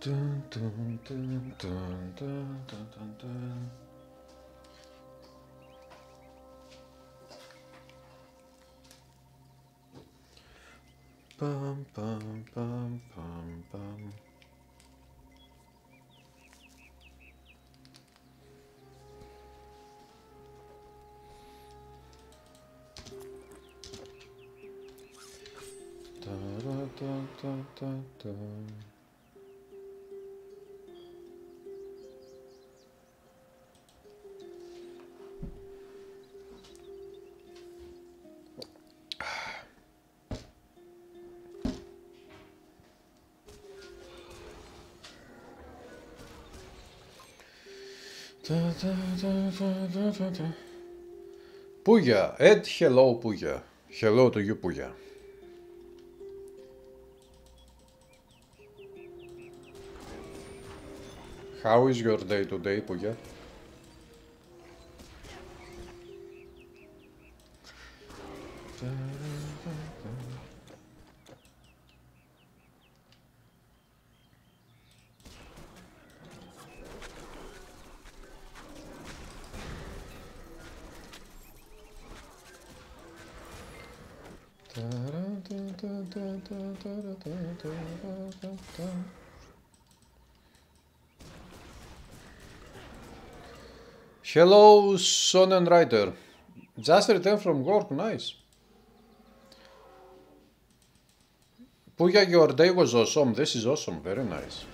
Dun, dun, dun, dun, dun, dun, dun, dun. Bum, bum, bum, bum, bum. Da, da, da, da, da, da. Da, da, da, da, da, da, da. Puya, Ed, hello Puya. Hello to you Puya. How is your day today, Puya? Hello, Son and Rider. Just returned from work, nice. Puya, your day was awesome. This is awesome, very nice.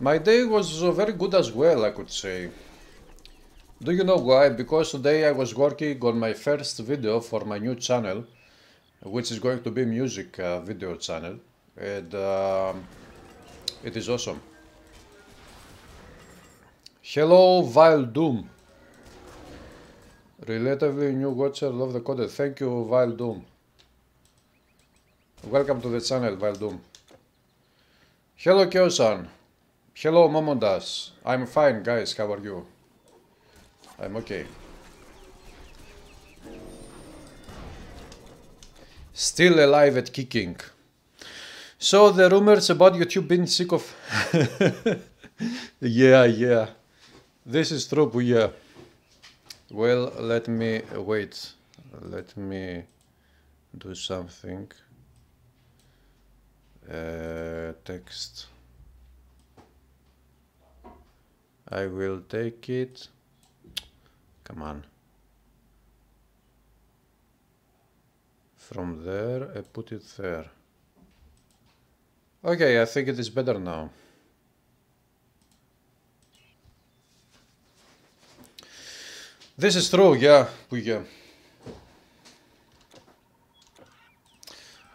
My day was uh, very good as well, I could say. Do you know why? Because today I was working on my first video for my new channel, which is going to be music uh, video channel, and um it is awesome. Hello, Vile Doom. Relatively new watcher, love the content. Thank you, Vile Doom. Welcome to the channel, Vile Doom. Hello, Kyosan. Hello, Momondas. I'm fine, guys. How are you? I'm okay. Still alive at kicking. So the rumors about YouTube being sick of. yeah, yeah. This is true, yeah. Well, let me wait. Let me do something. Uh, text. I will take it. Come on. From there, I put it there. Okay, I think it is better now. This is true, yeah, yeah.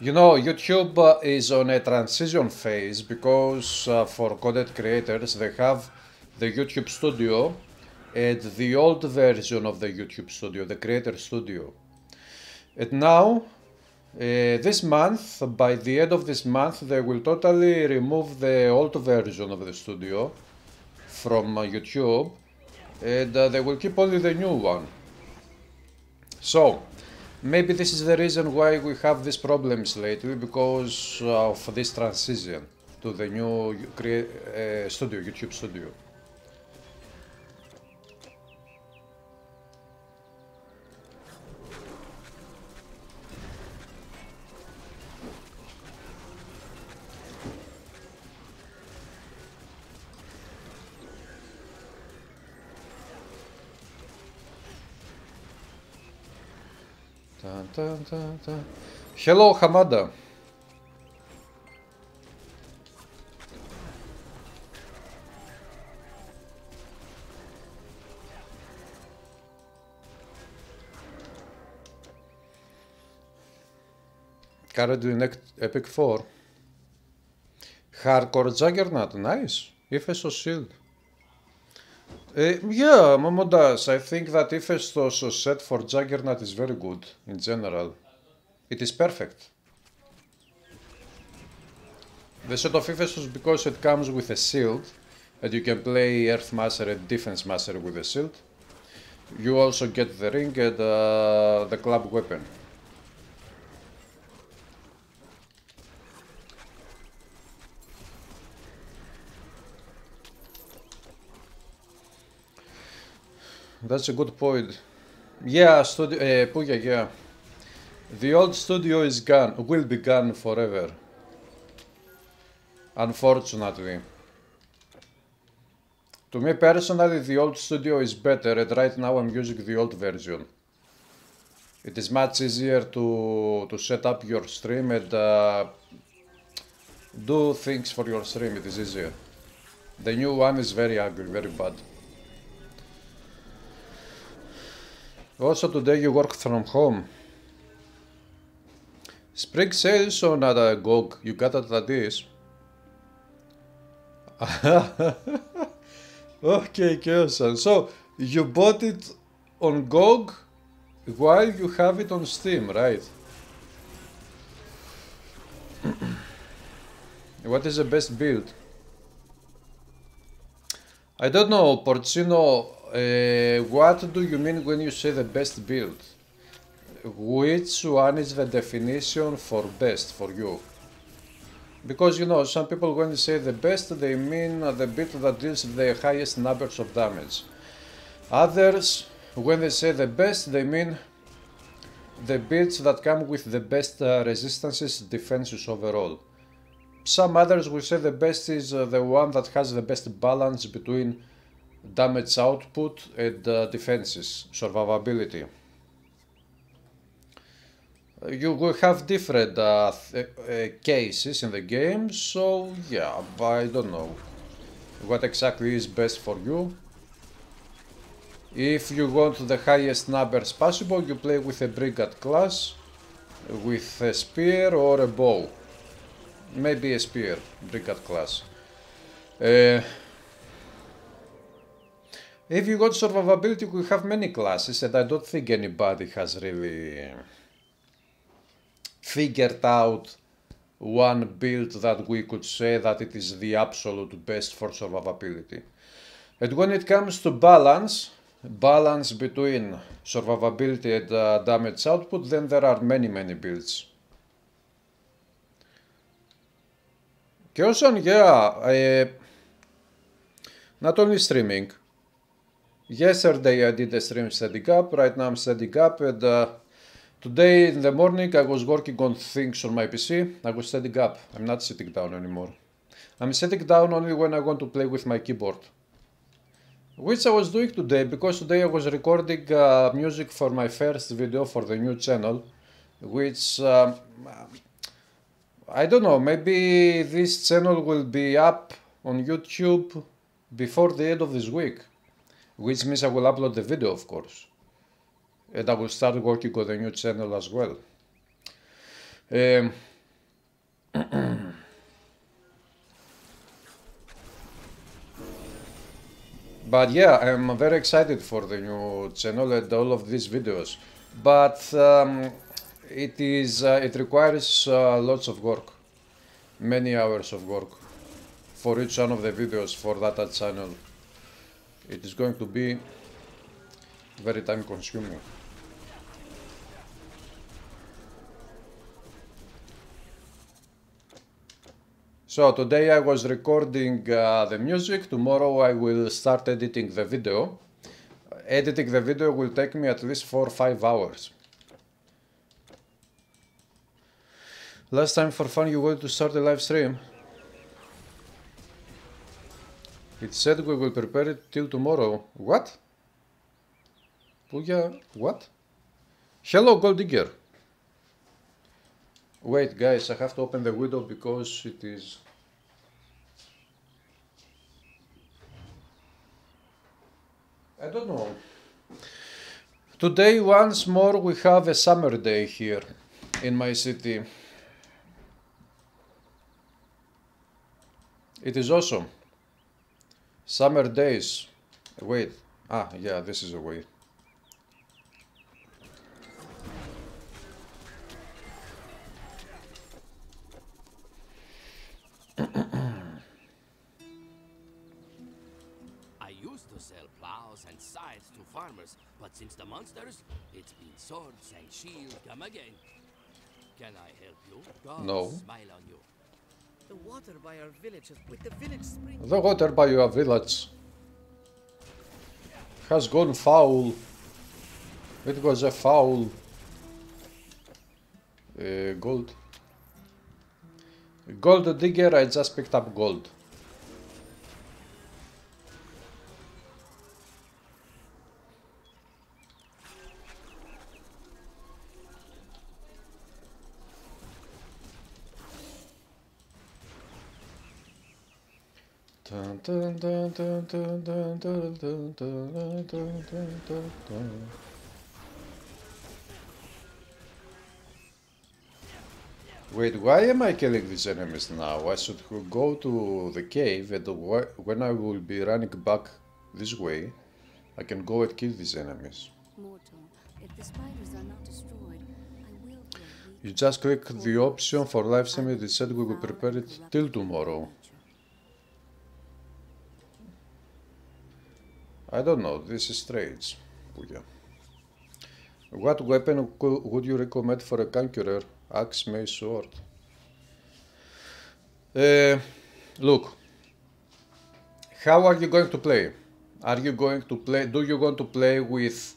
You know, YouTube uh, is on a transition phase because uh, for content creators they have the YouTube Studio and the old version of the YouTube Studio, the Creator Studio. And now, uh, this month, by the end of this month, they will totally remove the old version of the studio from uh, YouTube and uh, they will keep only the new one. So, maybe this is the reason why we have these problems lately because of this transition to the new uh, studio, YouTube studio. Dun, dun, dun, dun. Hello, Hamada. Currently in Ec- Epic 4. Hardcore Juggernaut, nice. Ephesus Shield. Uh, yeah, Momodas, I think that Ephesus set for Juggernaut is very good in general. It is perfect. The set of Ephesus because it comes with a shield and you can play Earth Master and Defense Master with a shield. You also get the ring and uh, the club weapon. That's a good point. Yeah, studio, uh, Puya, yeah. The old studio is gone, will be gone forever. Unfortunately. To me personally, the old studio is better, and right now I'm using the old version. It is much easier to, to set up your stream and uh, do things for your stream, it is easier. The new one is very ugly, very bad. Also today you work from home. Spring sales on uh, GOG, you got it at this. okay, Kyosan. So you bought it on GOG while you have it on Steam, right? what is the best build? I don't know, Porcino, uh, what do you mean when you say the best build? Which one is the definition for best for you? Because you know, some people when they say the best, they mean the build that deals the highest numbers of damage. Others, when they say the best, they mean the builds that come with the best uh, resistances, defenses overall. Some others will say the best is uh, the one that has the best balance between damage output and uh, defenses, survivability. You will have different uh, uh, cases in the game, so yeah, I don't know what exactly is best for you. If you want the highest numbers possible, you play with a Brigand class, with a spear or a bow. Maybe a spear, Brigand class. Uh, if you got survivability, we have many classes, and I don't think anybody has really figured out one build that we could say that it is the absolute best for survivability. And when it comes to balance, balance between survivability and uh, damage output, then there are many, many builds. Kyosan, yeah, not only streaming. Yesterday I did a stream setting up, right now I'm setting up and uh, today in the morning I was working on things on my PC, I was setting up, I'm not sitting down anymore. I'm sitting down only when I want to play with my keyboard. Which I was doing today because today I was recording uh, music for my first video for the new channel which um, I don't know maybe this channel will be up on YouTube before the end of this week which means I will upload the video of course and I will start working on the new channel as well um, But yeah, I'm very excited for the new channel and all of these videos. But um, it is uh, it requires uh, lots of work, many hours of work for each one of the videos for that channel. It is going to be very time consuming. So today I was recording uh, the music, tomorrow I will start editing the video. Editing the video will take me at least 4 or 5 hours. Last time for fun you wanted to start a live stream. It said we will prepare it till tomorrow. What? Puya, what? Hello, Gold Digger. Wait, guys, I have to open the window because it is... I don't know. Today, once more, we have a summer day here in my city. It is awesome. Summer days. Wait. Ah, yeah, this is a way. I used to sell plows and scythes to farmers, but since the monsters, it's been swords and shield come again. Can I help you? God no. smile on you. The water by our village with the village spring. The water by your village has gone foul. It was a foul. Uh, gold. Gold digger, I just picked up gold. Wait, why am I killing these enemies now? I should go to the cave and when I will be running back this way, I can go and kill these enemies. Mortal, if the spiders are not destroyed, I will bring You just click the option for live and it said we will prepare it till tomorrow. I don't know, this is strange. Puya. What weapon would you recommend for a conqueror? Axe, mace, sword. Uh, look, how are you going to play? Are you going to play? Do you want to play with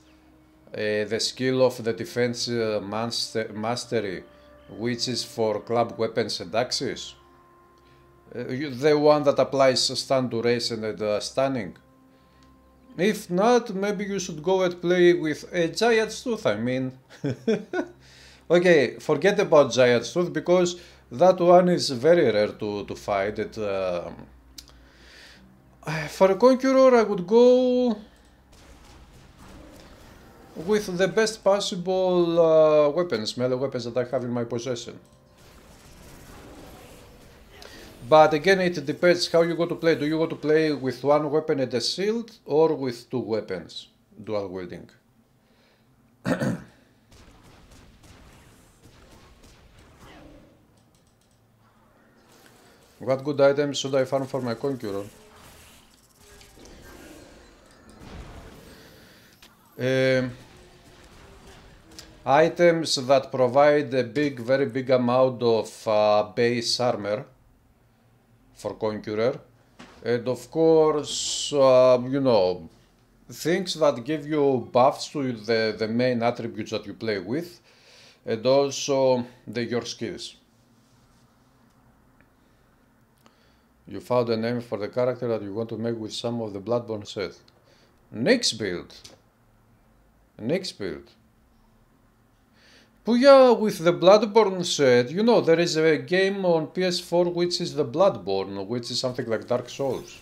uh, the skill of the defense uh, master, mastery, which is for club weapons and axes? Uh, you- the one that applies stun duration and uh, stunning. If not, maybe you should go and play with a giant's tooth. I mean, okay, forget about giant's tooth because that one is very rare to to fight. It um, for a conqueror, I would go with the best possible uh, weapons, melee weapons that I have in my possession. But again, it depends how you go to play. Do you want to play with one weapon and a shield, or with two weapons, dual wielding? what good items should I farm for my conqueror? Um, items that provide a big, very big amount of uh, base armor for Conqueror. And of course, um, you know, things that give you buffs to the, the main attributes that you play with, and also the, your skills. You found a name for the character that you want to make with some of the Bloodborne set. Nyx build. Nyx build. Puya with the Bloodborne set, you know, there is a game on PS4 which is the Bloodborne, which is something like Dark Souls.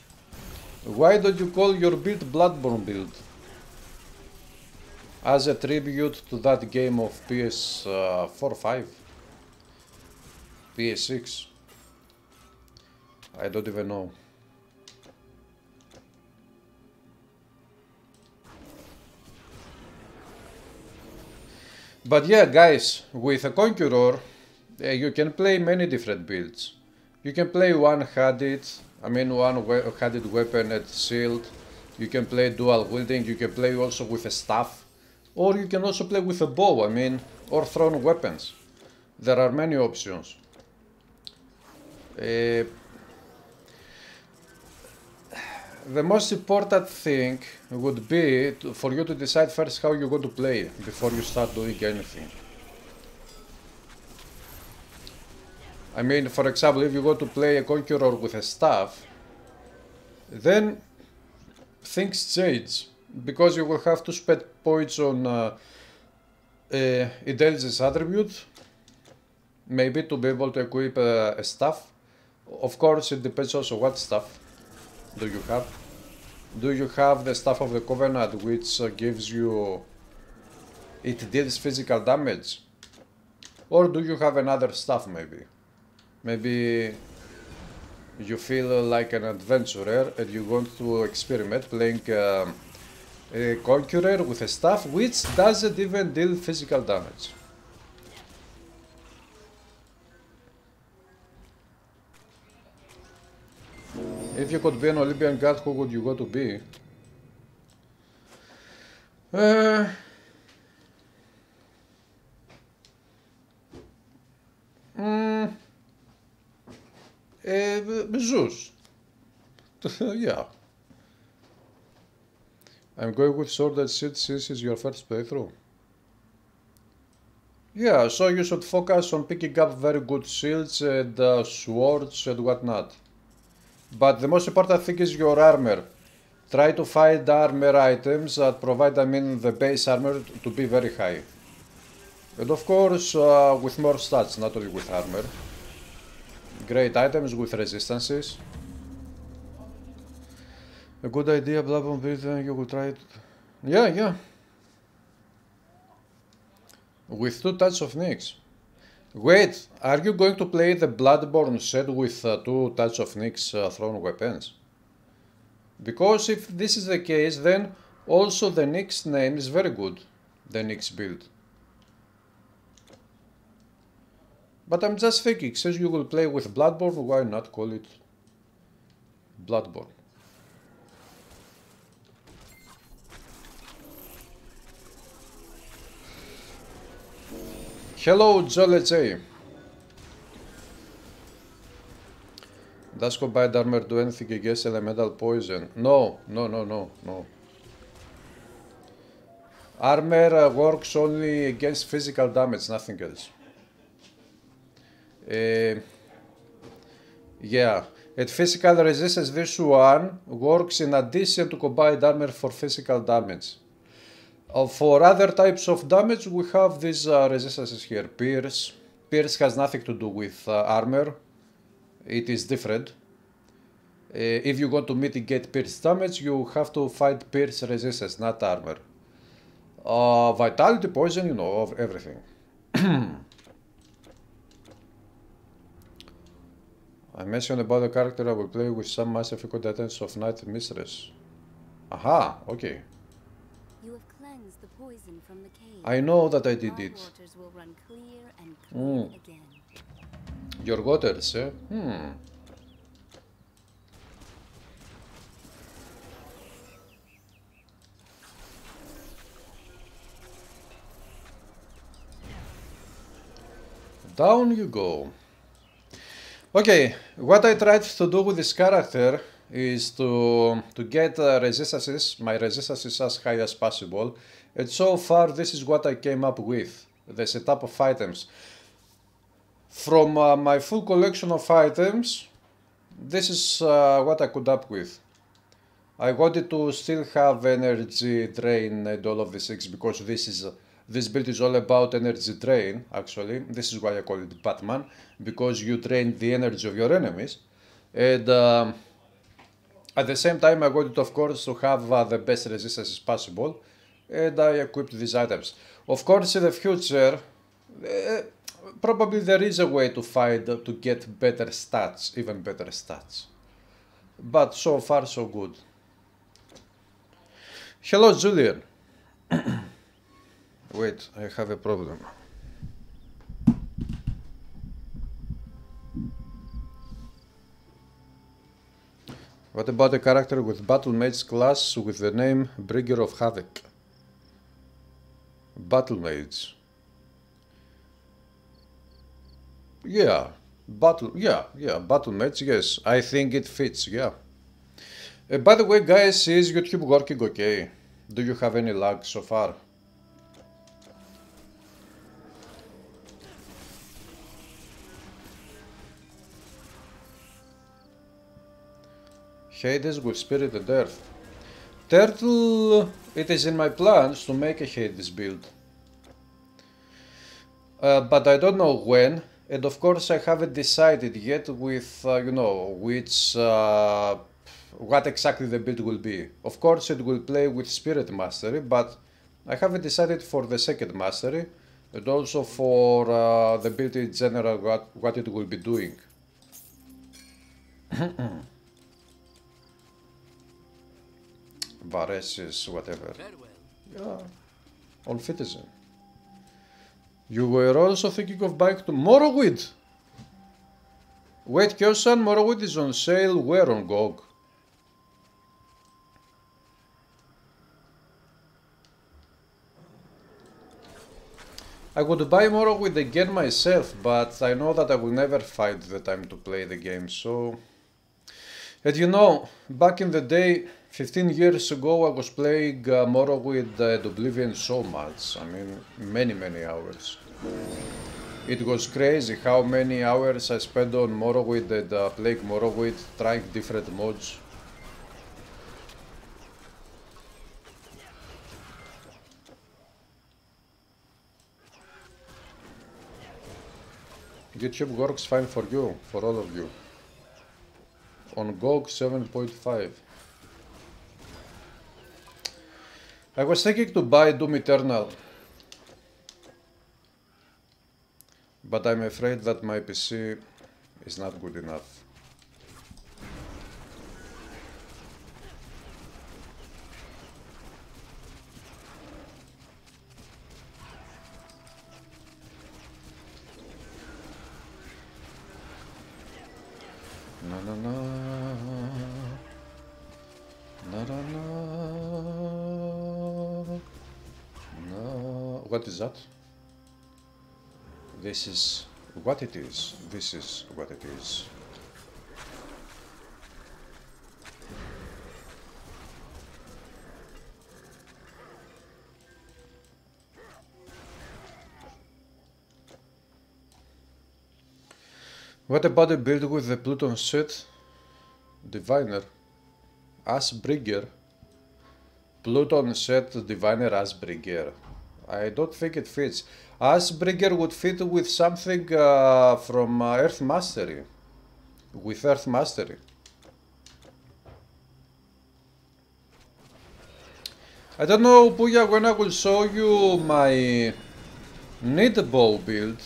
Why don't you call your build Bloodborne build? As a tribute to that game of PS4 uh, 5, PS6. I don't even know. But yeah, guys, with a Conqueror, uh, you can play many different builds. You can play one-handed, I mean one-handed weapon and shield. You can play dual wielding, you can play also with a staff. Or you can also play with a bow, I mean, or thrown weapons. There are many options. Uh, the most important thing would be to, for you to decide first how you're going to play before you start doing anything. I mean, for example, if you go to play a conqueror with a staff, then things change because you will have to spend points on uh, uh, intelligence attribute, maybe to be able to equip uh, a staff. Of course, it depends also what staff do you have? Do you have the Staff of the Covenant, which uh, gives you... It deals physical damage? Or do you have another staff, maybe? Maybe you feel like an adventurer and you want to experiment playing um a Conqueror with a staff which doesn't even deal physical damage. If you could be an Olympian god, who would you go to be? Uh, mm, uh, Zeus. yeah. I'm going with sword and shield since it's your first playthrough. Yeah, so you should focus on picking up very good shields and uh, swords and whatnot. But the most important thing is your armor. Try to find armor items that provide, I mean, the base armor to be very high. And of course, uh, with more stats, not only with armor. Great items with resistances. A good idea, blah blah blah, you will try it. Yeah, yeah. With two touch of Nyx. Wait, are you going to play the Bloodborne set with uh, two touch of Nyx uh, thrown weapons? Because if this is the case, then also the Nyx name is very good, the Nyx build. But I'm just thinking, since you will play with Bloodborne, why not call it Bloodborne? Hello, Jolly J. Does combined armor do anything against elemental poison? No, no, no, no, no. Armor uh, works only against physical damage, nothing else. Uh, yeah, and physical resistance this one works in addition to combined armor for physical damage. For other types of damage, we have these uh, resistances here. Pierce. Pierce has nothing to do with uh, armor. It is different. Uh, if you want to mitigate pierce damage, you have to fight pierce resistance, not armor. Uh, vitality, poison, you know, of everything. I mentioned about the character I will play with some massive items of Night Mistress. Aha, okay. You have cleansed the poison from the cave. I know that I did it. waters will run clear and clean Mm. Your waters, eh? Hmm. Down you go. Okay, what I tried to do with this character is to to get uh, resistances, my resistances as high as possible, and so far this is what I came up with, the setup of items. From uh, my full collection of items, this is uh, what I could up with. I wanted to still have energy drain and all of these things because this is this build is all about energy drain. Actually, this is why I call it Batman because you drain the energy of your enemies, and um, at the same time I wanted, of course, to have uh, the best resistance as possible, and I equipped these items. Of course, in the future, uh, probably there is a way to find to get better stats, even better stats. But so far, so good. Hello, Julian. Wait, I have a problem. What about a character with Battle Mage class with the name Bringer of Havoc? Battle Mage. Yeah, battle. Yeah, yeah, battle mage. Yes, I think it fits. Yeah. Uh, by the way, guys, is YouTube working okay? Do you have any lag so far? Hades with Spirit and Earth. Turtle, it is in my plans to make a Hades build. Uh, but I don't know when, and of course I haven't decided yet with, uh, you know, which, uh, what exactly the build will be. Of course it will play with Spirit Mastery, but I haven't decided for the second Mastery, and also for uh, the build in general, what, what it will be doing. Varesis, whatever. Yeah, on Citizen. You were also thinking of buying to Morrowind. Wait, Kyosan, Morrowind is on sale where on GOG? I would buy Morrowind again myself, but I know that I will never find the time to play the game, so... And you know, back in the day, 15 years ago, I was playing uh, Morrowind and Oblivion so much. I mean, many, many hours. It was crazy how many hours I spent on Morrowind and uh, playing Morrowind, trying different mods. YouTube works fine for you, for all of you. On GOG 7.5. I was thinking to buy Doom Eternal. But I'm afraid that my PC is not good enough. Na na na. What is that? This is what it is. This is what it is. What about a build with the Pluton set? Diviner. Asbrigger. Pluton set Diviner Asbrigger. I don't think it fits. Asbrigger would fit with something uh, from uh, Earth Mastery. With Earth Mastery. I don't know, Puya, when I will show you my need build.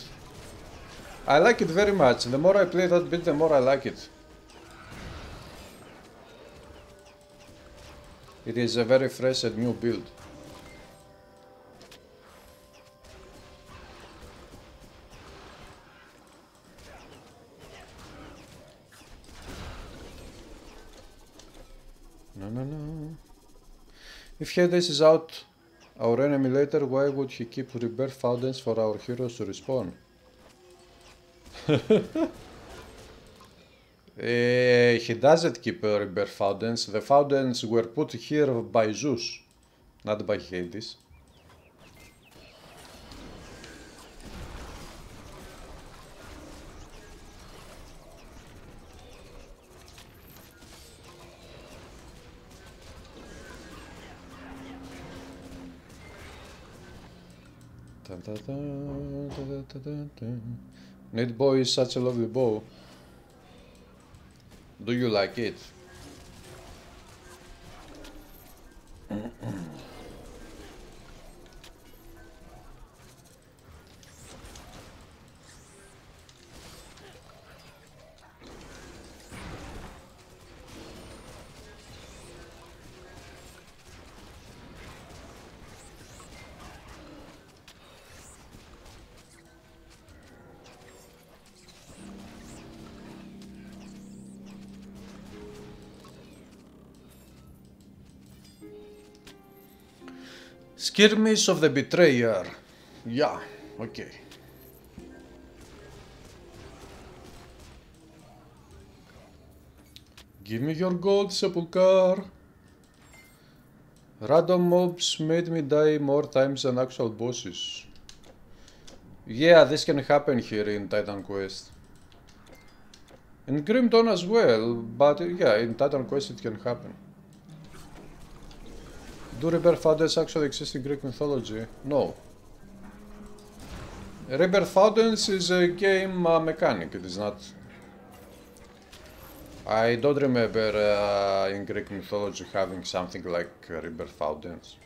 I like it very much. The more I play that build, the more I like it. It is a very fresh and new build. If Hades is out our enemy later, why would he keep rebirth fountains for our heroes to respawn? Eh, he doesn't keep uh, rebirth fountains. The fountains were put here by Zeus, not by Hades. Need bow is such a lovely bow. Do you like it? Skirmish of the Betrayer. Yeah, okay. Give me your gold, Sepulchre. Random mobs made me die more times than actual bosses. Yeah, this can happen here in Titan Quest. In Grim Dawn as well, but yeah, in Titan Quest it can happen. Do rebirth fountains actually exist in Greek mythology? No. Rebirth fountains is a game uh, mechanic, it is not... I don't remember uh, in Greek mythology having something like rebirth fountains.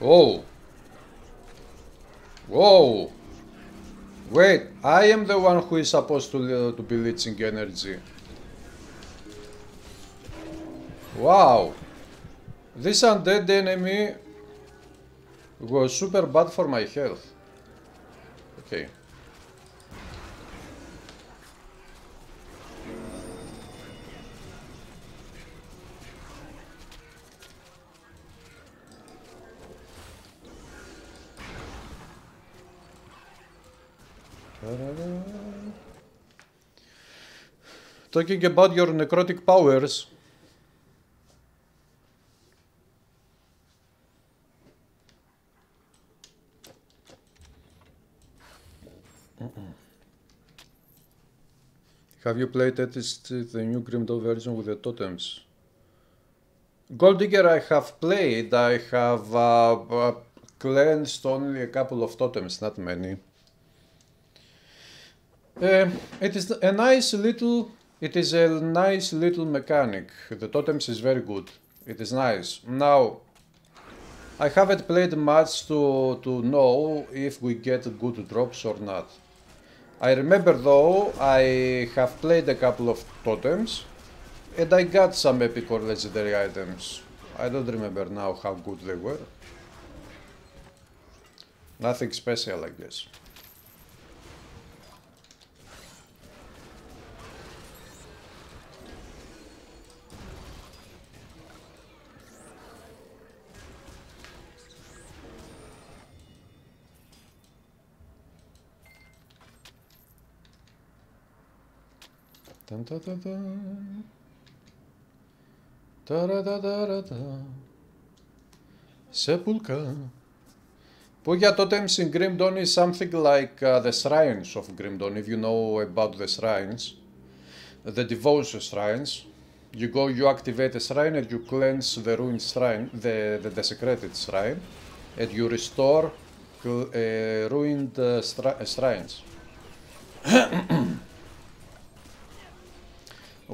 Oh! Whoa! Wait, I am the one who is supposed to, uh, to be leeching energy. Wow! This undead enemy was super bad for my health. Okay. Talking about your necrotic powers. Have you played at least the new Grim Dawn version with the totems? Gold Digger I have played, I have uh, uh, cleansed only a couple of totems, not many. Uh, it is a nice little, it is a nice little mechanic. The totems is very good. It is nice. Now, I haven't played much to, to know if we get good drops or not. I remember though, I have played a couple of totems and I got some epic or legendary items. I don't remember now how good they were. Nothing special, I guess. Dun, dun, dun, dun. Da-da-da-da-da-da. Sepulchre. Puya totems in Grim Dawn is something like uh, the shrines of Grim Dawn, if you know about the shrines. The devotion shrines. You go, you activate a shrine and you cleanse the ruined shrine, the, the desecrated shrine, and you restore uh, ruined uh, shrines.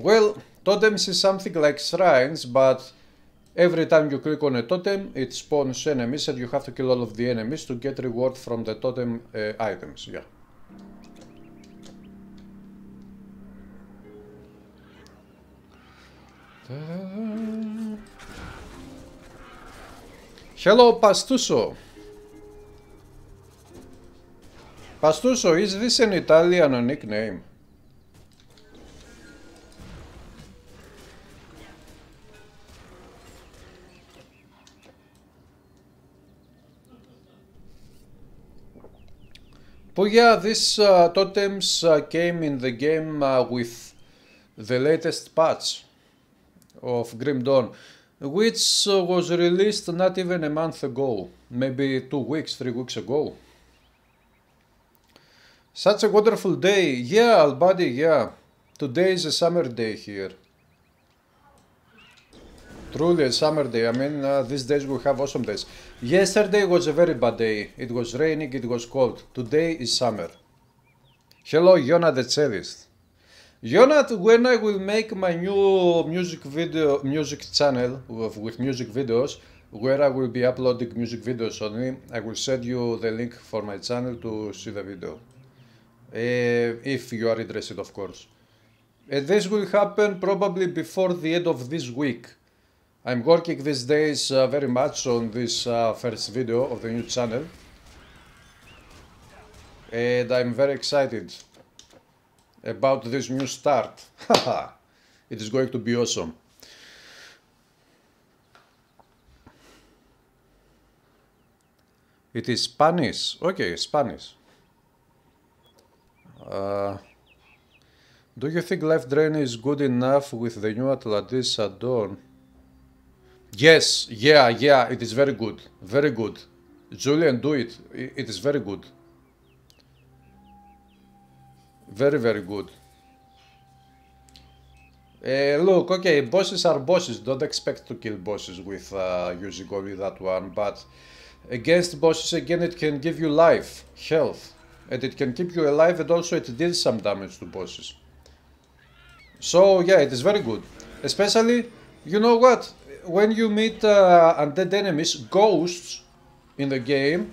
Well, Totems is something like shrines, but every time you click on a totem, it spawns enemies and you have to kill all of the enemies to get reward from the totem uh, items, yeah. Hello, Pastuso. Pastuso, is this an Italian nickname? Oh yeah, these uh, totems uh, came in the game uh, with the latest patch of Grim Dawn, which was released not even a month ago, maybe two weeks, three weeks ago. Such a wonderful day. Yeah, Albadi, yeah. Today is a summer day here. Truly a summer day. I mean, uh, these days we have awesome days. Yesterday was a very bad day. It was raining, it was cold. Today is summer. Hello, Yona the cellist. Yona, when I will make my new music video, music channel with, with music videos, where I will be uploading music videos only, I will send you the link for my channel to see the video. Uh, if you are interested, of course. And this will happen probably before the end of this week. I'm working these days uh, very much on this uh, first video of the new channel and I'm very excited about this new start. it is going to be awesome. It is Spanish. Okay, Spanish. Uh, do you think Life Drain is good enough with the new Atlantis add-on? Yes, yeah, yeah, it is very good. Very good. Julian, do it. It is very good. Very, very good. Uh, look, okay, bosses are bosses. Don't expect to kill bosses with uh, using only that one. But against bosses, again, it can give you life, health. And it can keep you alive and also it deals some damage to bosses. So, yeah, it is very good. Especially, you know what? When you meet uh, undead enemies, ghosts in the game,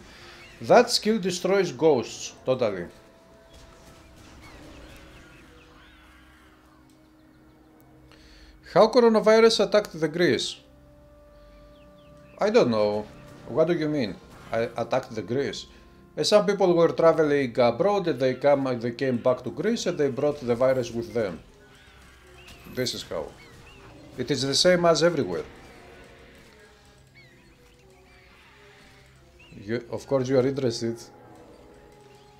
that skill destroys ghosts totally. How coronavirus attacked the Greece? I don't know. What do you mean? I attacked the Greece. Eh, some people were traveling abroad and they come eh, they came back to Greece and they brought the virus with them. This is how. It is the same as everywhere. You, of course you are interested.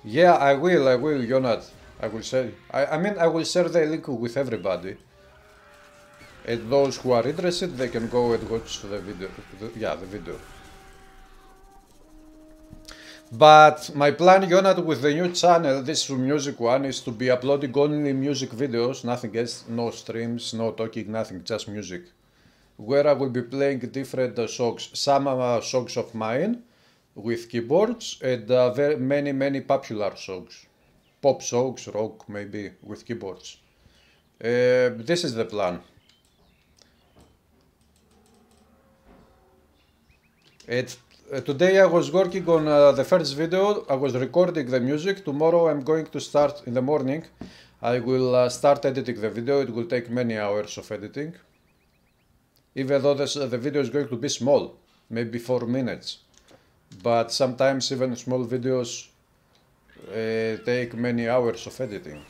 Yeah, I will, I will, Jonat. I will share. I, I mean, I will share the link with everybody. And those who are interested, they can go and watch the video. The, yeah, the video. But my plan, Jonat, with the new channel, this music one, is to be uploading only music videos, nothing else, no streams, no talking, nothing, just music. Where I will be playing different uh, songs, some uh, songs of mine with keyboards, and uh, very many, many popular songs. Pop songs, rock, maybe, with keyboards. Uh, this is the plan. It, uh, today I was working on uh, the first video, I was recording the music, tomorrow I'm going to start in the morning. I will uh, start editing the video, it will take many hours of editing. Even though this, uh, the video is going to be small, maybe 4 minutes. But sometimes even small videos uh, take many hours of editing.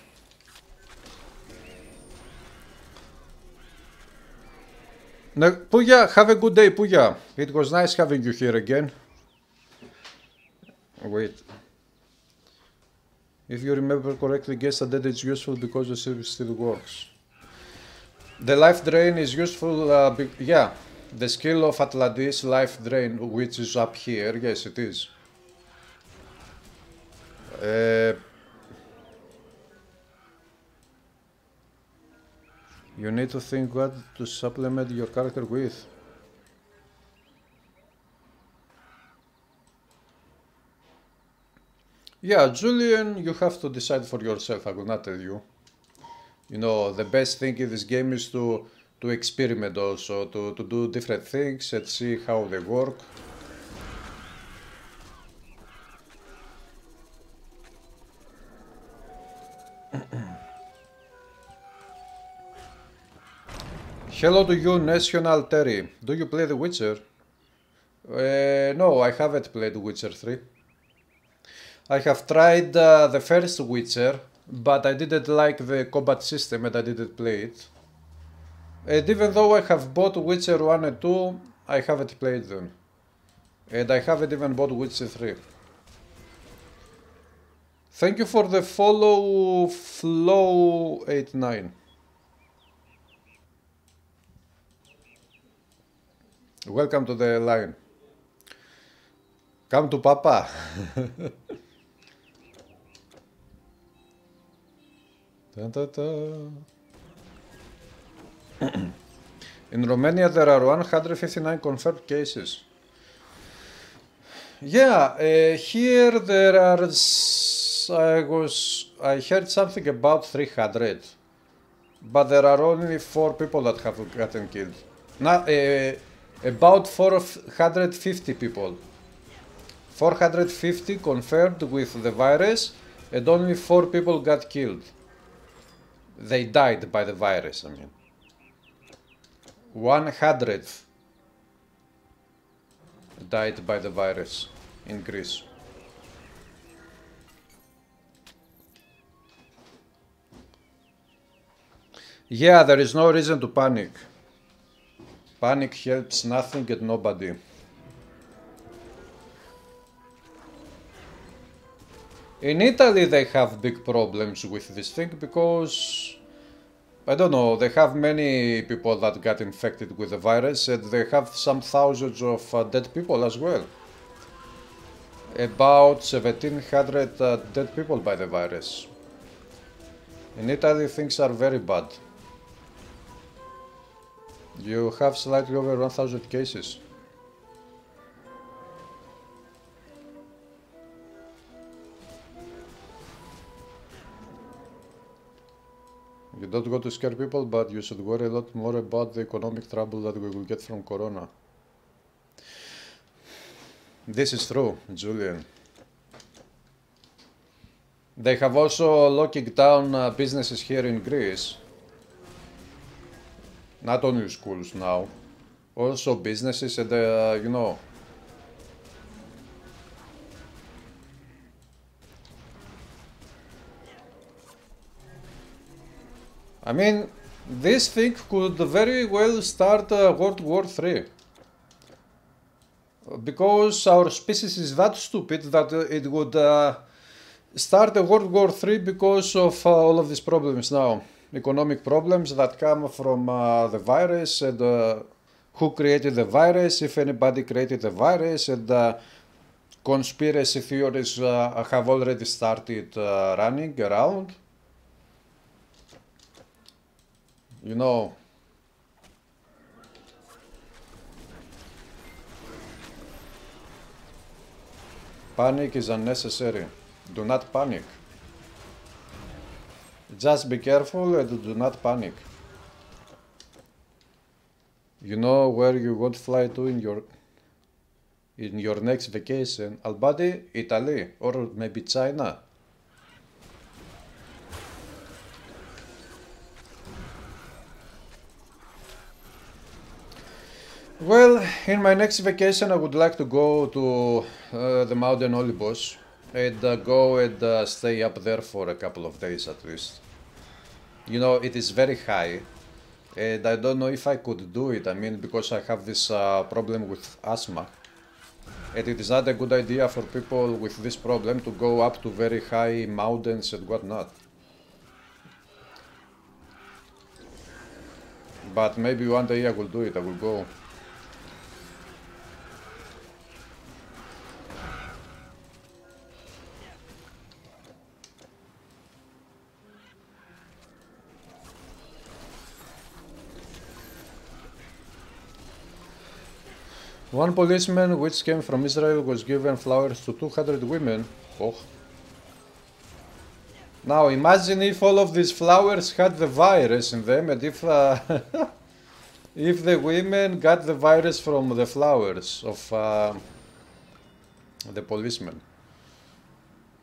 Puya, have a good day, Puya. It was nice having you here again. Wait. If you remember correctly, guess that it's useful because the service still works. The life drain is useful, uh, yeah. The skill of Atlantis life drain, which is up here, yes, it is. Uh, you need to think what to supplement your character with. Yeah, Julian, you have to decide for yourself. I will not tell you. You know, the best thing in this game is to to experiment also, to, to do different things and see how they work. Hello to you, National Terry. Do you play The Witcher? Uh, no, I haven't played Witcher 3. I have tried uh, the first Witcher, but I didn't like the combat system and I didn't play it. And even though I have bought Witcher 1 and 2, I haven't played them. And I haven't even bought Witcher 3. Thank you for the follow, Flow89. Welcome to the line. Come to Papa. Dun, dun, dun. In Romania, there are 159 confirmed cases. Yeah, uh, here there are. s- I was. I heard something about 300, but there are only four people that have gotten killed. Not, uh, about 450 people. 450 confirmed with the virus, and only four people got killed. They died by the virus, I mean. 100 died by the virus in Greece. Yeah, there is no reason to panic. Panic helps nothing and nobody. In Italy, they have big problems with this thing because I don't know, they have many people that got infected with the virus and they have some thousands of uh, dead people as well. About 1700 uh, dead people by the virus. In Italy, things are very bad. You have slightly over 1000 cases. You don't go to scare people, but you should worry a lot more about the economic trouble that we will get from Corona. This is true, Julian. They have also locking down uh, businesses here in Greece. Not only schools now, also businesses and uh, you know. I mean, this thing could very well start uh, World War Three. Because our species is that stupid that uh, it would uh, start a World War III because of uh, all of these problems now. Economic problems that come from uh, the virus and uh, who created the virus, if anybody created the virus, and uh, conspiracy theories uh, have already started uh, running around. You know, panic is unnecessary. Do not panic. Just be careful and do not panic. You know where you want to fly to in your in your next vacation? Albany, Italy, or maybe China. Well, in my next vacation, I would like to go to uh, the Mountain Olympus and uh, go and uh, stay up there for a couple of days at least. You know, it is very high, and I don't know if I could do it. I mean, because I have this uh, problem with asthma, and it is not a good idea for people with this problem to go up to very high mountains and whatnot. But maybe one day I will do it. I will go. One policeman which came from Israel was given flowers to 200 women. Oh. Now imagine if all of these flowers had the virus in them and if uh, if the women got the virus from the flowers of uh, the policeman.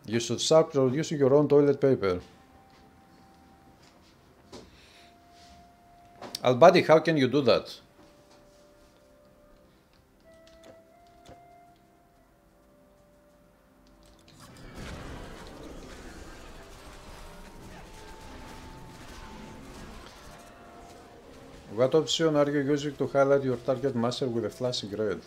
You should start producing your own toilet paper. Albadi, how can you do that? What option are you using to highlight your target muscle with a flashing red?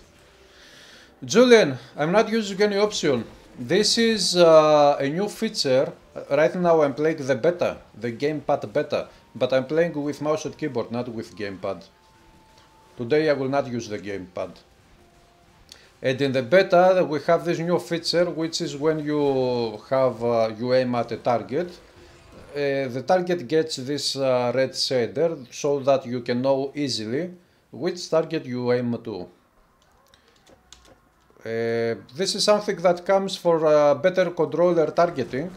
Julian, I'm not using any option. This is uh, a new feature. Right now I'm playing the beta, the gamepad beta, but I'm playing with mouse and keyboard, not with gamepad. Today I will not use the gamepad. And in the beta we have this new feature which is when you have uh, you aim at a target the target gets this uh, red shader so that you can know easily which target you aim to. Uh, this is something that comes for better controller targeting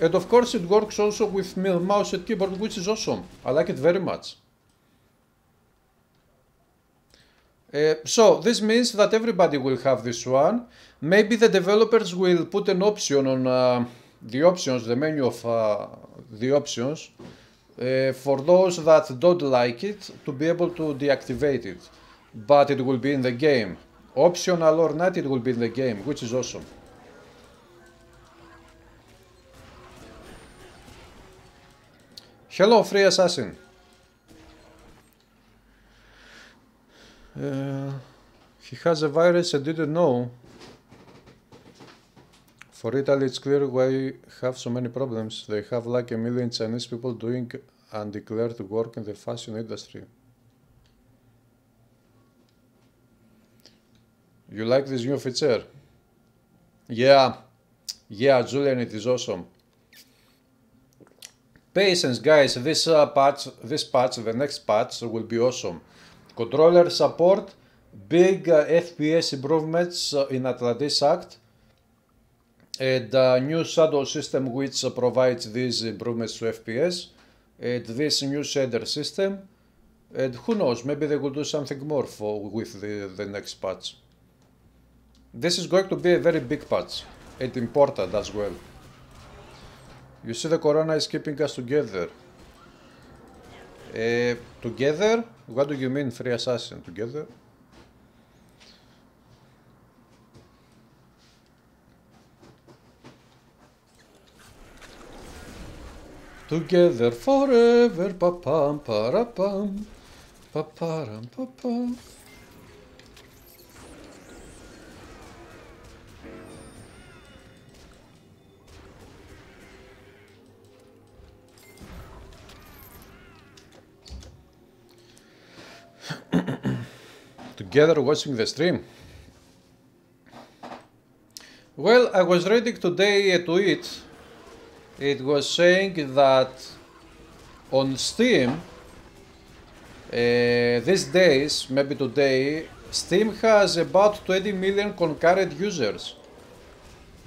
and of course it works also with mouse and keyboard which is awesome. I like it very much. Uh, so this means that everybody will have this one. Maybe the developers will put an option on uh, the options, the menu of uh, the options, uh, for those that don't like it, to be able to deactivate it. But it will be in the game. Optional or not, it will be in the game, which is awesome. Hello, Free Assassin. Uh, he has a virus I didn't know. For Italy, it's clear why have so many problems. They have like a million Chinese people doing undeclared work in the fashion industry. You like this new feature? Yeah, yeah, Julian, it is awesome. Patience, guys. This uh, patch, this patch, the next patch will be awesome. Controller support, big uh, FPS improvements uh, in Atlantis Act, a new shadow system which provides these improvements to FPS and this new shader system and who knows maybe they will do something more for with the, the next patch. This is going to be a very big patch and important as well. You see the corona is keeping us together. Uh, together? What do you mean free assassin? Together? Together forever, pa-pam, pa-ra-pam, pa-pa-ram, pa pa. Together watching the stream. Well, I was ready today to eat, it was saying that on Steam, uh, these days, maybe today, Steam has about 20 million concurrent users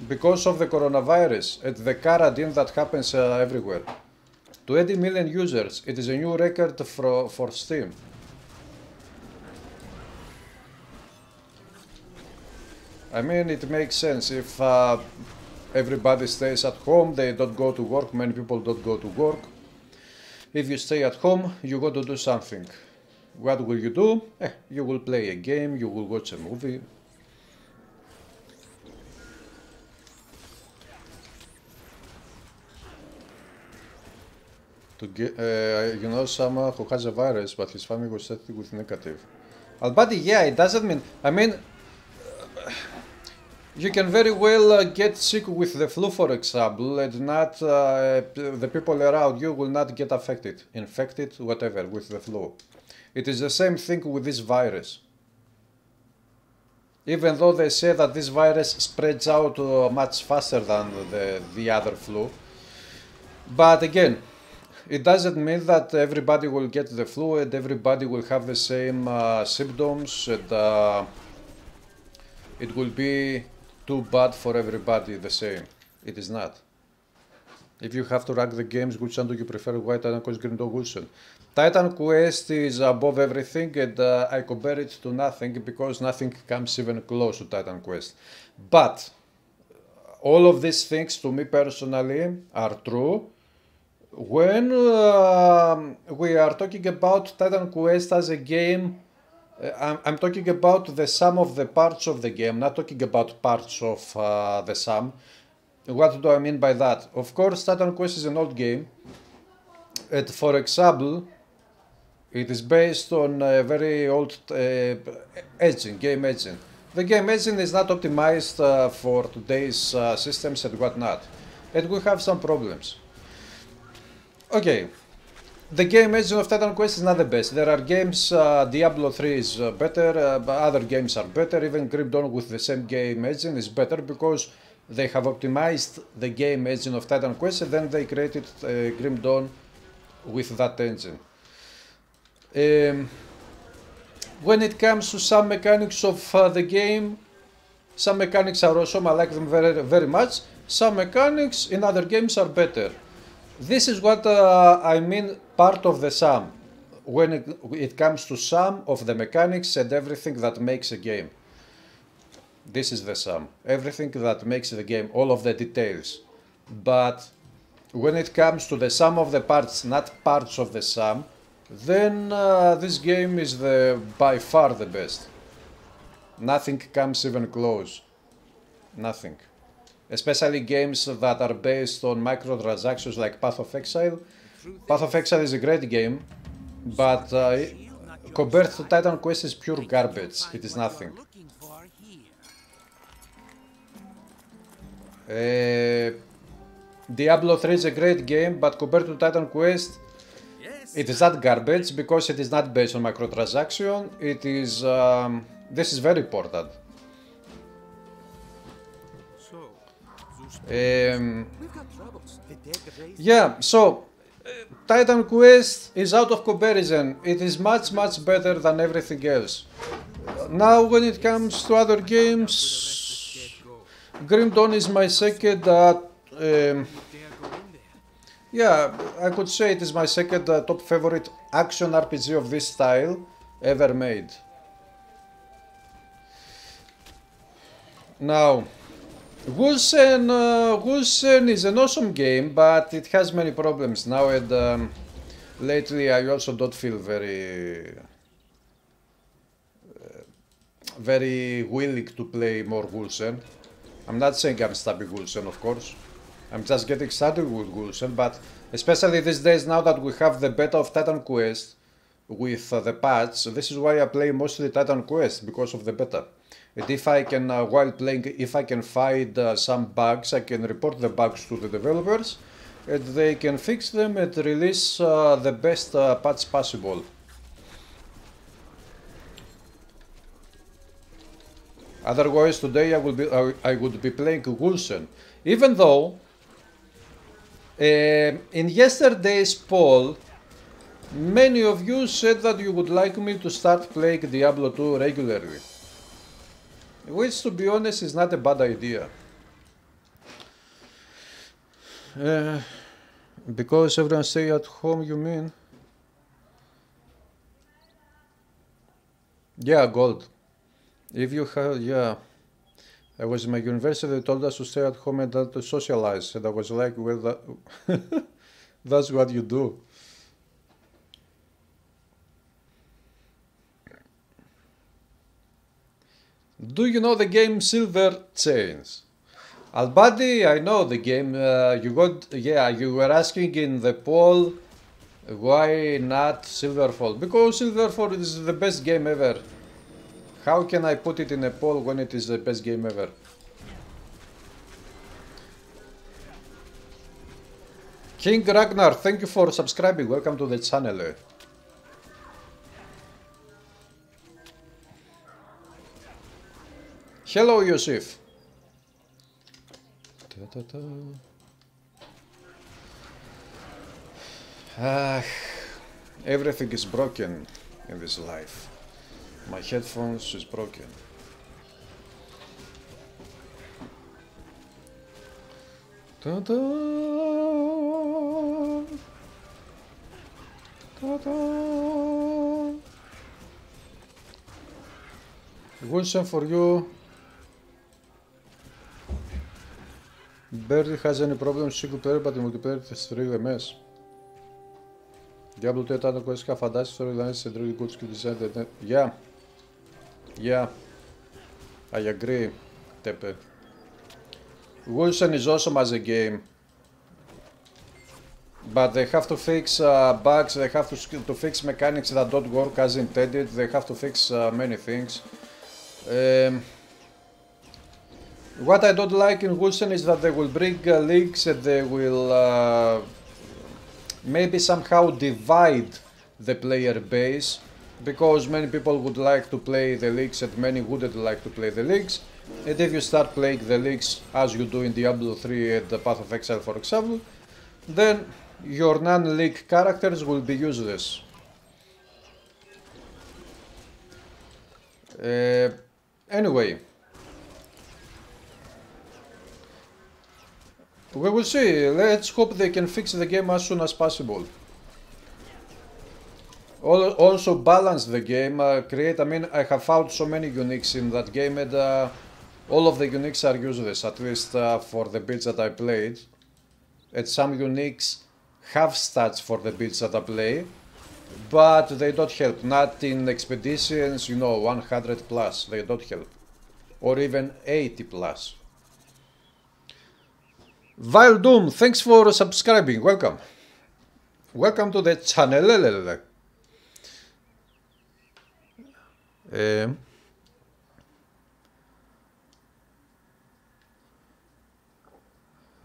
because of the coronavirus and the quarantine that happens uh, everywhere. 20 million users. It is a new record for, for Steam. I mean, it makes sense if uh, everybody stays at home, they don't go to work, many people don't go to work. If you stay at home, you got to do something. What will you do? Eh, you will play a game, you will watch a movie. To get, uh, you know, someone who has a virus, but his family was tested with negative. But yeah, it doesn't mean. I mean, you can very well uh, get sick with the flu, for example, and not uh, the people around you will not get affected, infected, whatever, with the flu. It is the same thing with this virus. Even though they say that this virus spreads out uh, much faster than the, the other flu, but again, it doesn't mean that everybody will get the flu and everybody will have the same uh, symptoms and uh, it will be too bad for everybody the same. It is not. If you have to rank the games, which one do you prefer, White Titan Quest, Grim Dawn, Wolcen? Titan Quest is above everything and uh, I compare it to nothing because nothing comes even close to Titan Quest. But all of these things to me personally are true when uh, we are talking about Titan Quest as a game, uh, I'm, I'm, talking about the sum of the parts of the game, not talking about parts of uh, the sum. What do I mean by that? Of course, Titan Quest is an old game. And for example, it is based on a very old uh, engine, game engine. The game engine is not optimized uh, for today's uh, systems and whatnot. And we have some problems. Okay, the game engine of Titan Quest is not the best. There are games, uh, Diablo 3 is uh, better, uh, other games are better. Even Grim Dawn with the same game engine is better because they have optimized the game engine of Titan Quest and then they created uh, Grim Dawn with that engine. Um, when it comes to some mechanics of uh, the game, some mechanics are awesome, I like them very, very much. Some mechanics in other games are better. This is what uh, I mean part of the sum when it, it, comes to sum of the mechanics and everything that makes a game. This is the sum. Everything that makes the game, all of the details. But when it comes to the sum of the parts, not parts of the sum, then uh, this game is the by far the best. Nothing comes even close. Nothing especially games that are based on microtransactions like Path of Exile. Path of Exile is a great game, but uh, compared to Titan Quest is pure garbage. It is nothing. Uh, Diablo 3 is a great game, but compared to Titan Quest, it is not garbage because it is not based on microtransaction. It is. Um, this is very important. Um, yeah, so Titan Quest is out of comparison. It is much, much better than everything else. Now, when it comes to other games, Grim Dawn is my second. Uh, um, yeah, I could say it is my second uh, top favorite action RPG of this style ever made. Now, Wolcen, uh, is an awesome game, but it has many problems now and um, lately I also don't feel very uh, very willing to play more Wolcen. I'm not saying I'm stopping Wolcen, of course. I'm just getting started with Wolcen, but especially these days now that we have the beta of Titan Quest with uh, the patch, this is why I play mostly Titan Quest, because of the beta. And if I can, uh, while playing, if I can find uh, some bugs, I can report the bugs to the developers and they can fix them and release uh, the best uh, patch possible. Otherwise, today I will be I, would be playing Wolcen. Even though uh, in yesterday's poll, many of you said that you would like me to start playing Diablo 2 regularly. Which, to be honest, is not a bad idea. Uh, because everyone stay at home, you mean? Yeah, gold. If you have, yeah. I was in my university, they told us to stay at home and not to socialize. And I was like, well, that that's what you do. Do you know the game Silver Chains? Albadi, I know the game. Uh, you got, yeah, you were asking in the poll why not Silverfall? Because Silverfall is the best game ever. How can I put it in a poll when it is the best game ever? King Ragnar, thank you for subscribing. Welcome to the channel. Hello, Yosef. Da, da, da. Ah, everything is broken in this life. My headphones is broken. Da da. Da for you. Barely has any problems single player, but in multiplayer is really a mess. Diablo 2 ήταν το είχα φαντάσει storyline σε really good skill design. Yeah. Yeah. I agree, Tepe. Wilson is awesome as a game. But they have to fix uh, bugs, they have to, to fix mechanics that don't work as intended, they have to fix uh, many things. Um, what I don't like in Wolcen is that they will bring uh, leagues and they will uh, maybe somehow divide the player base because many people would like to play the leagues and many wouldn't like to play the leagues. And if you start playing the leagues as you do in Diablo 3 and the Path of Exile for example, then your non-league characters will be useless. Uh, anyway, we will see. Let's hope they can fix the game as soon as possible. Also balance the game, uh, create, I mean, I have found so many uniques in that game and uh, all of the uniques are useless, at least uh, for the builds that I played. And some uniques have stats for the builds that I play, but they don't help. Not in expeditions, you know, 100 plus, they don't help. Or even 80 plus. Vile Doom, thanks for subscribing, welcome. Welcome to the channel. Um,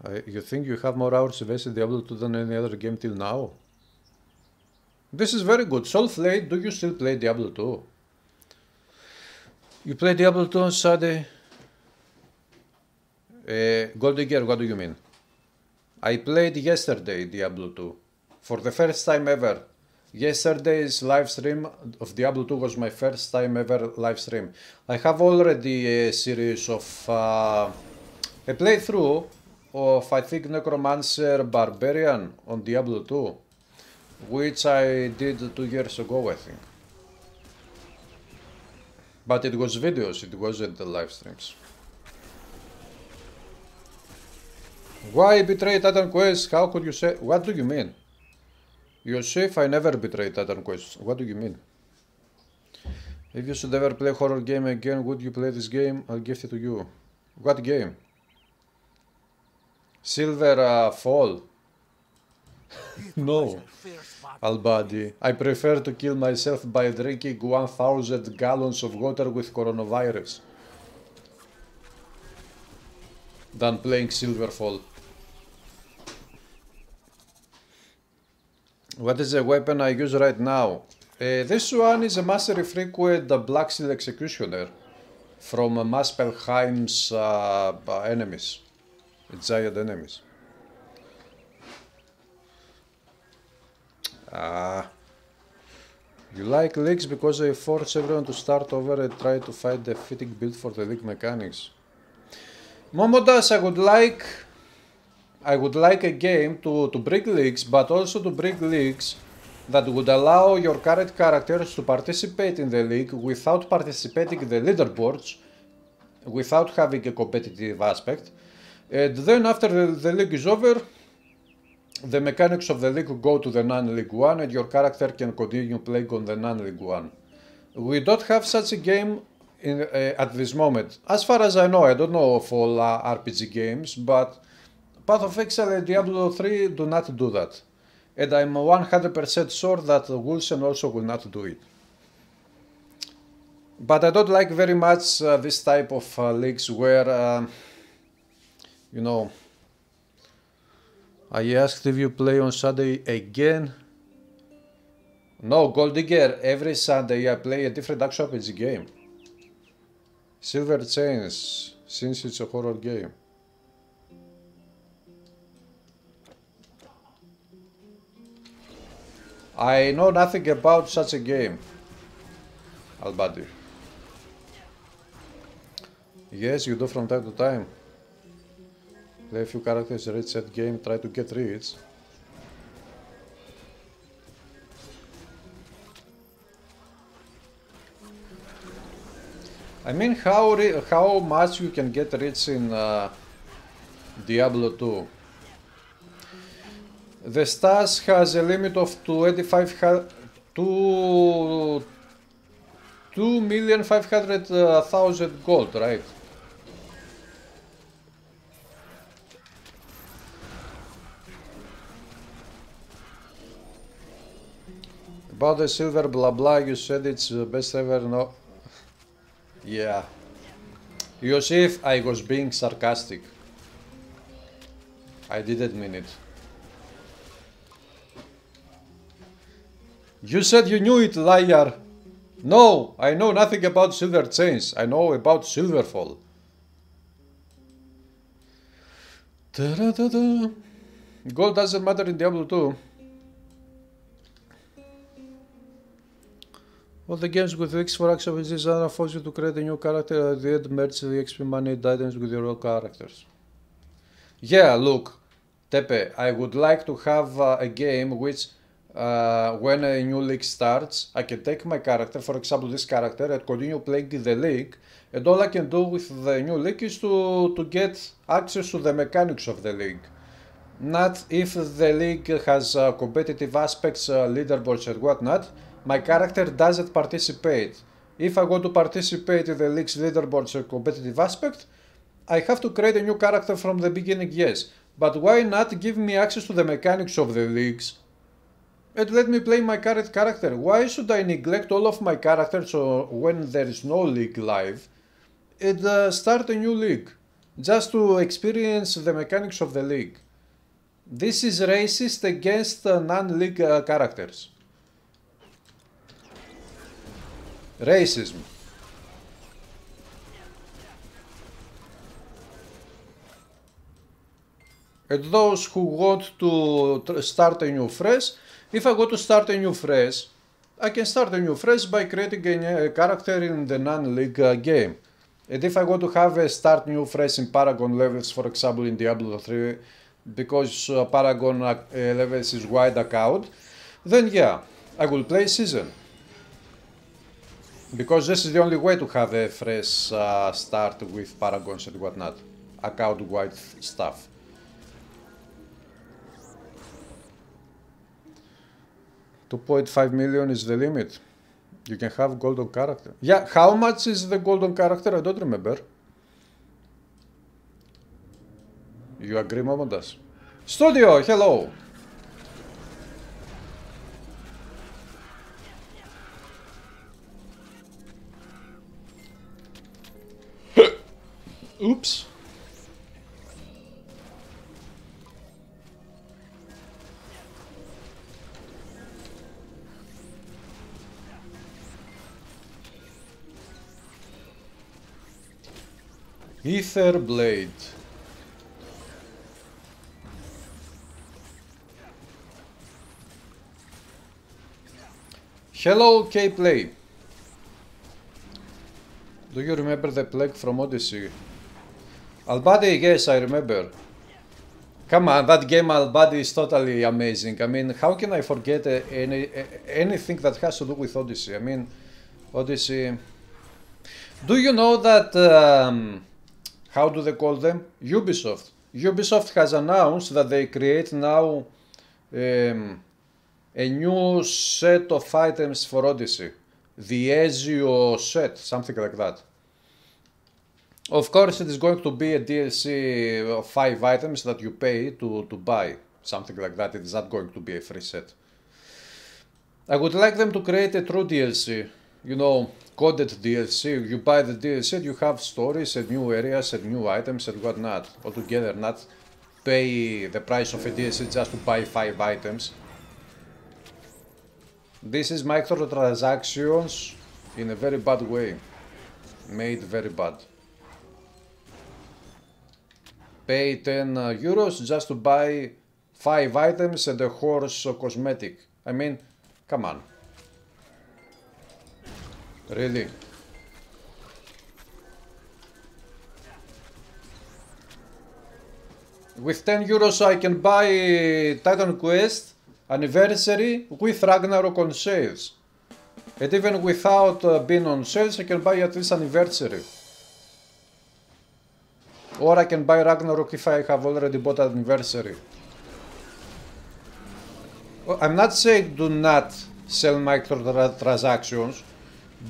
I, you think you have more hours invested in Diablo 2 than any other game till now? This is very good. Soulflame, do you still play Diablo 2? You play Diablo 2 on Saturday? Uh, Gold Digger, what do you mean? I played yesterday Diablo 2. For the first time ever. Yesterday's live stream of Diablo 2 was my first time ever live stream. I have already a series of uh, a playthrough of I think Necromancer Barbarian on Diablo 2, which I did two years ago I think. But it was videos, it wasn't the live streams. Why betray Titan Quest? How could you say? What do you mean? You're safe, I never betrayed Titan Quest. What do you mean? If you should ever play horror game again, would you play this game? I'll gift it to you. What game? Silver uh, Fall? no. Albadi. I prefer to kill myself by drinking 1000 gallons of water with coronavirus than playing Silverfall. What is the weapon I use right now? Uh, this one is a mastery frequent the Black Steel Executioner from uh, Muspelheim's uh, uh, enemies, giant enemies. Ah. You like leagues because they force everyone to start over and try to find the fitting build for the league mechanics. Momodas, I would like I would like a game to, to bring leagues, but also to bring leagues that would allow your current characters to participate in the league without participating in the leaderboards, without having a competitive aspect. And then after the, the league is over, the mechanics of the league go to the non-league one and your character can continue playing on the non-league one. We don't have such a game in, uh, at this moment. As far as I know, I don't know of all uh, RPG games, but Path of Exile and Diablo 3 do not do that. And I'm 100% sure that Wolcen also will not do it. But I don't like very much uh, this type of uh, leagues where, uh, you know, I asked if you play on Sunday again. No, Gold Digger, every Sunday I play a different action RPG game. Silver Chains, since it's a horror game. I know nothing about such a game. Albadir. Yes, you do from time to time. Play a few characters, reach set game, try to get rich. I mean, how how much you can get rich in uh, Diablo 2? The stars has a limit of 25 two two million five hundred uh, gold, right? About the silver blah blah, you said it's the best ever, no? Yeah. Yosef, I was being sarcastic. I didn't mean it. You said you knew it, liar. No, I know nothing about Silver Chains. I know about Silverfall. Da -da -da Gold doesn't matter in Diablo 2. All the games with X for action with this are force you to create a new character at the end merge the XP money items with your own characters. Yeah, look, Tepe, I would like to have uh, a game which uh, when a new league starts, I can take my character, for example this character, and continue playing the league, and all I can do with the new league is to, to get access to the mechanics of the league. Not if the league has uh, competitive aspects, uh, leaderboards and whatnot, my character doesn't participate. If I want to participate in the league's leaderboards and competitive aspect, I have to create a new character from the beginning, yes. But why not give me access to the mechanics of the leagues and let me play my current character. Why should I neglect all of my characters when there is no league live and uh, start a new league just to experience the mechanics of the league? This is racist against uh, non-league uh, characters. Racism. And those who want to start a new fresh if I go to start a new fresh, I can start a new fresh by creating a, character in the non-league uh, game. And if I want to have a start new fresh in Paragon levels, for example in Diablo 3, because uh, Paragon uh, levels is wide account, then yeah, I will play season. Because this is the only way to have a fresh uh, start with Paragons and whatnot, account wide stuff. 2.5 million is the limit. You can have golden character. Yeah, how much is the golden character? I don't remember. You agree, Momodas? Studio, hello! Oops. Ether Blade. Hello, K-Play. Do you remember the plague from Odyssey? Albadi, yes, I remember. Come on, that game Albadi is totally amazing. I mean, how can I forget uh, any uh, anything that has to do with Odyssey? I mean, Odyssey. Do you know that? Um, how do they call them? Ubisoft. Ubisoft has announced that they create now um, a new set of items for Odyssey. The Ezio set, something like that. Of course, it is going to be a DLC of five items that you pay to, to buy. Something like that. It is not going to be a free set. I would like them to create a true DLC. You know, coded DLC. You buy the DLC, you have stories and new areas and new items and whatnot. Altogether, not pay the price of a DLC just to buy five items. This is microtransactions in a very bad way. Made very bad. Pay 10 uh, euros just to buy 5 items and a horse cosmetic. I mean, come on. Really? With 10 euros I can buy Titan Quest Anniversary with Ragnarok on sales. And even without uh, being on sales I can buy at least Anniversary. Or I can buy Ragnarok if I have already bought Anniversary. Well, I'm not saying do not sell microtransactions,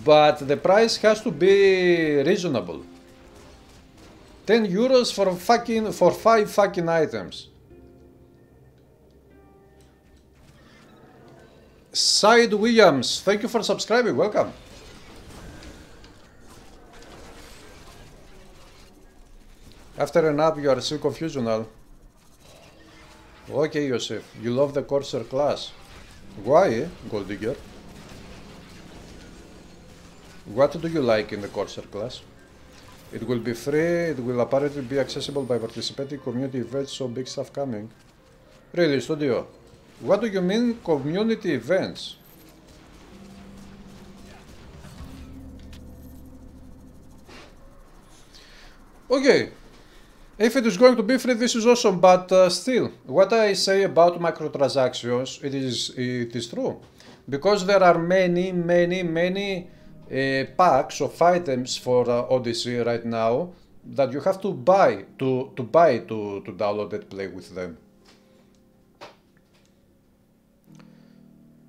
but the price has to be reasonable. 10 euros for fucking for 5 fucking items. Side Williams, thank you for subscribing. Welcome. After a nap, you are still confusional. Okay, Yosef, you love the Corsair class. Why, Gold Digger? What do you like in the Corsair class? It will be free, it will apparently be accessible by participating community events, so big stuff coming. Really, Studio? What do you mean community events? Okay, if it is going to be free, this is awesome, but uh, still, what I say about microtransactions, it is, it is true. Because there are many, many, many packs of items for uh, Odyssey right now that you have to buy to, to buy to, to download and play with them.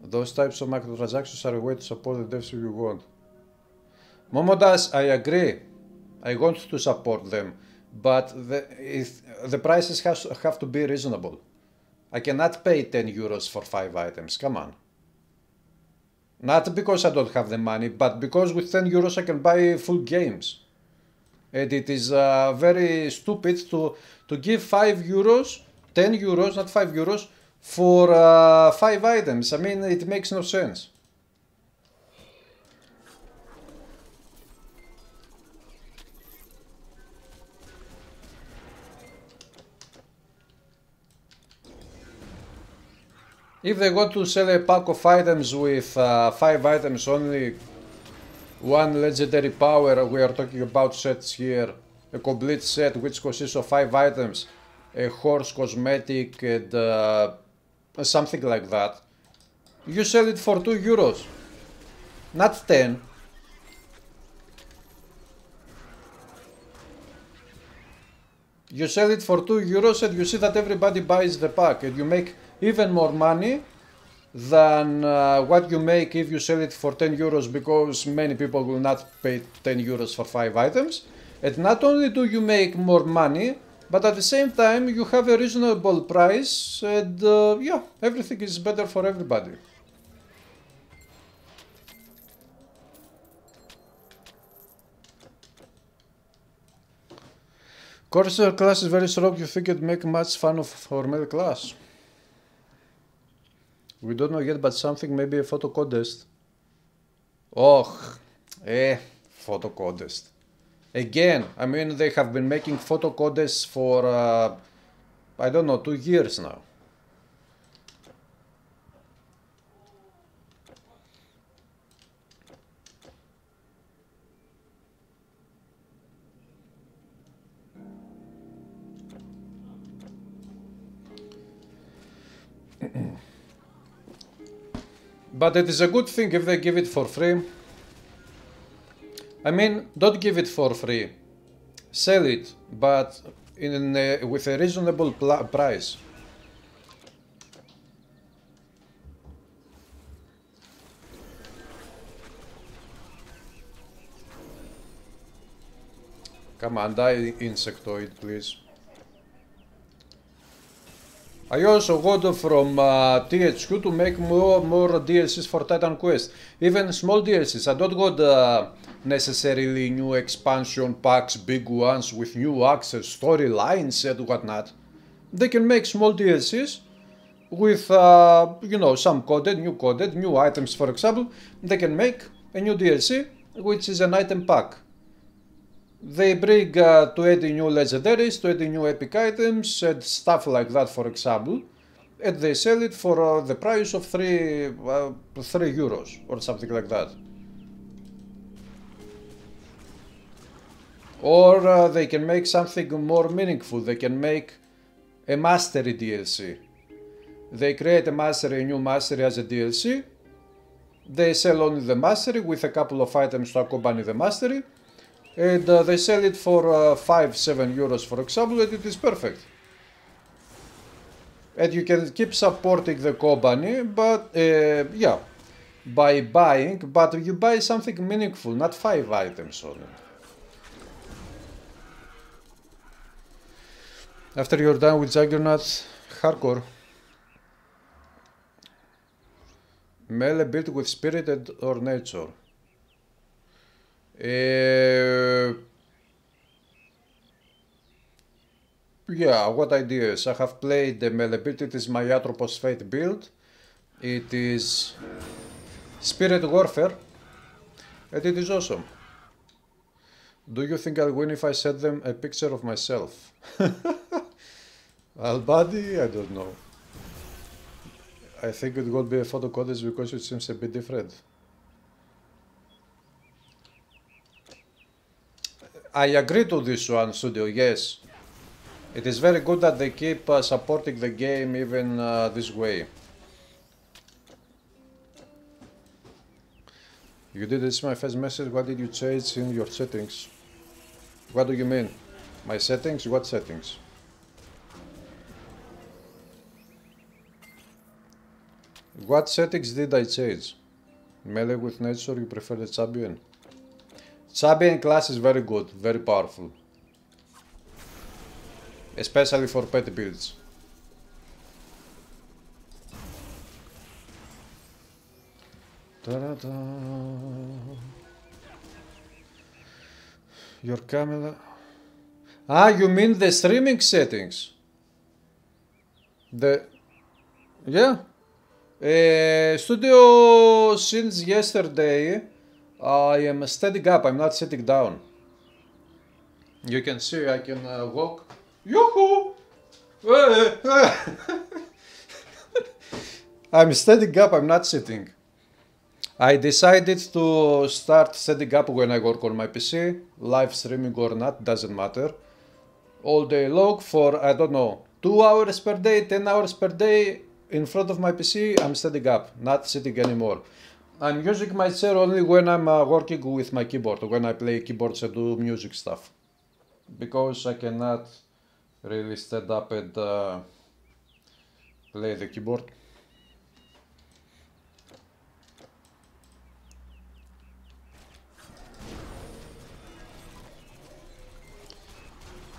Those types of microtransactions are a way to support the devs if you want. Momodas, I agree. I want to support them, but the, if, the prices has, have to be reasonable. I cannot pay 10 euros for 5 items, come on. Not because I don't have the money, but because with 10 euros I can buy full games. And it is uh, very stupid to, to give 5 euros, 10 euros, not 5 euros, for uh, 5 items. I mean, it makes no sense. If they want to sell a pack of items with uh, 5 items only, one legendary power, we are talking about sets here, a complete set which consists of 5 items, a horse cosmetic and uh, something like that. You sell it for 2 euros, not 10. You sell it for 2 euros and you see that everybody buys the pack and you make even more money than uh, what you make if you sell it for 10 euros because many people will not pay 10 euros for 5 items. And not only do you make more money, but at the same time you have a reasonable price and uh, yeah, everything is better for everybody. Corsair class is very strong, you think it make much fun of for middle class? We don't know yet, but something, maybe a photo contest. Oh, eh, photo contest. Again, I mean, they have been making photo codes for, uh, I don't know, two years now. But it is a good thing if they give it for free. I mean, don't give it for free. Sell it, but in a, uh, with a reasonable price. Come on, die insectoid, please. I also got from uh, THQ to make more more DLCs for Titan Quest. Even small DLCs. I don't got uh, necessarily new expansion packs, big ones with new access, storylines and whatnot. They can make small DLCs with uh, you know some coded, new coded, new items. For example, they can make a new DLC which is an item pack. They bring uh, 20 new legendaries, 20 new epic items, and stuff like that, for example, and they sell it for uh, the price of 3, uh, 3 euros or something like that. Or uh, they can make something more meaningful. They can make a mastery DLC. They create a mastery, a new mastery as a DLC. They sell only the mastery with a couple of items to accompany the mastery and uh, they sell it for uh, 5 7 euros for example and it is perfect. And you can keep supporting the company but uh, yeah by buying but you buy something meaningful not five items only. After you're done with juggernaut hardcore. Melee built with spirit or nature uh, yeah, what ideas? I have played the Melebuild, it is my Atropos Fate build. It is Spirit Warfare, and it is awesome. Do you think I'll win if I send them a picture of myself? Albadi? I don't know. I think it will be a photo contest because it seems a bit different. I agree to this one, Studio, yes. It is very good that they keep uh, supporting the game even uh, this way. You did this my first message, what did you change in your settings? What do you mean? My settings? What settings? What settings did I change? Melee with nature, you prefer the champion? Champion class is very good, very powerful. Especially for pet builds. Your camera... Ah, you mean the streaming settings? The... Yeah. Uh, studio since yesterday I am standing up, I'm not sitting down. You can see I can uh, walk. Yoo-hoo! I'm standing up, I'm not sitting. I decided to start setting up when I work on my PC, live streaming or not, doesn't matter. All day long for, I don't know, 2 hours per day, 10 hours per day in front of my PC, I'm standing up, not sitting anymore. I'm using my chair only when I'm uh, working with my keyboard, when I play keyboards and do music stuff. Because I cannot really stand up and uh, play the keyboard.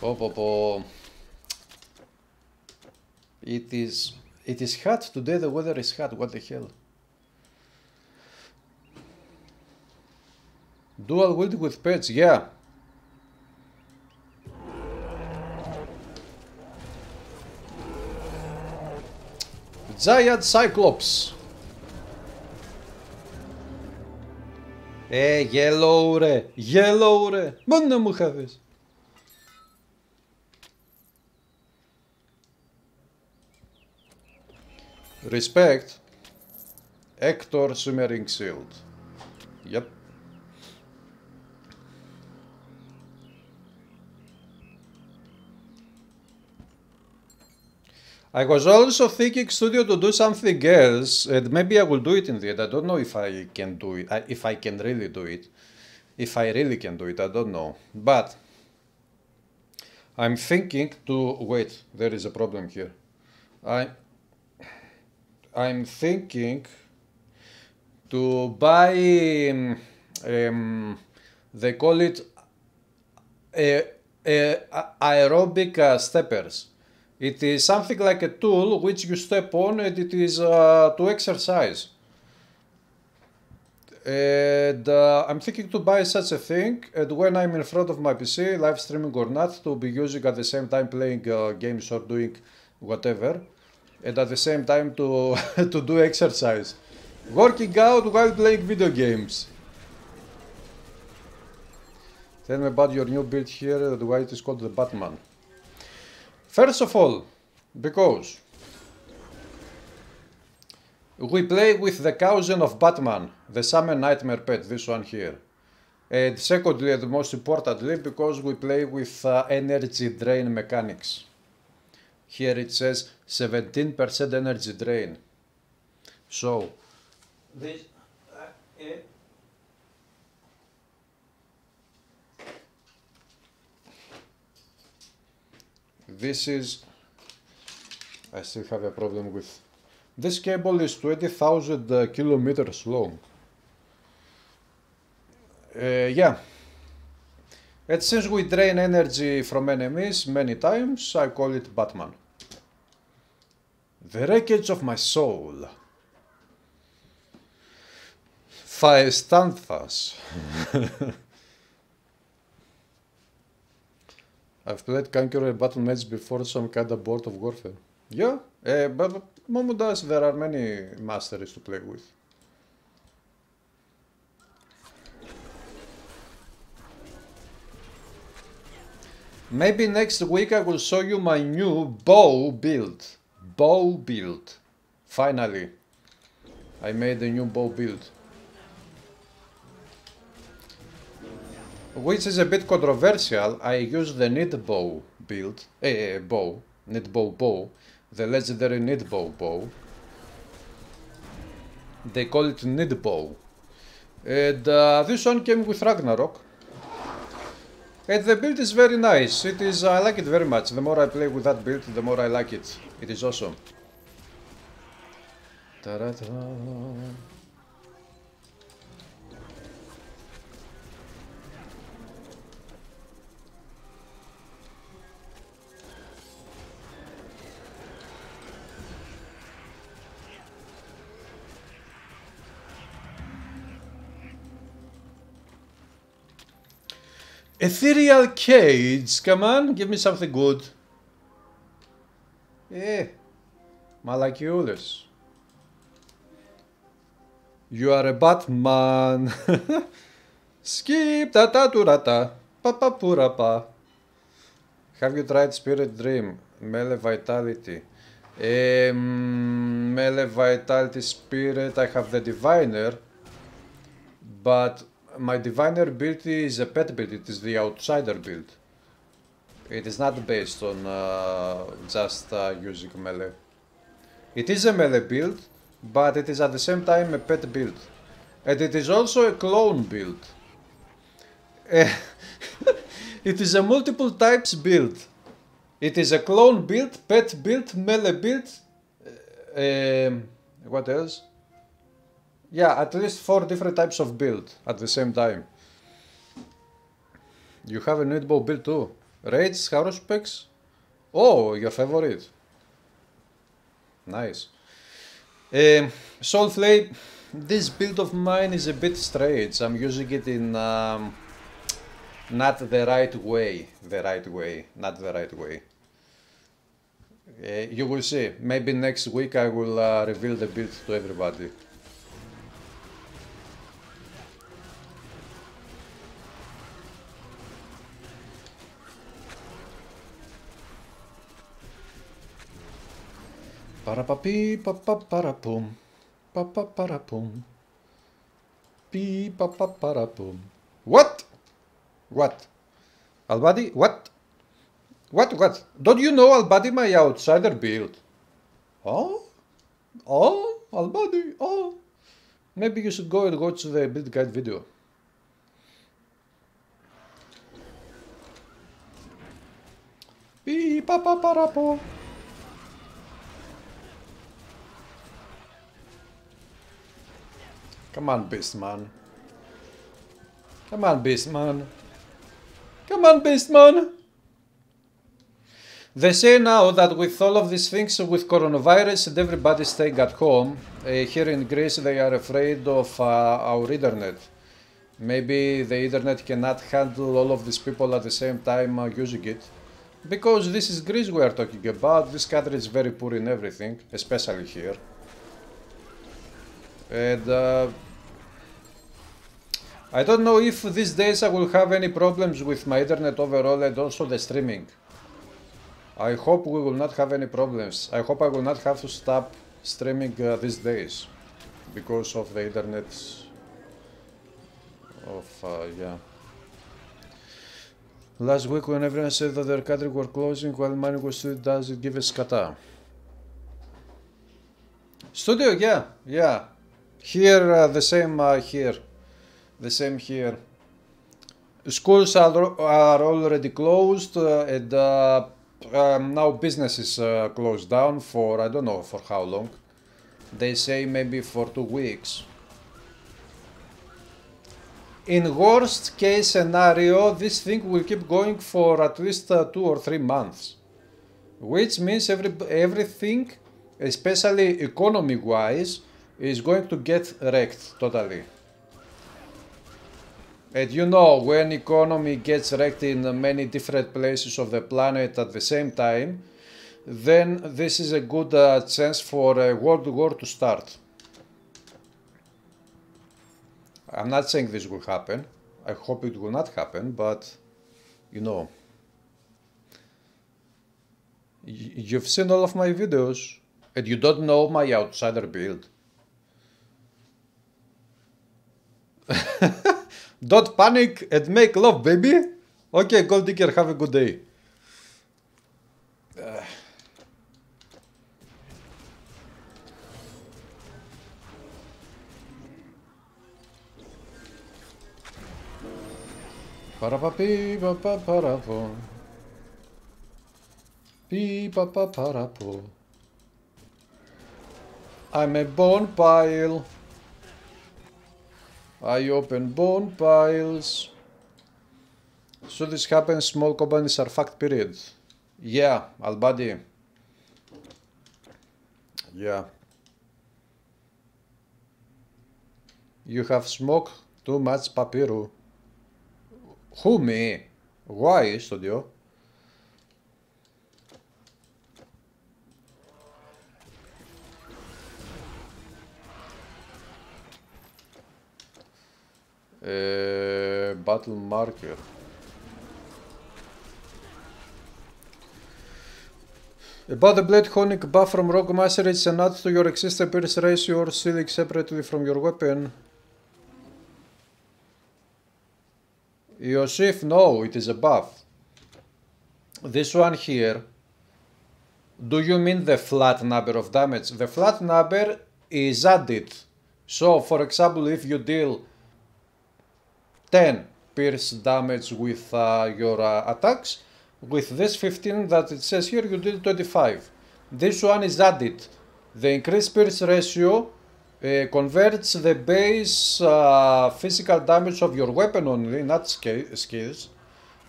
Oh, oh, oh. It is it is hot today. The weather is hot. What the hell? Dual wield with pets, yeah. Giant Cyclops. Ε, yellow ρε, yellow ρε, μόνο να μου χαθείς. Respect. Hector Shimmering Shield. I was also thinking studio to do something else and maybe I will do it in the end. I don't know if I can do it, if I can really do it. If I really can do it, I don't know. But I'm thinking to wait, there is a problem here. I I'm thinking to buy um, um, they call it uh, uh, aerobic uh, steppers. It is something like a tool which you step on and it is uh, to exercise. And uh, I'm thinking to buy such a thing, and when I'm in front of my PC, live streaming or not, to be using at the same time playing uh, games or doing whatever, and at the same time to to do exercise, working out while playing video games. Tell me about your new build here, and why it is called the Batman. First of all, because we play with the cousin of Batman, the Summer Nightmare pet, this one here. And secondly, and most importantly, because we play with uh, energy drain mechanics. Here it says 17% energy drain. So, this. Uh, eh, this is. I still have a problem with. This cable is 20,000 uh, kilometers long. Uh, yeah. And since we drain energy from enemies many times, I call it Batman. The wreckage of my soul. Faestanthas. I've played Conqueror Battle Mage before, so I'm kinda bored of Warfare. Yeah, uh, but Momo does, there are many masteries to play with. Maybe next week I will show you my new bow build. Bow build. Finally. I made a new bow build. Which is a bit controversial. I use the knit bow build. Eh, bow. Knit bow. The legendary knit bow. They call it knit bow. And uh, this one came with Ragnarok. And the build is very nice. It is, I like it very much. The more I play with that build, the more I like it. It is awesome. Ta-da-da. Ethereal Cage, come on, give me something good. Eh, Malachiolus. You are a Batman. Skip ta ta tu ra ta. Pa pa pu ra pa. Have you tried Spirit Dream? Melee Vitality. Um, melee Vitality Spirit, I have the Diviner. But my diviner build is a pet build, it is the outsider build. It is not based on uh, just uh, using melee. It is a melee build, but it is at the same time a pet build. And it is also a clone build. Eh, it is a multiple types build. It is a clone build, pet build, melee build. uh, what else? Yeah, at least four different types of build at the same time. You have a Nidbow build too. Rage, Haruspex. Oh, your favorite. Nice. Um, Soulflame, this build of mine is a bit strange. I'm using it in um, not the right way. The right way, not the right way. Uh, you will see. Maybe next week I will uh, reveal the build to everybody. Parapapi papaparapum. Papaparapum. Pi papaparapum. What? What? Albadi? What? What? What? Don't you know Albadi my outsider build? Oh? Oh? Albadi? Oh? Maybe you should go and watch the build guide video. Pi papaparapum. Come on, Beastman. Come on, Beastman. Come on, Beastman. They say now that with all of these things with coronavirus and everybody staying at home, uh, here in Greece they are afraid of uh, our internet. Maybe the internet cannot handle all of these people at the same time uh, using it. Because this is Greece we are talking about, this country is very poor in everything, especially here. And uh, I don't know if these days I will have any problems with my internet overall and also the streaming. I hope we will not have any problems. I hope I will not have to stop streaming uh, these days because of the internet of uh, yeah. Last week when everyone said that their country were closing while mine was still does it give a scata. Studio, yeah, yeah. Here uh, the same uh, here. The same here. Schools are, are already closed uh, and uh, um, now business is uh, closed down for I don't know for how long. They say maybe for two weeks. In worst case scenario, this thing will keep going for at least uh, two or three months, which means every everything, especially economy wise, is going to get wrecked totally. And you know, when economy gets wrecked in many different places of the planet at the same time, then this is a good uh, chance for a world war to start. I'm not saying this will happen. I hope it will not happen, but you know. You've seen all of my videos and you don't know my outsider build. Don't panic and make love, baby. Okay, Gold Digger, have a good day. Uh. Parapapi, papa, parapo. Pi, papa, parapo. I'm a bone pile. I open bone piles. So this happens, small companies are fucked, period. Yeah, Albadi. Yeah. You have smoked too much papiru. Who, me? Why, studio? Battle marker. About the blade honing buff from Rogue Master, it's an add to your existing pierce ratio or sealing separately from your weapon. Yosif, no, it is a buff. This one here, do you mean the flat number of damage? The flat number is added. So, for example, if you deal 10 pierce damage with uh, your uh, attacks. With this 15 that it says here, you did 25. This one is added. The increased pierce ratio uh, converts the base uh, physical damage of your weapon only, not skills,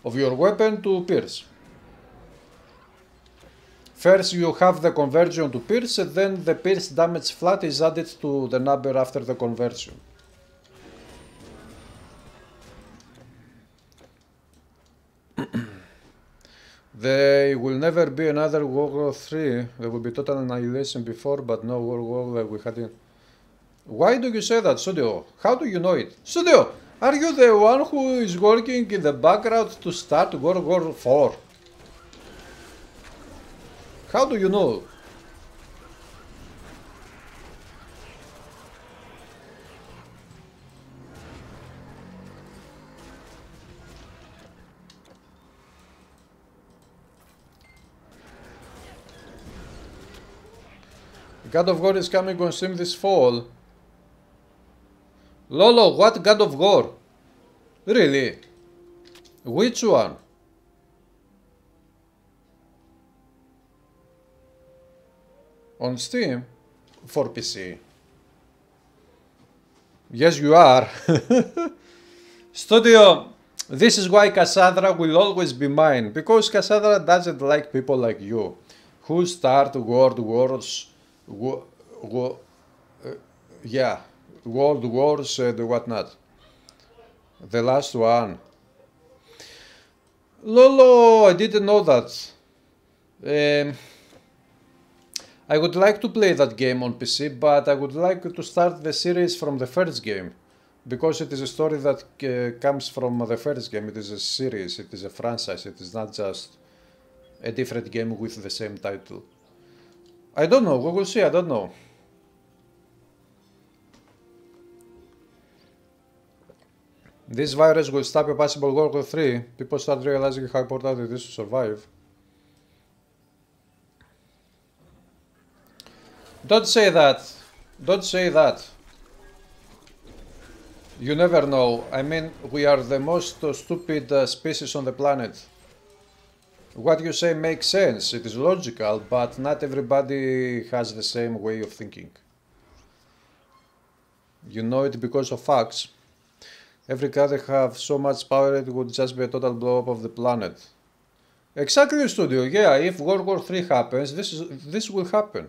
of your weapon to pierce. First you have the conversion to pierce, then the pierce damage flat is added to the number after the conversion. There will never be another World War 3. There will be total annihilation before, but no World War like we had in. Why do you say that, Studio? How do you know it? Studio, are you the one who is working in the background to start World War 4? How do you know? God of War is coming on Steam this fall. Lolo, what God of War? Really? Which one? On Steam? For PC. Yes, you are. Studio, this is why Cassandra will always be mine, because Cassandra doesn't like people like you, who start world wars, wo, uh, yeah, world wars and whatnot. The last one. Lolo, I didn't know that. Um, I would like to play that game on PC, but I would like to start the series from the first game. Because it is a story that uh, comes from the first game, it is a series, it is a franchise, it is not just a different game with the same title. I don't know, we will see, I don't know. This virus will stop a possible World War 3. People start realizing how important it is to survive. Don't say that. Don't say that. You never know. I mean, we are the most uh, stupid uh, species on the planet. What you say makes sense, it is logical, but not everybody has the same way of thinking. You know it because of facts. Every country have so much power it would just be a total blow up of the planet. Exactly, studio. Yeah, if World War 3 happens, this is this will happen.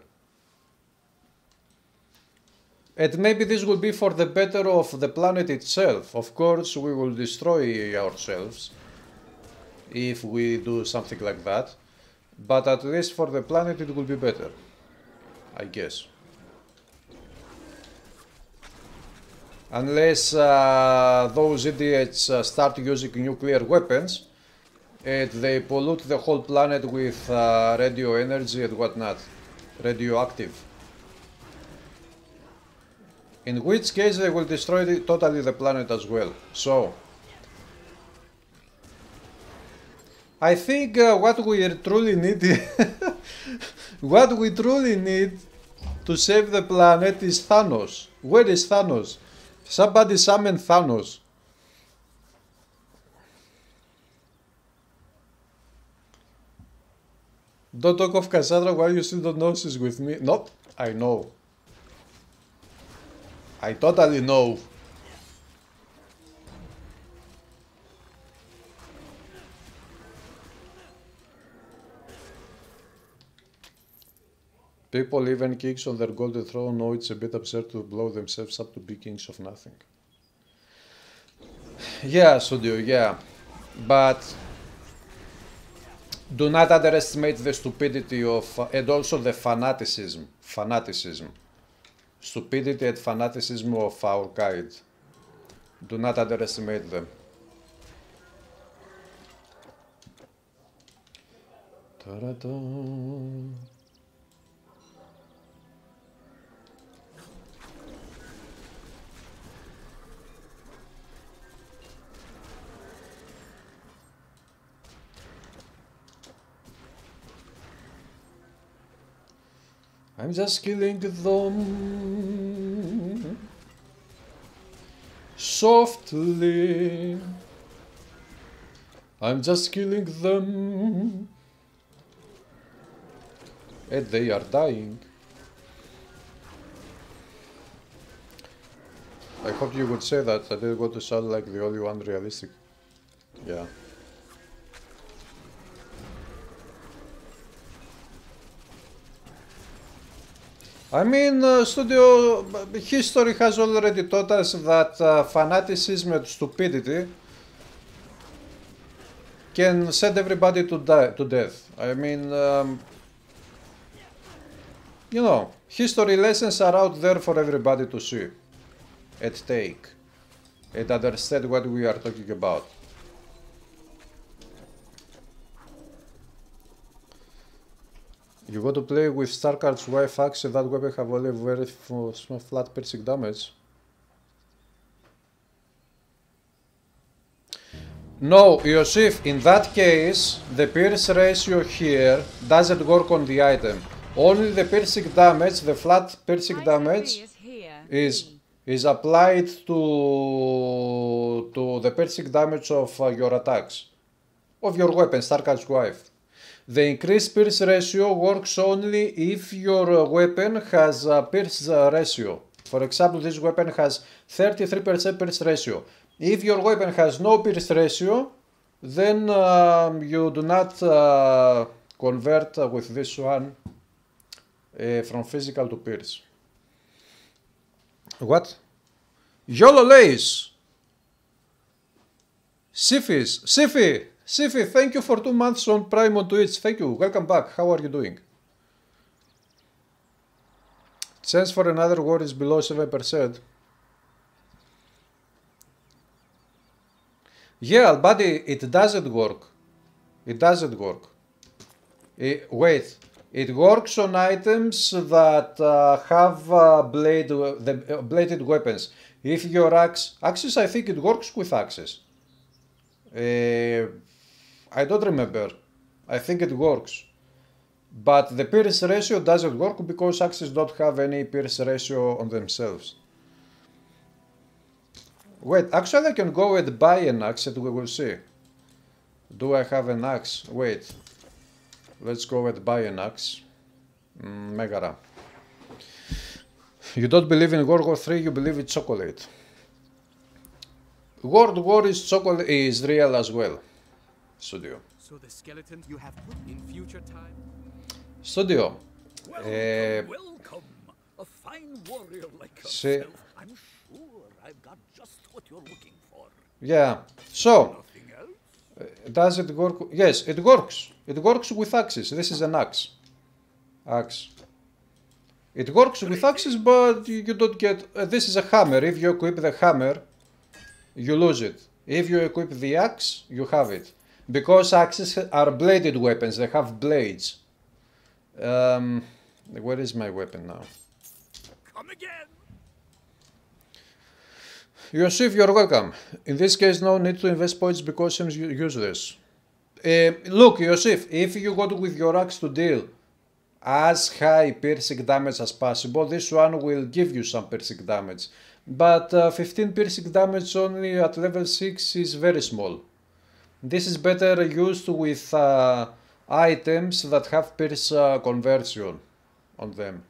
And maybe this will be for the better of the planet itself. Of course, we will destroy ourselves if we do something like that. But at least for the planet it will be better. I guess. Unless uh, those idiots uh, start using nuclear weapons and they pollute the whole planet with uh, radio energy and whatnot. Radioactive. In which case they will destroy the, totally the planet as well. So, I think uh, what we truly need, what we truly need to save the planet is Thanos. Where is Thanos? Somebody summon Thanos. Don't talk of Cassandra while you still don't know she's with me. Nope, I know. I totally know. People, even kings on their golden throne, know it's a bit absurd to blow themselves up to be kings of nothing. Yeah, Studio, yeah. But do not underestimate the stupidity of, uh, and also the fanaticism, fanaticism, stupidity and fanaticism of our guide. Do not underestimate them. Ta-da-da. I'm just killing them softly. I'm just killing them, and they are dying. I hope you would say that. I didn't want to sound like the only one realistic. Yeah. I mean, uh, studio history has already taught us that uh, fanaticism and stupidity can send everybody to die to death. I mean, um, you know, history lessons are out there for everybody to see and take and understand what we are talking about. You want to play with Starkad's wife axe and that weapon have only very small flat piercing damage. No, Yosif, in that case, the pierce ratio here doesn't work on the item. only the piercing damage, the flat piercing damage is is applied to to the piercing damage of uh, your attacks of your weapon, Starkad's wife. The increased pierce ratio works only if your uh, weapon has a pierce uh, ratio. For example, this weapon has 33% pierce ratio. If your weapon has no pierce ratio, then um, you do not uh, convert uh, with this one uh, from physical to pierce. What? YOLO Lace! Sifis! Sifi! Sifi, thank you for two months on Prime on Twitch. Thank you. Welcome back. How are you doing? Chance for another war is below 7%. Yeah, buddy, it doesn't work. It doesn't work. Eh, wait, it works on items that uh, have uh, blade, the uh, bladed weapons. If your axe, axes, I think it works with axes. I don't remember. I think it works. But the pierce ratio doesn't work because axes don't have any pierce ratio on themselves. Wait, actually I can go and buy an axe and we will see. Do I have an axe? Wait. Let's go and buy an axe. Mm, Megara. You don't believe in World War 3, you believe in chocolate. World War is chocolate is real as well. Studio. So the skeletons you have put in future time? Studio. Welcome, Eh, welcome. A fine warrior like see- yourself. I'm sure I've got just what you're looking for. Yeah. So, does it work? Yes, it works. It works with axes. This is an axe. Axe. It works with axes, but you you don't get. Uh, this is a hammer. If you equip the hammer, you lose it. If you equip the axe, you have it. Because axes are bladed weapons, they have blades. Um, where is my weapon now? Come again. Yosif, you're welcome. In this case, no need to invest points because seems u- useless. Uh, look, Yosif, if you go with your axe to deal as high piercing damage as possible, this one will give you some piercing damage. But uh, 15 piercing damage only at level 6 is very small. This is better used with uh, items that have pierce uh, conversion on them.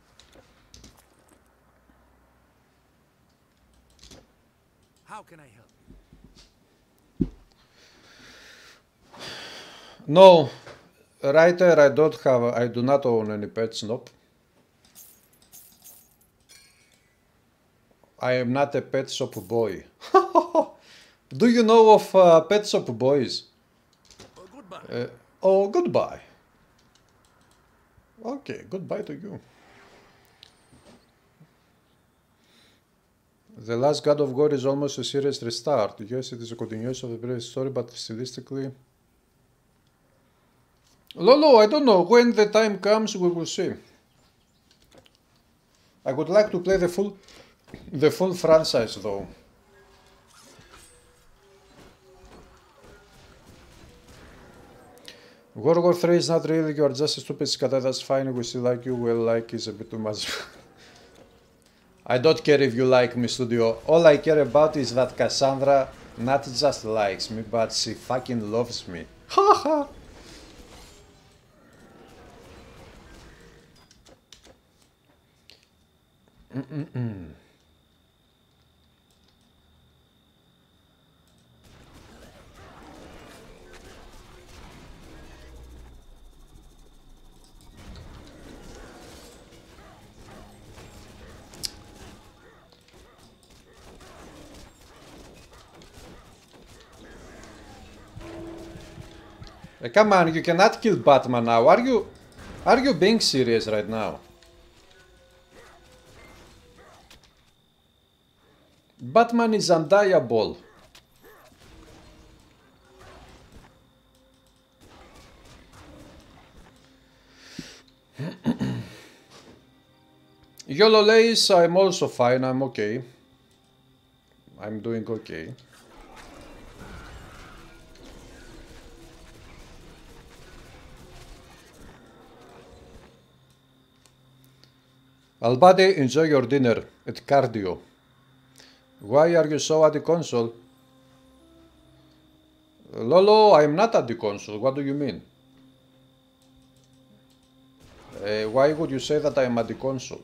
How can I help you? No, writer, I don't have, I do not own any pets, nope. I am not a pet shop boy. do you know of uh, pet shop boys? Oh, goodbye. Uh, oh, goodbye. Okay, goodbye to you. The Last God of God is almost a serious restart. Yes, it is a continuation of the previous story, but stylistically. Lolo, I don't know. When the time comes, we will see. I would like to play the full, the full franchise, though. War 3 is not really, you are just a stupid scatter, that's fine, we still like you, well, like is a bit too much. I don't care if you like me, studio. All I care about is that Cassandra not just likes me, but she fucking loves me. Haha! Uh, Come on, you cannot kill Batman now. Are you are you being serious right now? Batman is undieable. YOLO Lace, I'm also fine, I'm okay. I'm doing okay. Albadi, enjoy your dinner at cardio. Why are you so at the console? Lolo, I'm not at the console. What do you mean? Uh, why would you say that I'm at the console?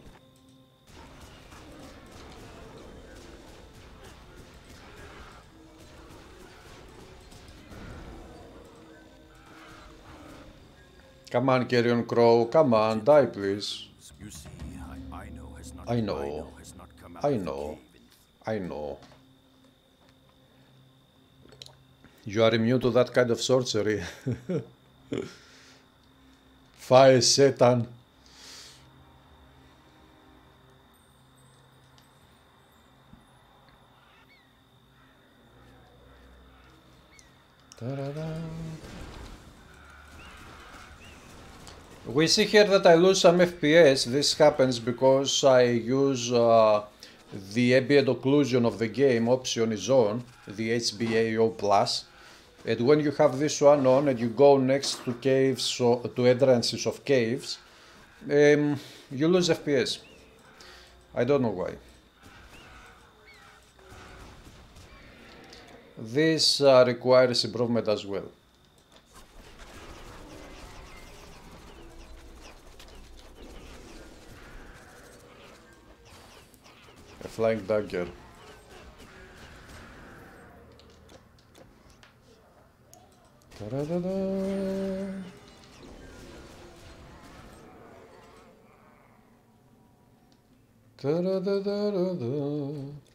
Come on, Carrion Crow. Come on, die, please. I know I know. has not come out I know. cave I know. You are immune to that kind of sorcery. Fire Satan. Ta-da-da. We see here that I lose some FPS. This happens because I use uh, the ambient occlusion of the game option is on, the HBAO. And when you have this one on and you go next to caves, so, to entrances of caves, um, you lose FPS. I don't know why. This uh, requires improvement as well. Flying dagger. Ta-da-da-da. Ta-da-da-da-da-da. Ba-da-ba-ba.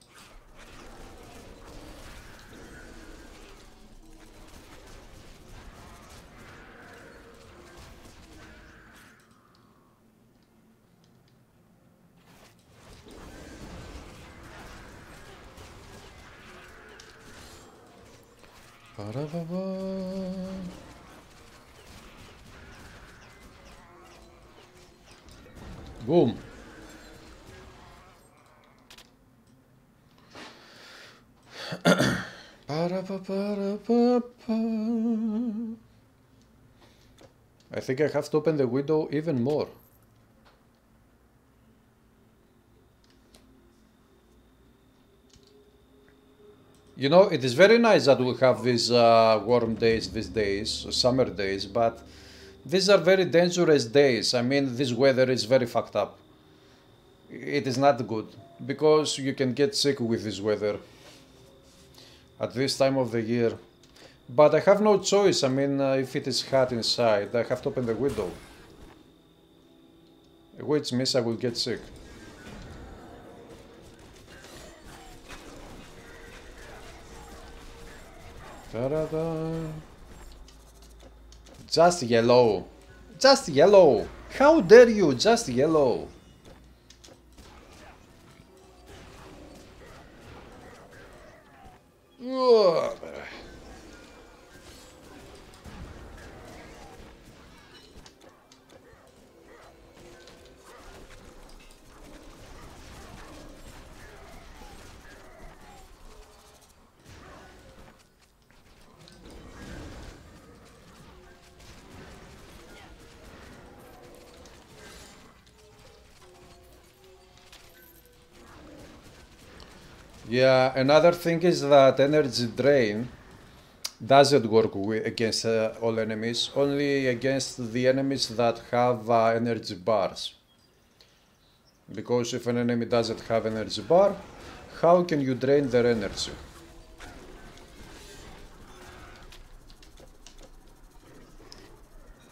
Boom. I think I have to open the window even more. You know, it is very nice that we have these uh, warm days these days, summer days, but these are very dangerous days. I mean, this weather is very fucked up. It is not good because you can get sick with this weather at this time of the year. But I have no choice. I mean, uh, if it is hot inside, I have to open the window. Which means I will get sick. Just yellow. Just yellow. How dare you? Just yellow. Ugh. Yeah, another thing is that energy drain doesn't work against uh, all enemies, only against the enemies that have uh, energy bars. Because if an enemy doesn't have energy bar, how can you drain their energy?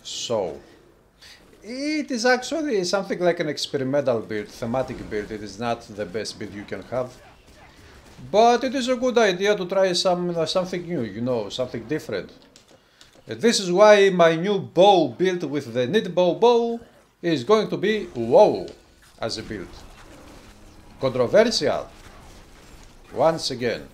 So, it is actually something like an experimental build, thematic build. It is not the best build you can have. But it is a good idea to try some uh, something new, you know, something different. This is why my new bow built with the knit bow bow is going to be wow as a build. Controversial. Once again.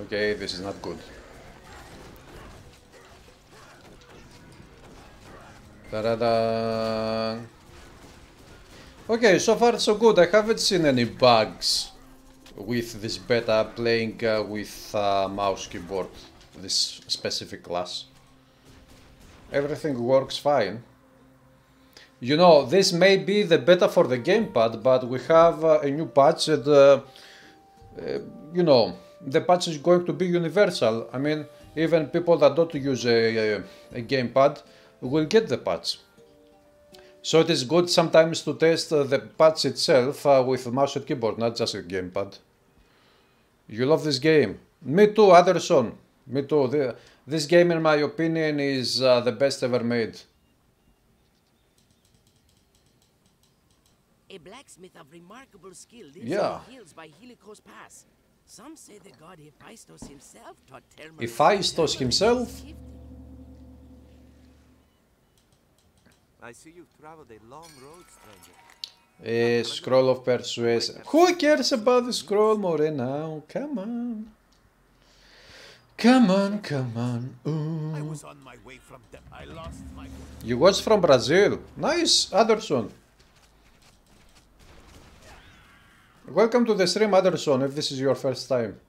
Okay, this is not good. Ta-da-da. Okay, so far so good. I haven't seen any bugs with this beta playing uh, with uh, mouse keyboard, this specific class. Everything works fine. You know, this may be the beta for the gamepad, but we have uh, a new patch and, uh, uh, you know, the patch is going to be universal. I mean, even people that don't use a, a, a gamepad will get the patch. So it is good sometimes to test uh, the patch itself uh, with mouse and keyboard, not just a gamepad. You love this game. Me too, Anderson. Me too. The, this game, in my opinion, is uh, the best ever made. A blacksmith of remarkable skill lives Yeah. in the hills by Helicos Pass. Some say the god Hephaestus himself taught Terminus. Hephaestus himself? I see you've traveled a long road, stranger. A scroll of persuasion. Who cares about the scroll more now? Oh, come on. Come on, come on. I was on my way from them. I lost my You watch from Brazil. Nice, Anderson. Welcome to the stream, Anderson, if this is your first time.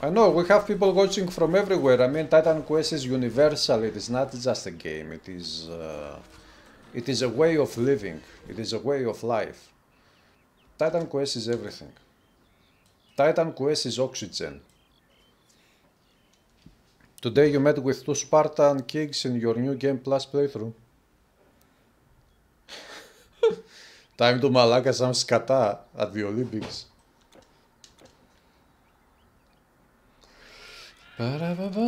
I know, we have people watching from everywhere. I mean, Titan Quest is universal. It is not just a game. It is, uh, it is a way of living. It is a way of life. Titan Quest is everything. Titan Quest is oxygen. Today you met with two Spartan kings in your new Game Plus playthrough. Time to μαλάκα σαν σκατά at the Olympics. Ba-da-ba-ba.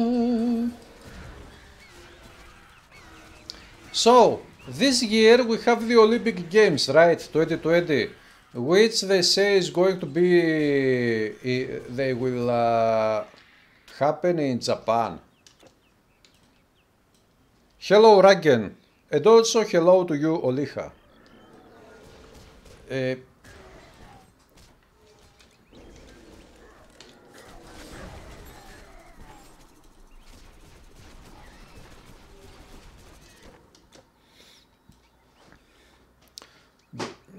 So, this year we have the Olympic Games, right? 2020, which they say is going to be, i- they will uh, happen in Japan. Hello, Ragen, and also hello to you, Oliha. Uh,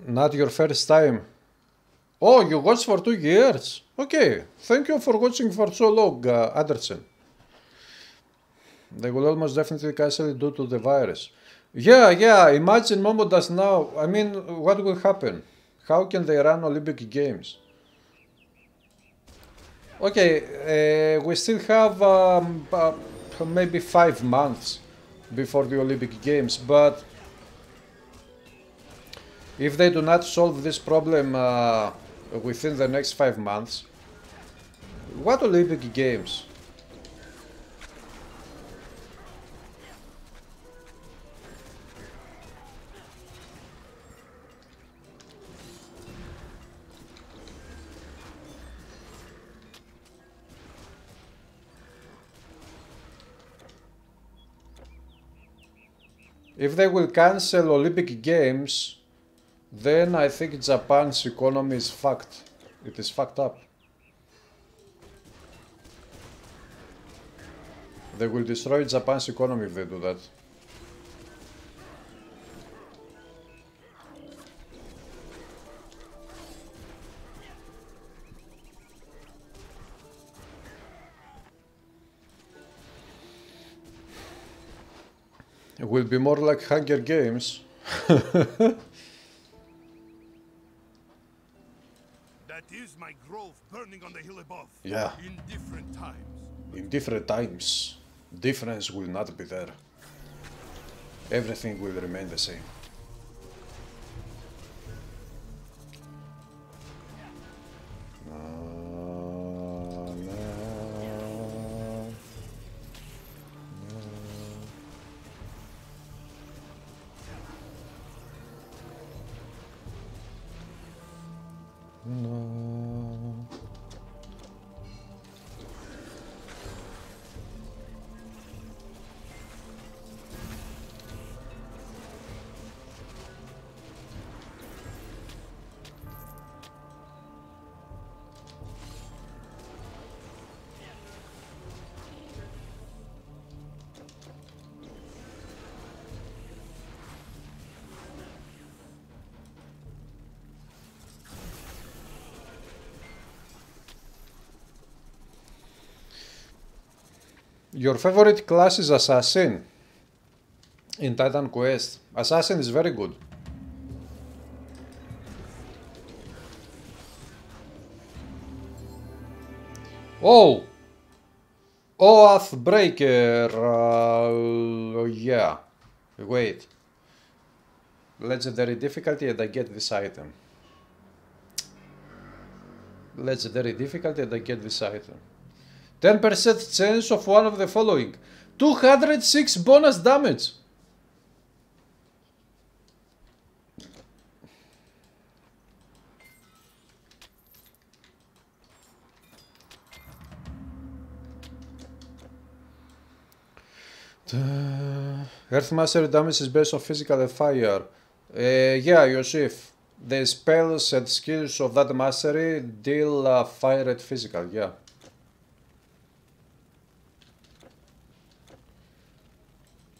Not your first time. Oh, you watched for two years. Okay, thank you for watching for so long, uh, Anderson. They will almost definitely cancel it due to the virus. Yeah, yeah, imagine Momo does now. I mean, what will happen? How can they run Olympic Games? Okay, uh, we still have um, uh, maybe five months before the Olympic Games, but if they do not solve this problem uh, within the next five months, what Olympic Games? If they will cancel Olympic Games, then I think Japan's economy is fucked. It is fucked up. They will destroy Japan's economy if they do that. It will be more like Hunger Games. That is my grove burning on the hill above. Yeah. In different times. In different times, difference will not be there. Everything will remain the same. Na, Your favorite class is Assassin in Titan Quest. Assassin is very good. Oh! Oath Breaker. Uh, yeah. Wait. Legendary difficulty and I get this item. Legendary difficulty and I get this item. 10% chance of one of the following. 206 bonus damage. Earth Mastery damage is based on physical and fire. Uh, yeah, Yosif. The spells and skills of that mastery deal uh, fire and physical, yeah.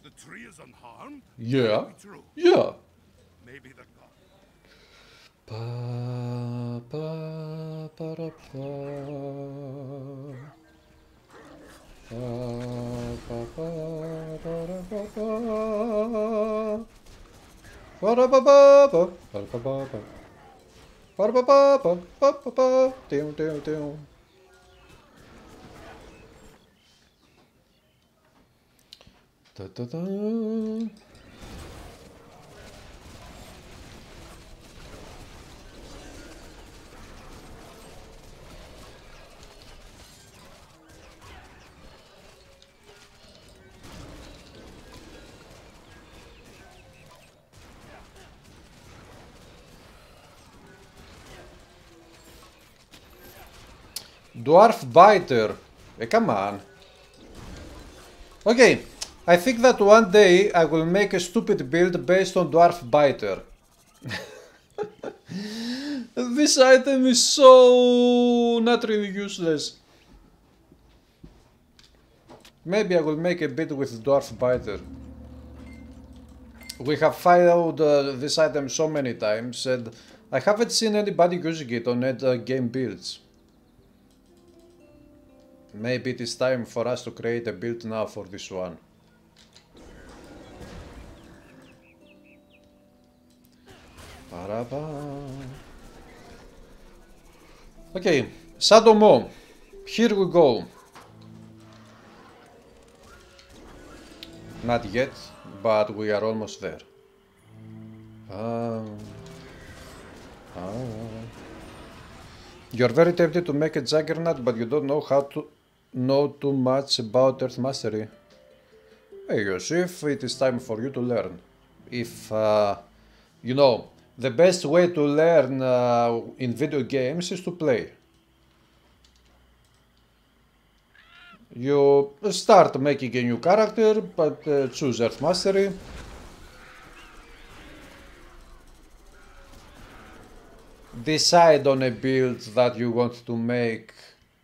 The tree is unharmed? Yeah. Yeah. Maybe the ra, pa, pa, pa, pa, pa, pa. Tiu, tiu, tiu. Da, da, da. Dwarf Biter. Eh, come on. Okay, I think that one day I will make a stupid build based on Dwarf Biter. this item is so not really useless. Maybe I will make a bit with Dwarf Biter. We have followed uh, this item so many times and I haven't seen anybody using it on net uh, game builds. Maybe it is time for us to create a build now for this one. Okay, Sadomo. Here we go. Not yet, but we are almost there. Um, ah. You're very tempted to make a Juggernaut, but you don't know how to know too much about Earth Mastery. Hey, it is time for you to learn. If, uh, you know, the best way to learn uh, in video games is to play. You start making a new character, but uh, choose Earth Mastery. Decide on a build that you want to make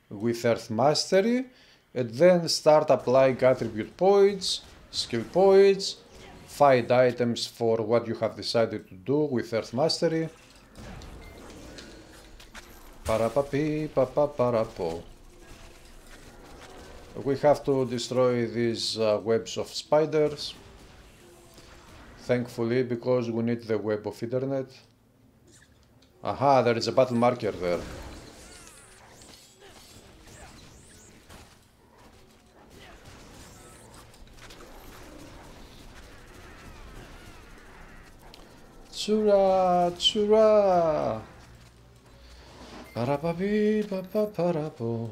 with Earth Mastery, and then start applying attribute points, skill points, find items for what you have decided to do with Earth Mastery. Parapapi. We have to destroy these uh, webs of spiders. Thankfully, because we need the web of internet. Aha, there is a battle marker there. Papa, parapo.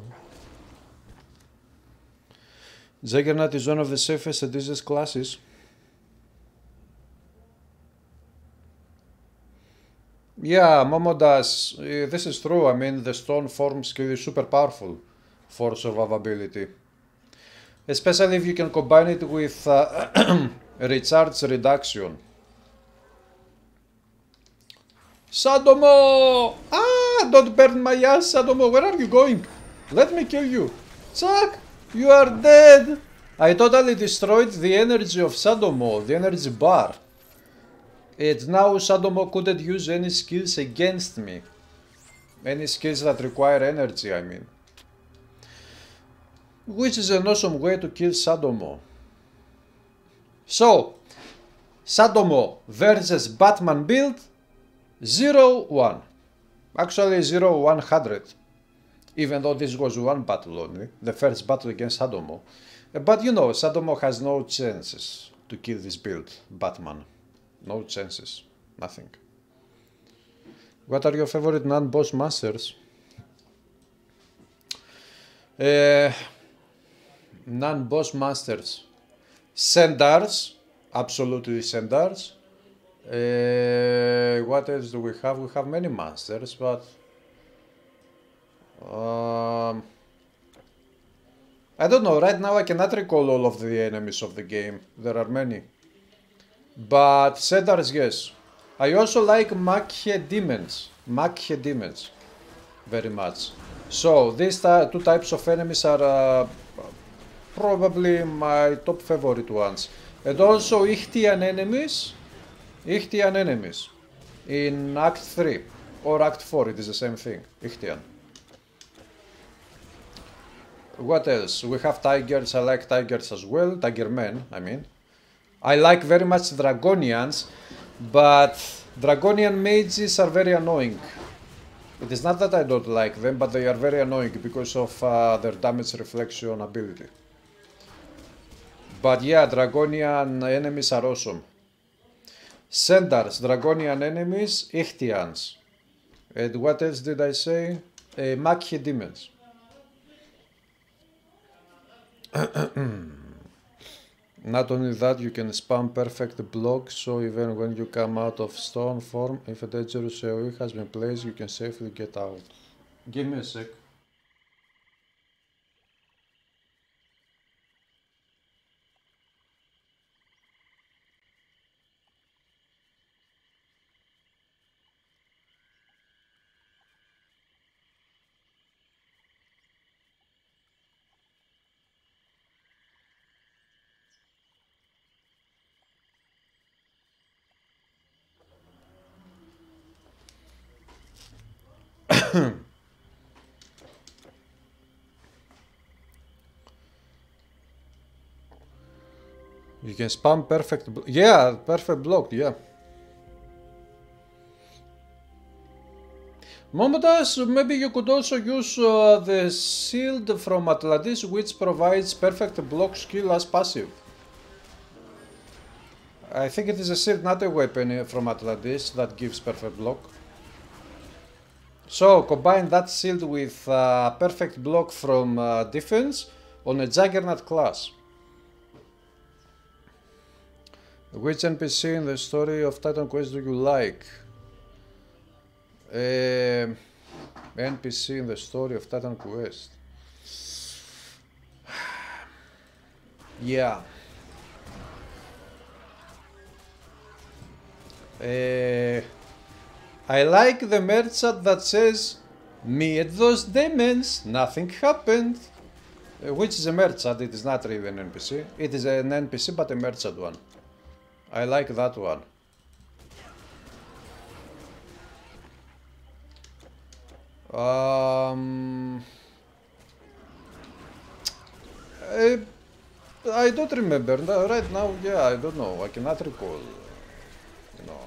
Juggernaut is one of the safest and easiest classes. Yeah, Momo does. Uh, This is true. I mean, the stone form skill is super powerful for survivability. Especially if you can combine it with uh, recharge reduction. Sadomo! Ah, don't burn my ass, Sadomo. Where are you going? Let me kill you. Chuck, you are dead. I totally destroyed the energy of Sadomo, the energy bar. And now Sadomo couldn't use any skills against me. Any skills that require energy, I mean. which is an awesome way to kill Sadomo. So, Sadomo versus Batman build 0 1. Actually 0 100. Even though this was one battle only, the first battle against Sadomo. But you know, Sadomo has no chances to kill this build, Batman. No chances. Nothing. What are your favorite non-boss masters? Uh, non-boss masters. Centaurs, absolutely Centaurs. Uh, what else do we have? We have many monsters, but um, I don't know. Right now, I cannot recall all of the enemies of the game. There are many, but Centaurs, yes. I also like Machae demons. Machae demons, very much. So these two types of enemies are uh, probably my top favorite ones. And also Ichthyan enemies, Ichthyan enemies in Act 3 or Act 4, it is the same thing, Ichthyan. What else? We have tigers, I like tigers as well, tiger men, I mean. I like very much Dragonians, but Dragonian mages are very annoying. It is not that I don't like them, but they are very annoying because of uh, their damage reflection ability. But yeah, Dragonian enemies are awesome. Centaurs, Dragonian enemies, Ichthyans. And what else did I say? Uh, demons. Not only that, you can spam perfect blocks, so even when you come out of stone form, if a dangerous AoE has been placed, you can safely get out. Give me a sec. You can spam perfect. Yeah, perfect block, Yeah. Momodas, maybe you could also use uh, the shield from Atlantis, which provides perfect block skill as passive. I think it is a shield, not a weapon from Atlantis that gives perfect block. So combine that shield with uh, perfect block from uh, defense on a Juggernaut class. Which NPC in the story of Titan Quest do you like? Uh, NPC in the story of Titan Quest. yeah. Uh, I like the merchant that says, Meet those demons, nothing happened. Uh, which is a merchant, it is not really an NPC. It is an NPC but a merchant one. I like that one. Um, I, I don't remember. Right now, yeah, I don't know. I cannot recall. No.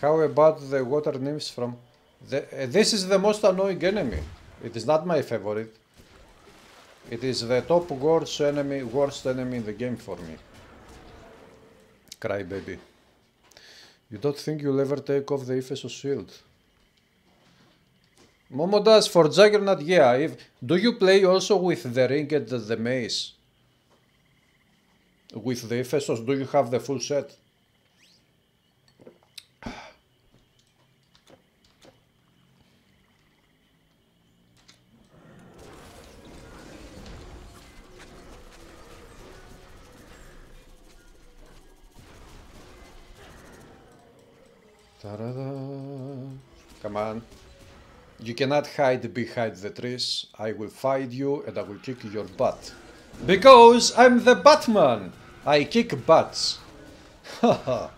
How about the water nymphs from... The, uh, this is the most annoying enemy. It is not my favorite. It is the top worst enemy, worst enemy in the game for me. Crybaby. You don't think you'll ever take off the Ephesus shield? Momo does for Juggernaut, yeah. If, do you play also with the ring and the mace? With the Ephesus, do you have the full set? Come on. You cannot hide behind the trees. I will find you and I will kick your butt. Because I'm the Batman! I kick butts. Haha.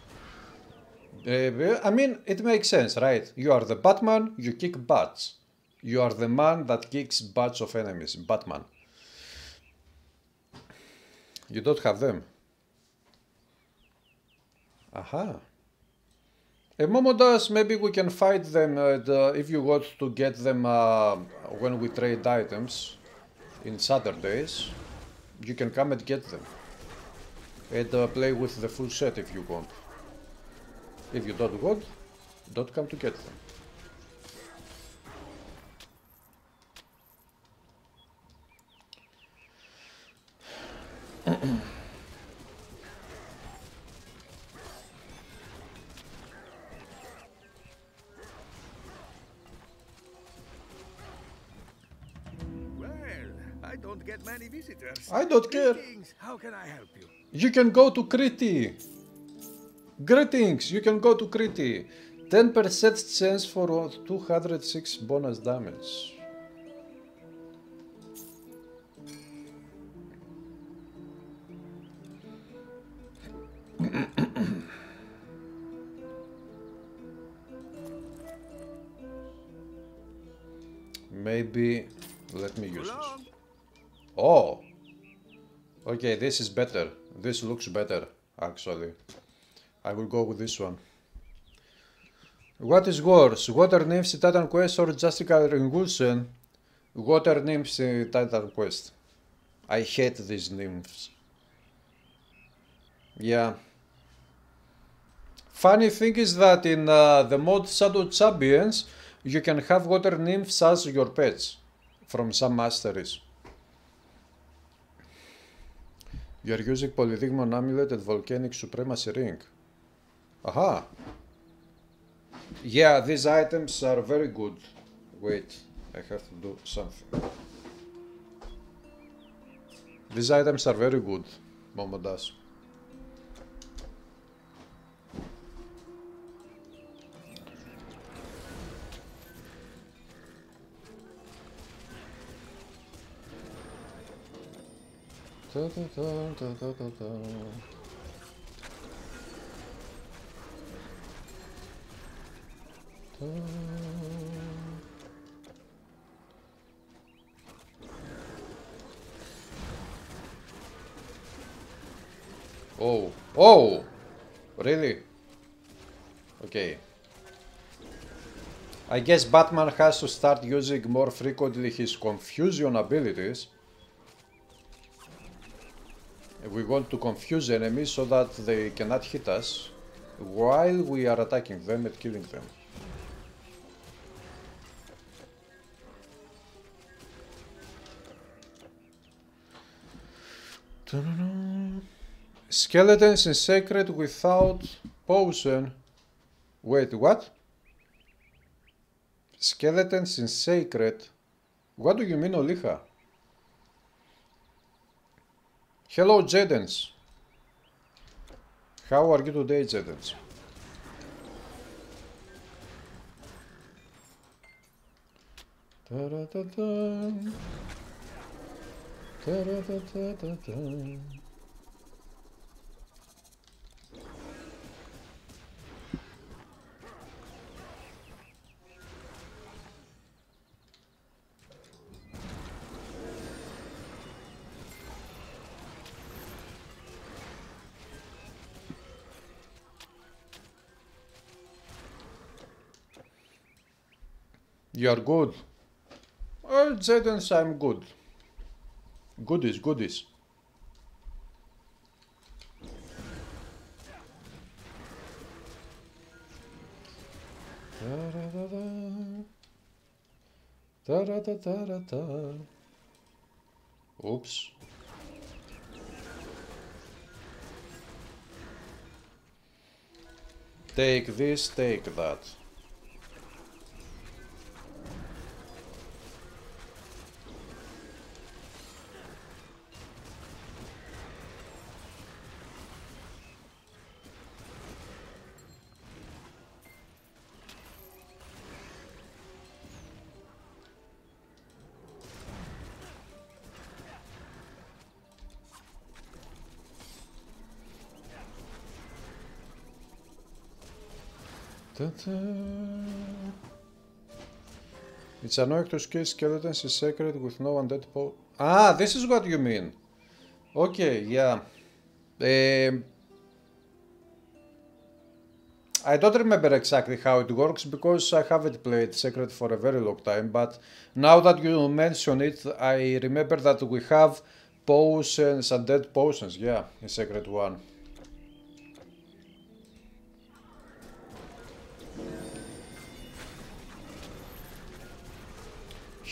I mean, it makes sense, right? You are the Batman, you kick butts. You are the man that kicks butts of enemies. Batman. You don't have them. Aha. A Momo does, maybe we can fight them uh, if you want to get them uh, when we trade items in Saturdays. You can come and get them. And uh, play with the full set if you want. If you don't want, don't come to get them. I don't care. How can I help you? You can go to Kriti. Greetings, you can go to Kriti. 10% chance for 206 bonus damage. Maybe let me use this. Oh, okay, this is better. This looks better, actually. I will go with this one. What is worse, Water Nymphs Titan Quest or Justical Revulsion? Water Nymphs in Titan Quest. I hate these nymphs. Yeah. Funny thing is that in uh, the mod Shadow Champions, you can have water nymphs as your pets from some masteries. You are using Polydemon Amulet and Volcanic Supremacy Ring. Aha! Yeah, these items are very good. Wait, I have to do something. These items are very good, Momo does. Oh, oh, really? Okay. I guess Batman has to start using more frequently his confusion abilities. We want to confuse enemies so that they cannot hit us while we are attacking them and killing them. Skeletons in sacred without potion. Wait, what? Skeletons in sacred? What do you mean, Oliha? Hello, Jedens. How are you today, Jedens? Ta-da-da-da. Ta-da-da-da-da-da. You are good. Well, Zedens, I'm good. Goodies, goodies. Da-da-da-da. Da-da-da-da-da-da. Oops. Take this, take that. It's annoying to kill skeletons in secret with no undead po- Ah, this is what you mean. Okay, yeah. Um, I don't remember exactly how it works because I haven't played Secret for a very long time, but now that you mention it, I remember that we have potions, undead potions, yeah, in Secret 1.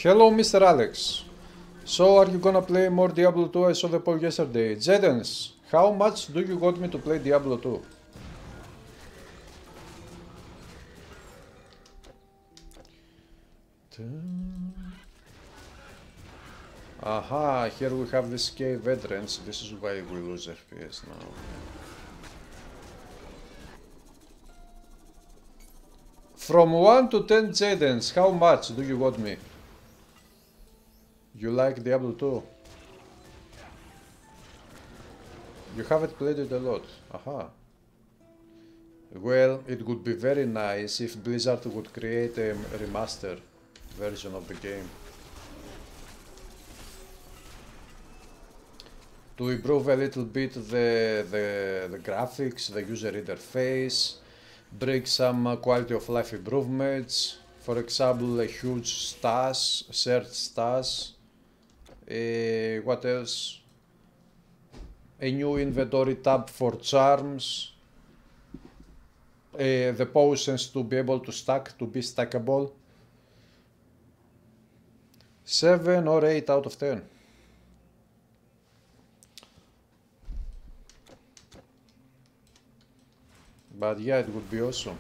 Hello, Mr. Alex. So, are you gonna play more Diablo 2? I saw the poll yesterday. Jedens, how much do you want me to play Diablo 2? Aha, here we have this cave entrance. This is why we lose FPS now. From 1 to 10 Jadens, how much do you want me? You like Diablo 2? You haven't played it a lot. Aha. Well, it would be very nice if Blizzard would create a remaster version of the game. To improve a little bit the, the, the graphics, the user interface, bring some quality of life improvements, for example a huge stas, shared stas, uh, what else? A new inventory tab for charms, uh, the potions to be able to stack, to be stackable. 7 or 8 out of 10. But yeah, it would be awesome.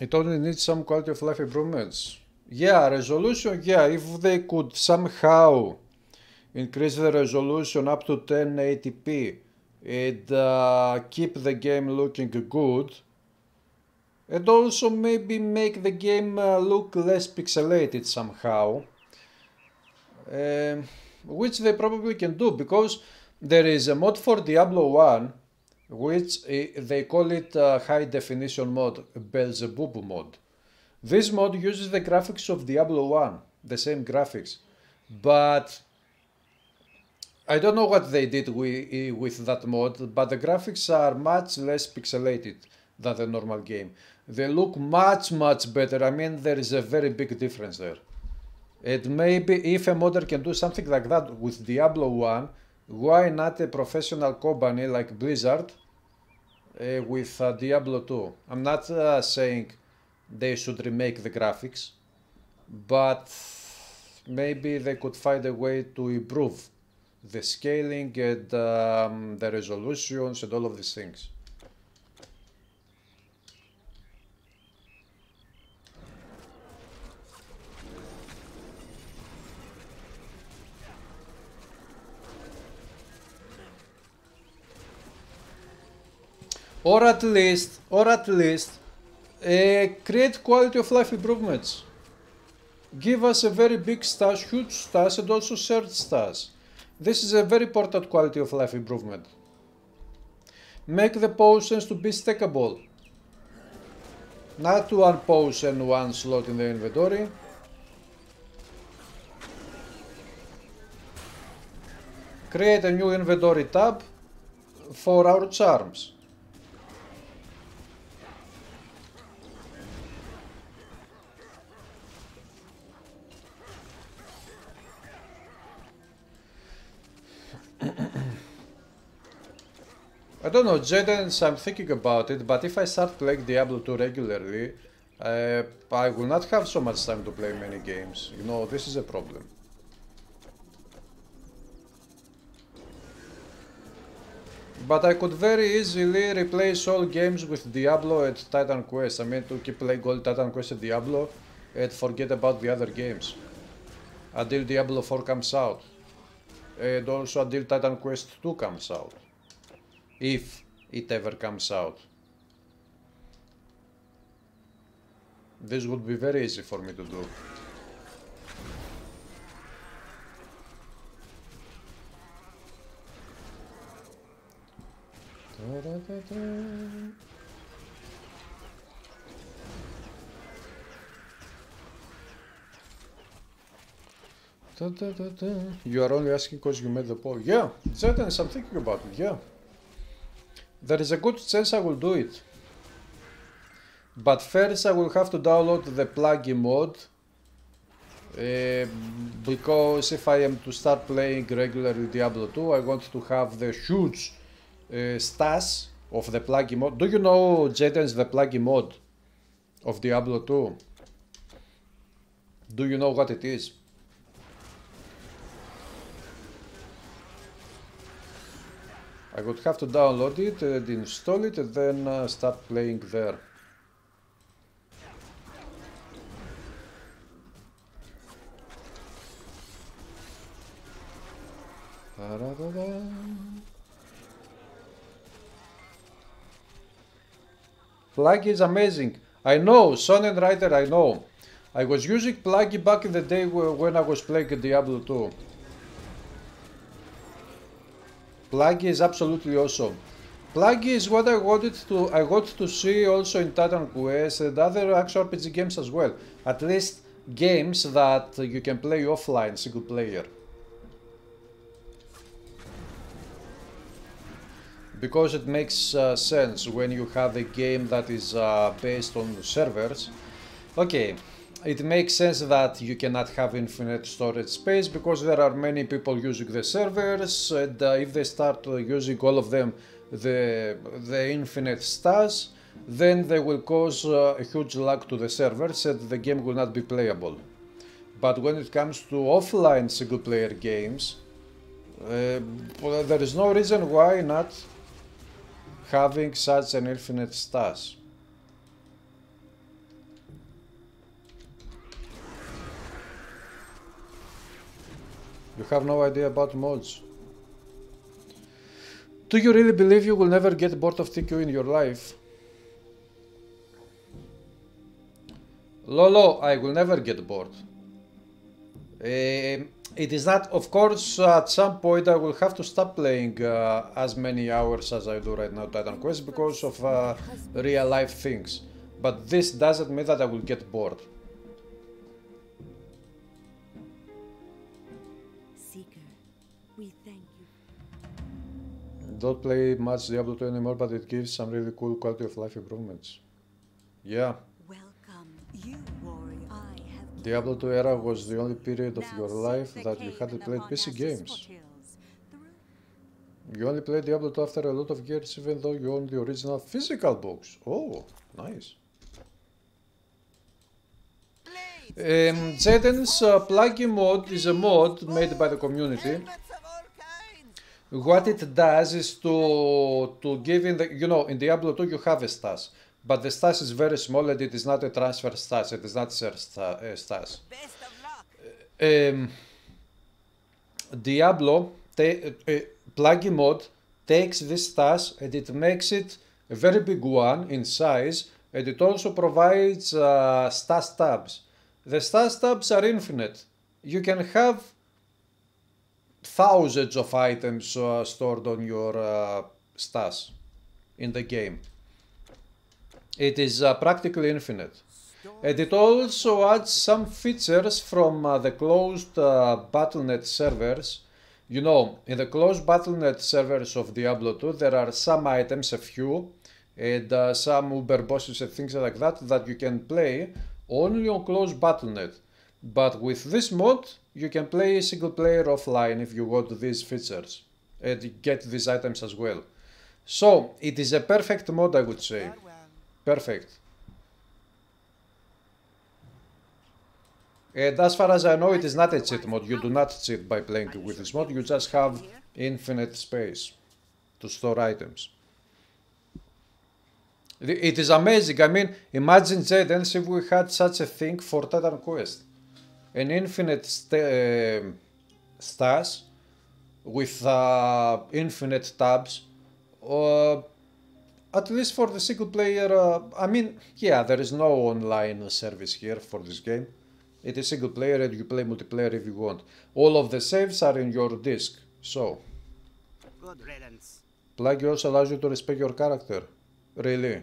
It only needs some quality of life improvements. Yeah, resolution, yeah, if they could somehow increase the resolution up to 1080p and uh, keep the game looking good, and also maybe make the game uh, look less pixelated somehow, um, which they probably can do because there is a mod for Diablo 1 which uh, they call it uh, high definition mod, Belzebub mod. This mod uses the graphics of Diablo 1, the same graphics, but I don't know what they did with, with that mod, but the graphics are much less pixelated than the normal game. They look much, much better. I mean, there is a very big difference there. And maybe if a modder can do something like that with Diablo 1, why not a professional company like Blizzard uh, with uh, Diablo 2? I'm not uh, saying they should remake the graphics, but maybe they could find a way to improve the scaling and um, the resolutions and all of these things. Or at least, or at least, uh, create quality of life improvements. Give us a very big stash, huge stash, and also shared stash. This is a very important quality of life improvement. Make the potions to be stackable. Not one potion, one slot in the inventory. Create a new inventory tab for our charms. I don't know, Jadens, I'm thinking about it, but if I start playing Diablo 2 regularly, uh, I will not have so much time to play many games. You know, this is a problem. But I could very easily replace all games with Diablo and Titan Quest. I mean, to keep playing all Titan Quest and Diablo and forget about the other games. Until Diablo 4 comes out. And also until Titan Quest 2 comes out. If it ever comes out. This would be very easy for me to do. Da, da, da, You are only asking because you made the poll. Yeah, certainly I'm thinking about it, yeah. There is a good chance I will do it. But first I will have to download the PlugY mod. Uh, because if I am to start playing regularly Diablo 2, I want to have the huge uh, stats of the PlugY mod. Do you know, Jaden's the plugin mod of Diablo 2? Do you know what it is? I would have to download it and install it and then uh, start playing there. PlugY is amazing. I know, Son and Rider, I know. I was using PlugY back in the day when I was playing Diablo 2. PlugY is absolutely awesome. Pluggy is what I wanted to I got to see also in Titan Quest and other actual RPG games as well. At least games that you can play offline, single player. Because it makes uh, sense when you have a game that is uh, based on servers. Okay, it makes sense that you cannot have infinite storage space because there are many people using the servers and uh, if they start uh, using all of them the, the infinite stars then they will cause uh, a huge lag to the servers and the game will not be playable. But when it comes to offline single player games uh, there is no reason why not having such an infinite stars. You have no idea about mods. Do you really believe you will never get bored of TQ in your life? Lolo, I will never get bored. Um, it is not, of course, at some point I will have to stop playing uh, as many hours as I do right now Titan Quest because of uh, real life things. But this doesn't mean that I will get bored. Don't play much Diablo 2 anymore, but it gives some really cool quality of life improvements. Yeah, Welcome, you warrior. I have Diablo 2 era was the only period of Now your life that you hadn't played PC games. You only played Diablo 2 after a lot of years, even though you own the original physical books. Oh, nice. Um, Jaden's uh, PlugY mod is a mod made by the community. What it does is to to give in the you know in Diablo 2 you have a stats, but the stats is very small and it is not a transfer stats. It is not share sta- uh. Um, Diablo ta- uh, PlugY mod takes this stats and it makes it a very big one in size and it also provides uh, stats tabs. The stats tabs are infinite. You can have thousands of items uh, stored on your uh, in the game. It is uh, practically infinite. And it also adds some features from uh, the closed uh, Battle.net servers. You know, in the closed Battle.net servers of Diablo 2, there are some items, a few, and uh, some Uber bosses and things like that that you can play only on closed Battle.net. But with this mod, you can play single player offline if you want these features and get these items as well. So it is a perfect mod, I would say. Perfect. And as far as I know, it is not a cheat mod. You do not cheat by playing with this mod. You just have infinite space to store items. It is amazing. I mean, imagine Jaden if we had such a thing for Titan Quest. An infinite st- uh, stars with uh, infinite tabs. Uh, at least for the single player, uh, I mean, yeah, there is no online service here for this game. It is single player and you play multiplayer if you want. All of the saves are in your disk, so. Good riddance. PlugY also allows you to respect your character. Really?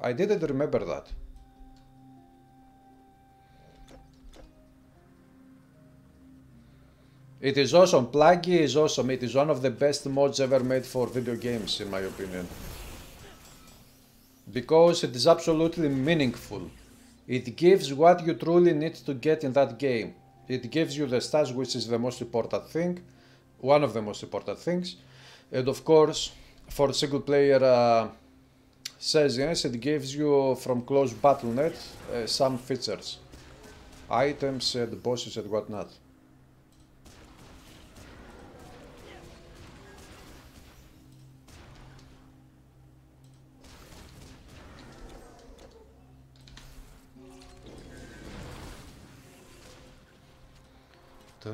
I didn't remember that. It is awesome. PlugY is awesome. It is one of the best mods ever made for video games, in my opinion. Because it is absolutely meaningful. It gives what you truly need to get in that game. It gives you the stats, which is the most important thing, one of the most important things. And of course, for single player uh, sessions, it gives you from close battle.net uh, some features, items and bosses and whatnot. They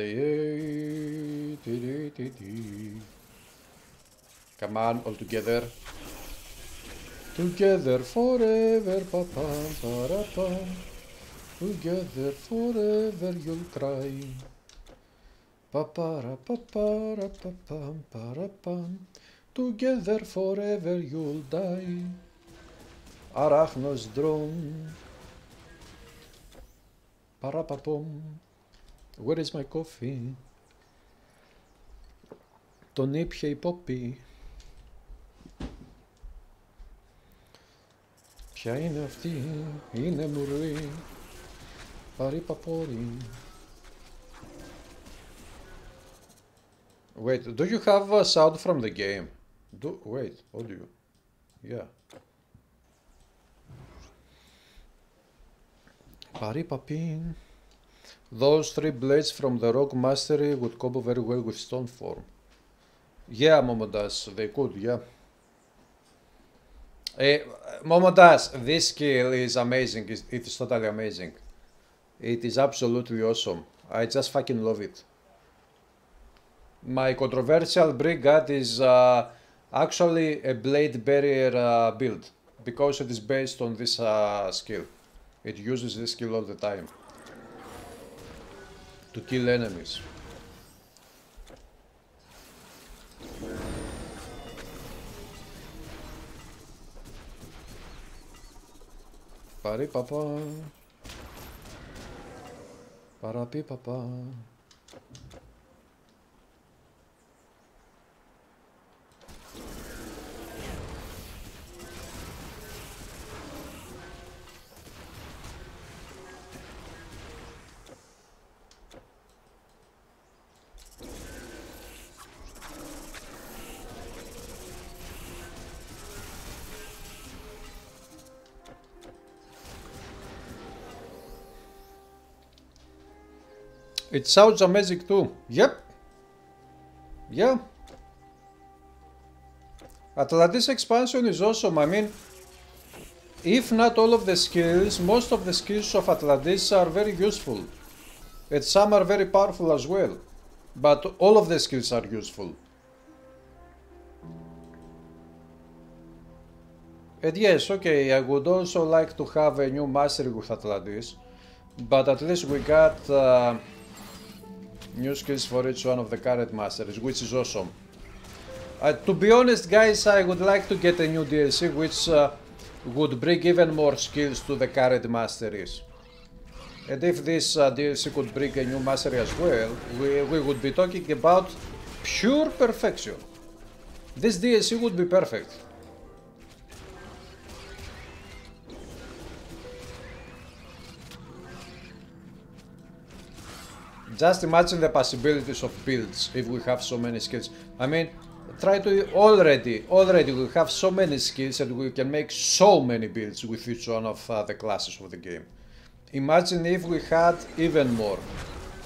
ate it, it, it, it. Come on, all together. Together forever, pa pam, para pam. Together forever you'll cry. Pa para pa para pa pam, para pam. Together forever you'll die. Arachnos drone. Parapapom. Where is my coffee? Τον ήπια η Πόπη. Ποια είναι αυτή, είναι μουρλή. Παρήπαπόρη. Wait, do you have a sound from the game? Do wait, audio. Yeah. Those three blades from the rock mastery would combo very well with stone form. Yeah, Momodas, they could, yeah. Eh, Momodas, this skill is amazing. It is totally amazing. It is absolutely awesome. I just fucking love it. My controversial Brigand is uh, actually a blade barrier uh, build because it is based on this uh, skill. It uses this skill all the time to kill enemies. Pari papa. Parapi papa. It sounds amazing too. Yep. Yeah. Atlantis expansion is awesome. I mean, if not all of the skills, most of the skills of Atlantis are very useful. And some are very powerful as well. But all of the skills are useful. And yes, okay, I would also like to have a new mastery with Atlantis. But at least we got uh, new skills for each one of the current masters, which is awesome. Uh, to be honest, guys, I would like to get a new DLC which uh, would bring even more skills to the current masteries. And if this uh, DLC could bring a new mastery as well, we, we would be talking about pure perfection. This DLC would be perfect. Just imagine the possibilities of builds if we have so many skills. I mean, try to already, already we have so many skills and we can make so many builds with each one of uh, the classes of the game. Imagine if we had even more,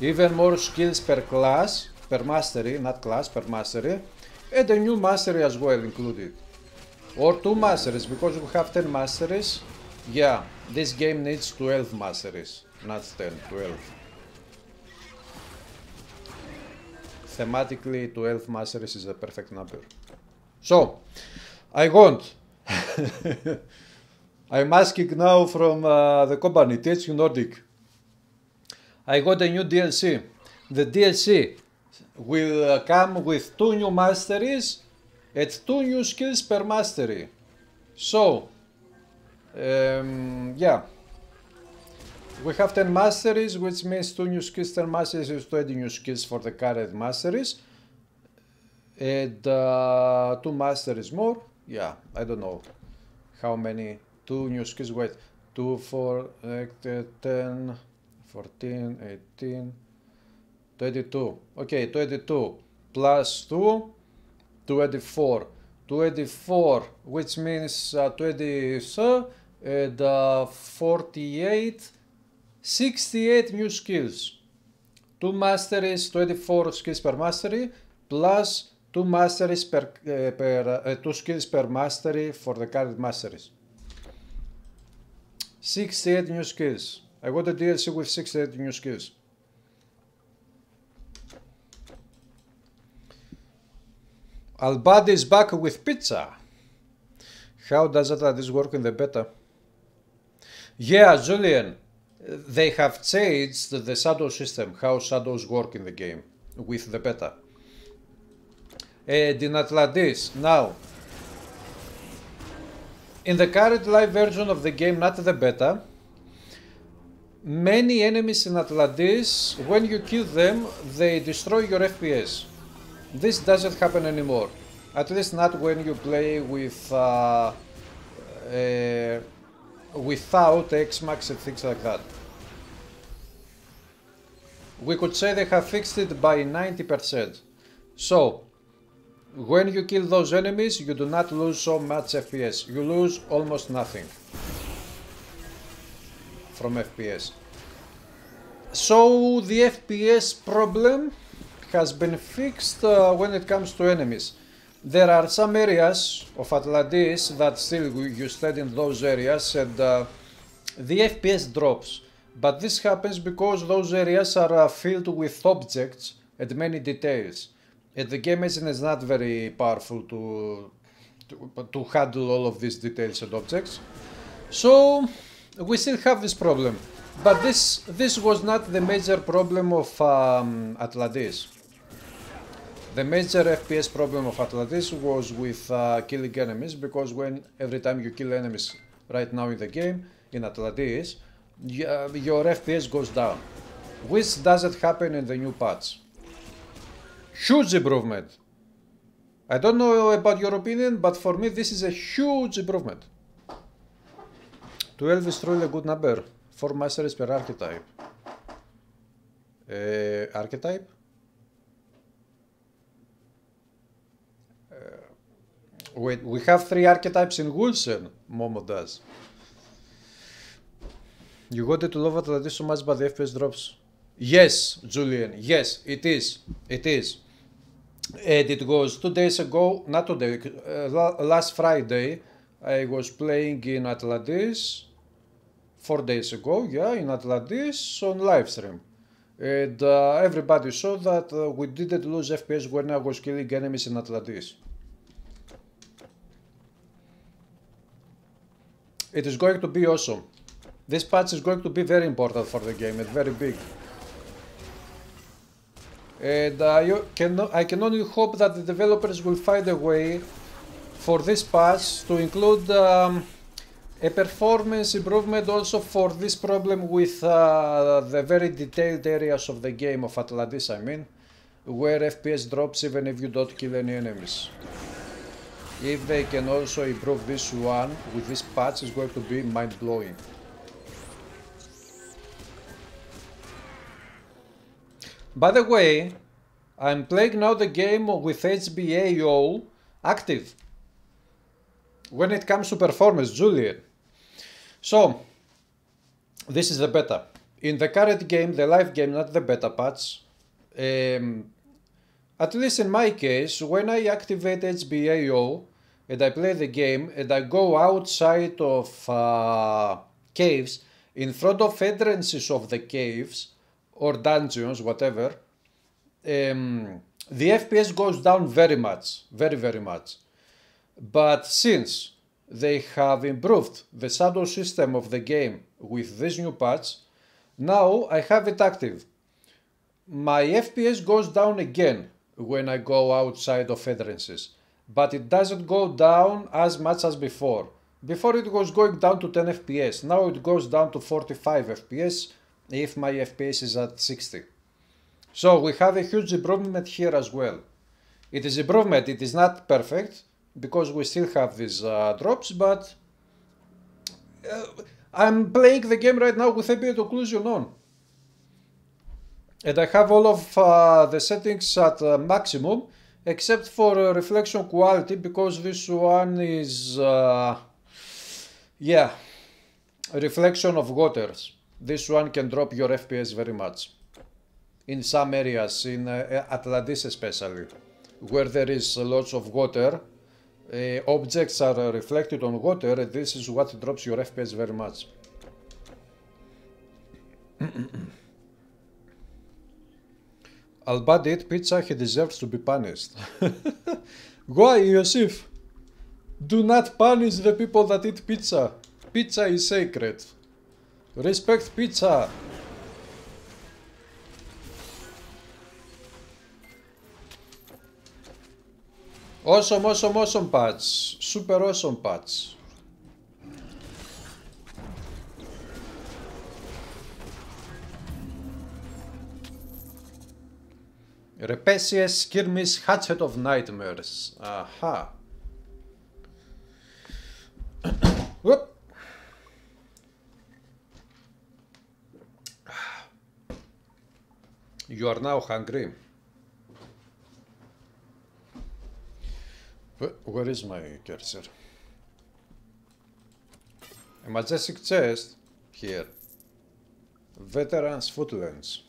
even more skills per class, per mastery, not class, per mastery, and a new mastery as well included. Or two masteries, because we have 10 masteries, yeah, This game needs 12 masteries, not 10, 12. Thematically, 12 masteries is the perfect number. So, I want. I'm asking now from uh, the company THQ Nordic. I got a new DLC. The DLC will uh, come with two new masteries and two new skills per mastery. So, um, yeah. We have 10 masteries, which means 2 new skills, 10 masteries is 20 new skills for the current masteries. And uh, 2 masteries more. Yeah, I don't know how many. 2 new skills, wait. 2, 4, uh, 10, 14, 18, 22. Okay, 22 plus 2, 24. 24, which means uh, 20, and uh, 48, 68 new skills. 2 masteries, 24 skills per mastery, plus 2 masteries per, uh, per uh, 2 skills per mastery for the current masteries. 68 new skills. I got a DLC with 68 new skills. Albad is back with pizza. How does Atlantis work in the beta? Yeah, Julian, they have changed the shadow system, how shadows work in the game with the beta. And in Atlantis, now, in the current live version of the game, not the beta, many enemies in Atlantis, when you kill them, they destroy your FPS. This doesn't happen anymore. At least not when you play with uh, uh, without Xmax and things like that. We could say they have fixed it by 90%. So, when you kill those enemies, you do not lose so much FPS. You lose almost nothing from FPS. So, the FPS problem has been fixed uh, when it comes to enemies. There are some areas of Atlantis that still you stayed in those areas and uh, the FPS drops. But this happens because those areas are uh, filled with objects and many details. And the game engine is not very powerful to, to, to handle all of these details and objects. So we still have this problem. But this, this was not the major problem of um, Atlantis. The major FPS problem of Atlantis was with uh, killing enemies because when every time you kill enemies right now in the game, in Atlantis, uh, your FPS goes down, which doesn't happen in the new patch. Huge improvement. I don't know about your opinion, but for me this is a huge improvement. 12 is truly a good number. 4 masters per archetype. Uh, archetype? Wait, we have three archetypes in Wulsen, Momo does. You got it to love Atlantis so much but the FPS drops. Yes, Julian, yes, it is. It is. And it was two days ago, not today, uh, last Friday, I was playing in Atlantis, four days ago, yeah, in Atlantis on live stream. And uh, everybody saw that uh, we didn't lose FPS when I was killing enemies in Atlantis. It is going to be awesome. This patch is going to be very important for the game and very big. And I can, I can only hope that the developers will find a way for this patch to include um, a performance improvement also for this problem with uh, the very detailed areas of the game of Atlantis, I mean, where FPS drops even if you don't kill any enemies if they can also improve this one with this patch is going to be mind-blowing. By the way, I'm playing now the game with HBAO active when it comes to performance, Julian. So, this is the beta. In the current game, the live game, not the beta patch, um, at least in my case, when I activate HBAO, and I play the game and I go outside of uh, caves, in front of entrances of the caves or dungeons, whatever, um, the FPS goes down very much, very, very much. But since they have improved the shadow system of the game with this new patch, now I have it active. My FPS goes down again when I go outside of entrances, but it doesn't go down as much as before. Before it was going down to 10 FPS, now it goes down to 45 FPS if my FPS is at 60. So we have a huge improvement here as well. It is improvement, it is not perfect because we still have these uh, drops, but uh, I'm playing the game right now with ambient occlusion on. And I have all of uh, the settings at uh, maximum except for uh, reflection quality because this one is uh, yeah reflection of waters this one can drop your fps very much. In some areas in uh, atlantis especially where there is lots of water uh, objects are uh, reflected on water this is what drops your fps very much Albad ate pizza, he deserves to be punished. Why, Yosif? Do not punish the people that eat pizza. Pizza is sacred. Respect pizza. Awesome, awesome, awesome patch. Super awesome patch. Repesius skirmish hatchet of nightmares. Aha. Whoop. You are now hungry. Wh- Where is my cursor? A majestic chest here. Veterans footlands.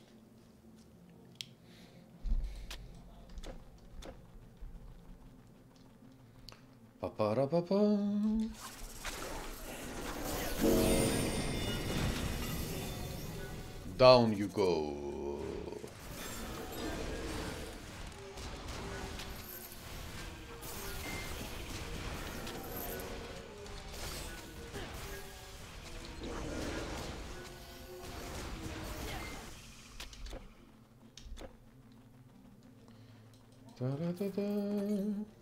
Pa-pa-ra-pa-pa. Down you go. Da-da-da-da.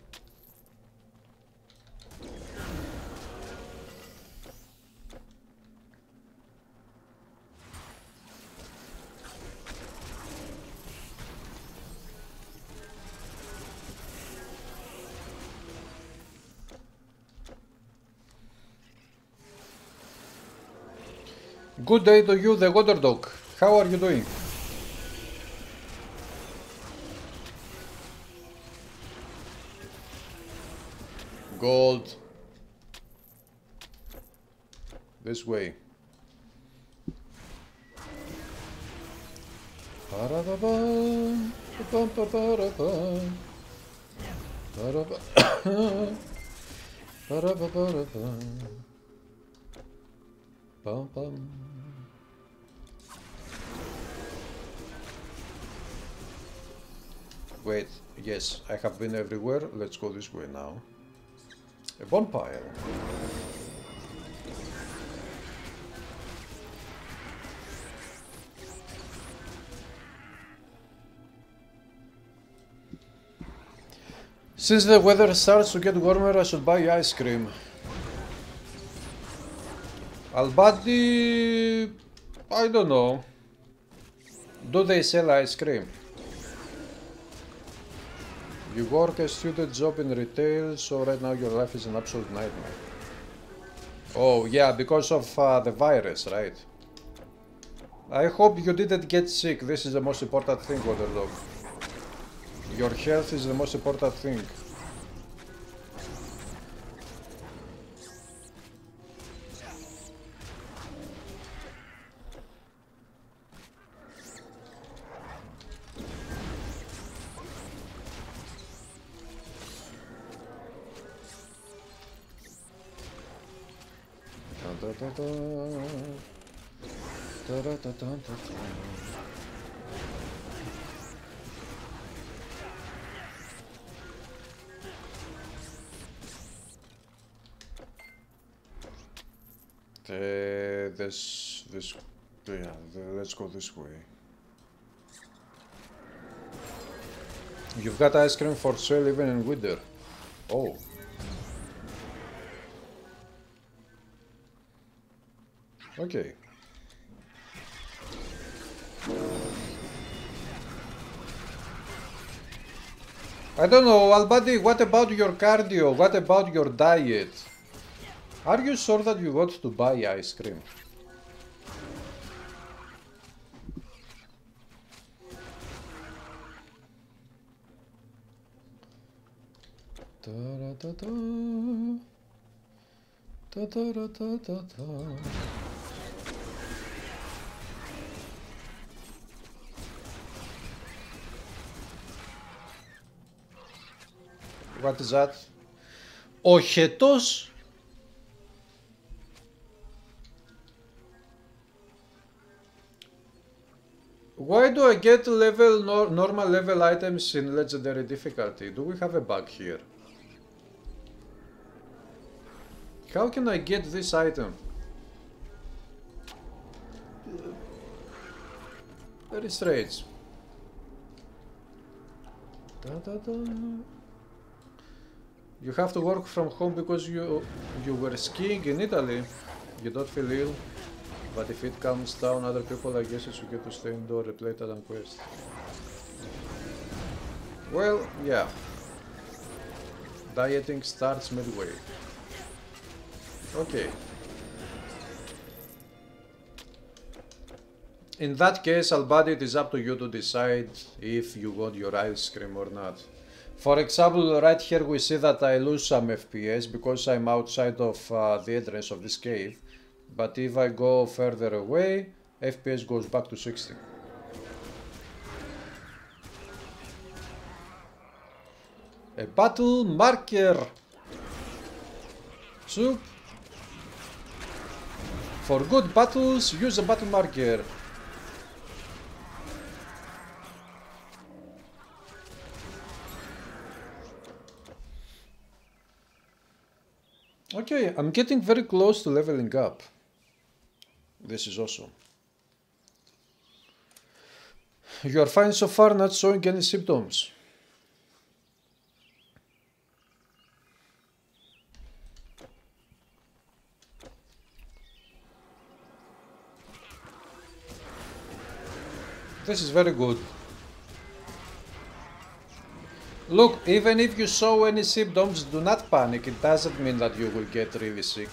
Good day to you, the water dog. How are you doing? Gold. This way. Bum, bum. Wait, yes, I have been everywhere. Let's go this way now. A bonfire. Since the weather starts to get warmer, I should buy ice cream. Albadi, I don't know. Do they sell ice cream? You work a student job in retail, so right now your life is an absolute nightmare. Oh yeah, because of uh, the virus, right? I hope you didn't get sick. This is the most important thing, Waterdog. Your health is the most important thing. This way. You've got ice cream for sale even in winter. Oh. Okay. I don't know, Albadi, what about your cardio? What about your diet? Are you sure that you want to buy ice cream? What is that? Ο χετός Why do I get level nor normal level items in legendary difficulty? Do we have a bug here? How can I get this item? Very strange. Da, da, da. You have to work from home because you you were skiing in Italy. You don't feel ill. But if it comes down other people, I guess you should get to stay indoor and play Titan Quest. Well, yeah. Dieting starts midway. Okay. In that case, Albadi, it is up to you to decide if you want your ice cream or not. For example, right here we see that I lose some FPS because I'm outside of uh, the entrance of this cave. But if I go further away, FPS goes back to 60. A battle marker! Soup! For good battles, use a battle marker. Okay, I'm getting very close to leveling up. This is awesome. You are fine so far, not showing any symptoms. This is very good. Look, even if you show any symptoms, do not panic. It doesn't mean that you will get really sick.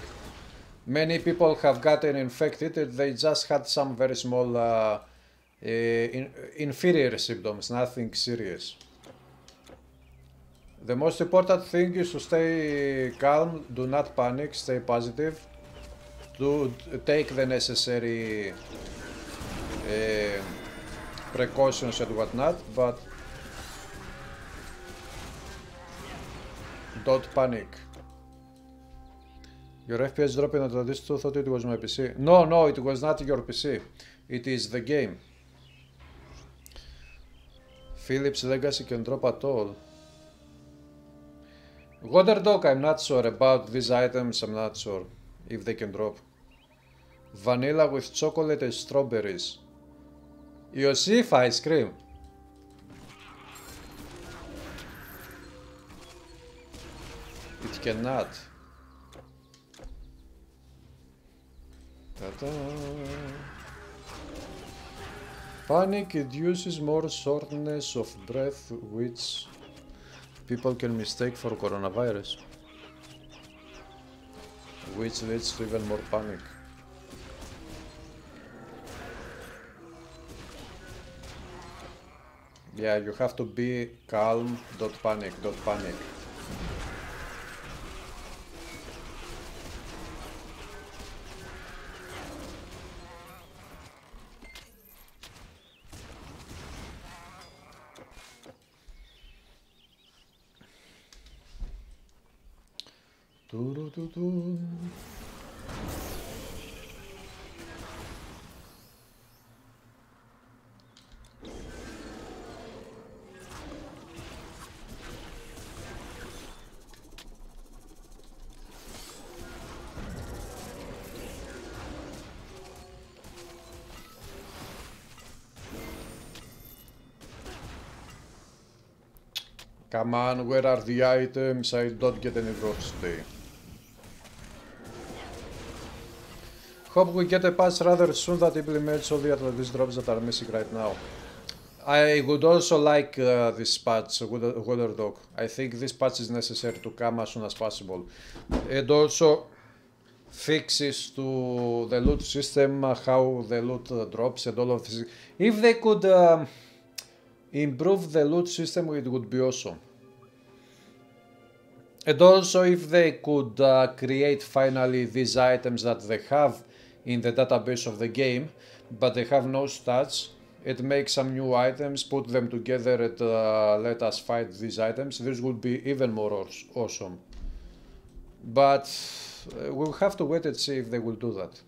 Many people have gotten infected, and they just had some very small uh, uh, in, inferior symptoms, nothing serious. The most important thing is to stay calm, do not panic, stay positive, do take the necessary uh, precautions and whatnot, but don't panic. Your FPS dropping at this too thought it was my PC. No, no, it was not your PC. It is the game. Philips Legacy can drop at all. Water Dog, I'm not sure about these items, I'm not sure if they can drop. Vanilla with chocolate and strawberries. Yosif ice cream. It cannot. Ta-da. Panic induces more shortness of breath, which people can mistake for coronavirus, which leads to even more panic. Yeah, you have to be calm, don't panic, don't panic. Do do do. Come on, where are the items? I don't get any drops today. Hope we get a patch rather soon that implements all the these drops that are missing right now. I would also like uh, this patch, Weather Dog. I think this patch is necessary to come as soon as possible. And also fixes to the loot system, uh, how the loot uh, drops and all of this. If they could um, improve the loot system, it would be awesome. And also if they could uh, create finally these items that they have in the database of the game, but they have no stats, it makes some new items, put them together and uh, let us fight these items. This would be even more awesome. But uh, we'll have to wait and see if they will do that.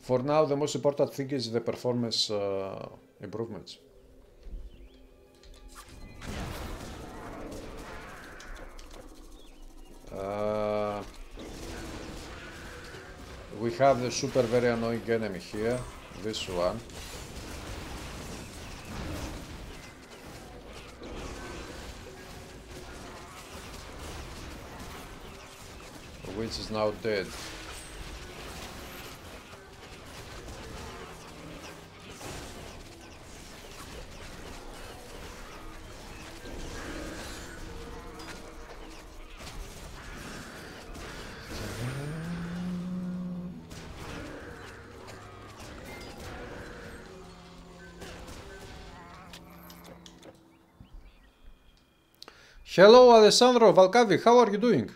For now, the most important thing is the performance uh, improvements. Uh, we have the super very annoying enemy here, this one. Which is now dead. Hello Alessandro Valcavi, how are you doing?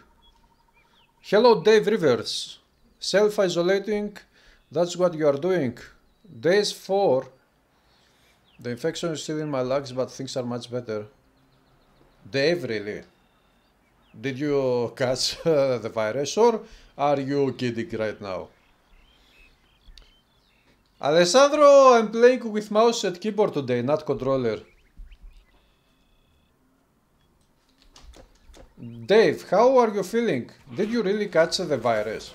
Hello Dave Rivers, self-isolating, that's what you are doing. Days 4, the infection is still in my lungs but things are much better. Dave really? Did you catch uh, the virus or are you kidding right now? Alessandro, I'm playing with mouse and keyboard today, not controller. Dave, how are you feeling? Did you really catch the virus?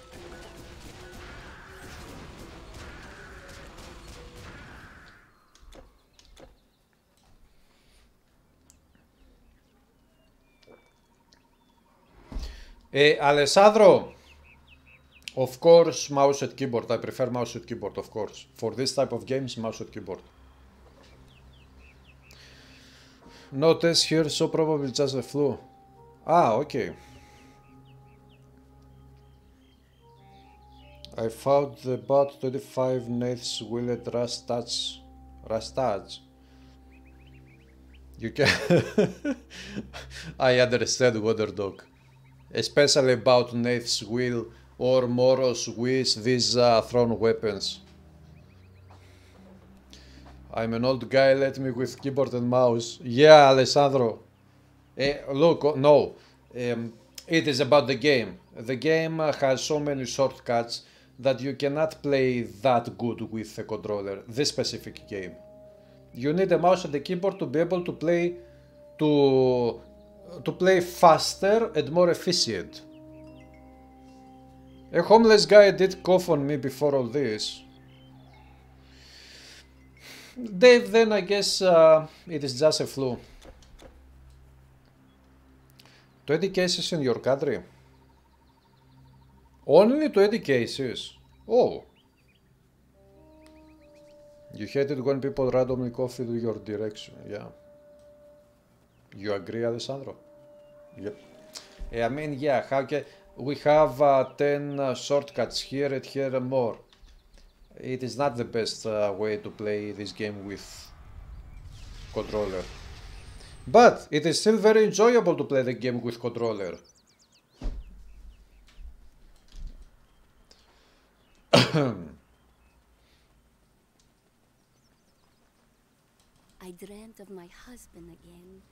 Eh, Alessandro, of course, mouse and keyboard. I prefer mouse and keyboard, of course. For this type of games, mouse and keyboard. No test here, so probably just a flu. Ah, okay. I found about 25 Nath's Willet Rastats. Rastats. You can. I understand, Water Dog. Especially about Nath's Will or Moros with these uh, thrown weapons. I'm an old guy, let me with keyboard and mouse. Yeah, Alessandro. Uh, look, no, um, it is about the game. The game has so many shortcuts that you cannot play that good with the controller, this specific game. You need a mouse and a keyboard to be able to play to to play faster and more efficient. A homeless guy did cough on me before all this. Dave, then I guess uh, it is just a flu. 20 cases in your country? Only 20 cases? Oh. You hate it when people randomly cough into your direction, yeah. You agree, Alessandro? Yep. I mean, yeah, how can... We have uh, 10 uh, shortcuts here and here and more. It is not the best uh, way to play this game with controller. But it is still very enjoyable to play the game with controller. I dreamt of my husband again.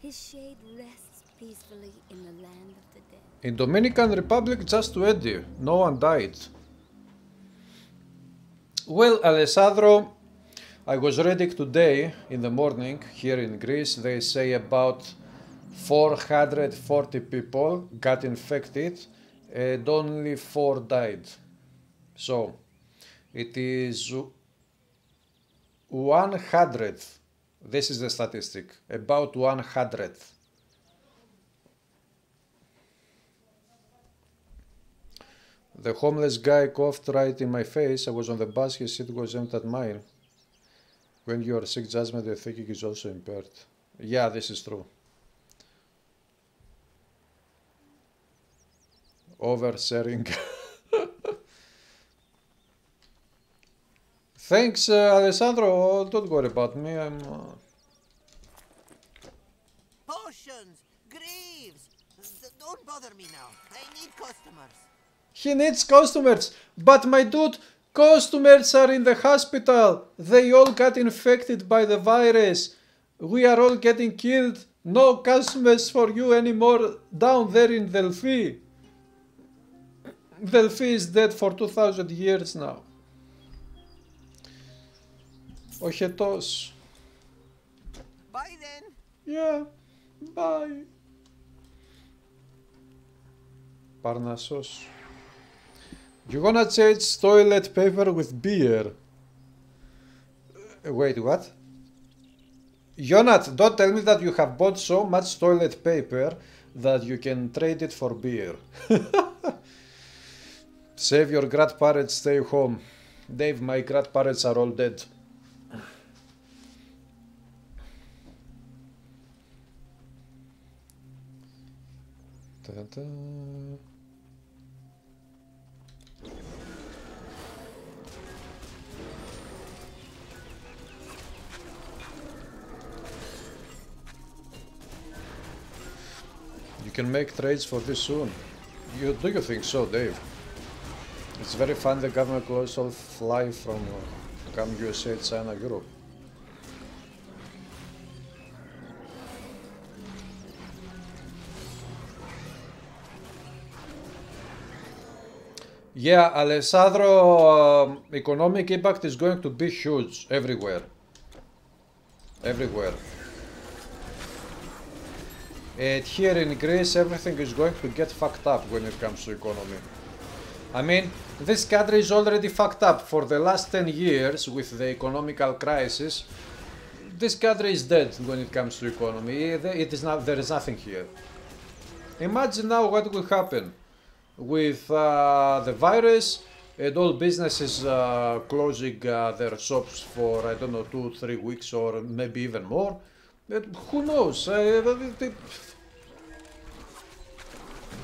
His shade rests peacefully in the land of the dead. In Dominican Republic, just to Eddie. No one died. Well, Alessandro, I was reading today in the morning here in Greece, they say about 440 people got infected and only 4 died. So it is one hundredth This is the statistic. About one hundredth. The homeless guy coughed right in my face. I was on the bus, his seat was empty at mine. When you are sick, judgment and thinking is also impaired. Yeah, this is true. Oversharing. Thanks, uh, Alessandro. Don't worry about me. I'm. Uh... Potions! Greaves! D- don't bother me now. I need customers. He needs customers. But my dude, customers are in the hospital. They all got infected by the virus. We are all getting killed. No customers for you anymore down there in Delphi. Delphi is dead for 2000 years now. Ο χετός. Bye then. Yeah, bye. Παρνασσός. You gonna change toilet paper with beer? Uh, Wait, what? Jonat, don't tell me that you have bought so much toilet paper that you can trade it for beer. Save your grandparents, stay home. Dave, my grandparents are all dead. You can make trades for this soon. You do you think so, Dave? It's very fun the government will also fly from uh, come USA, China, Europe. Yeah, Alessandro, um, economic impact is going to be huge everywhere. Everywhere. And here in Greece, everything is going to get fucked up when it comes to economy. I mean, this country is already fucked up for the last 10 years with the economical crisis. This country is dead when it comes to economy. It is not, there is nothing here. Imagine now what will happen with uh, the virus and all businesses uh, closing uh, their shops for I don't know two three weeks or maybe even more. But who knows? The,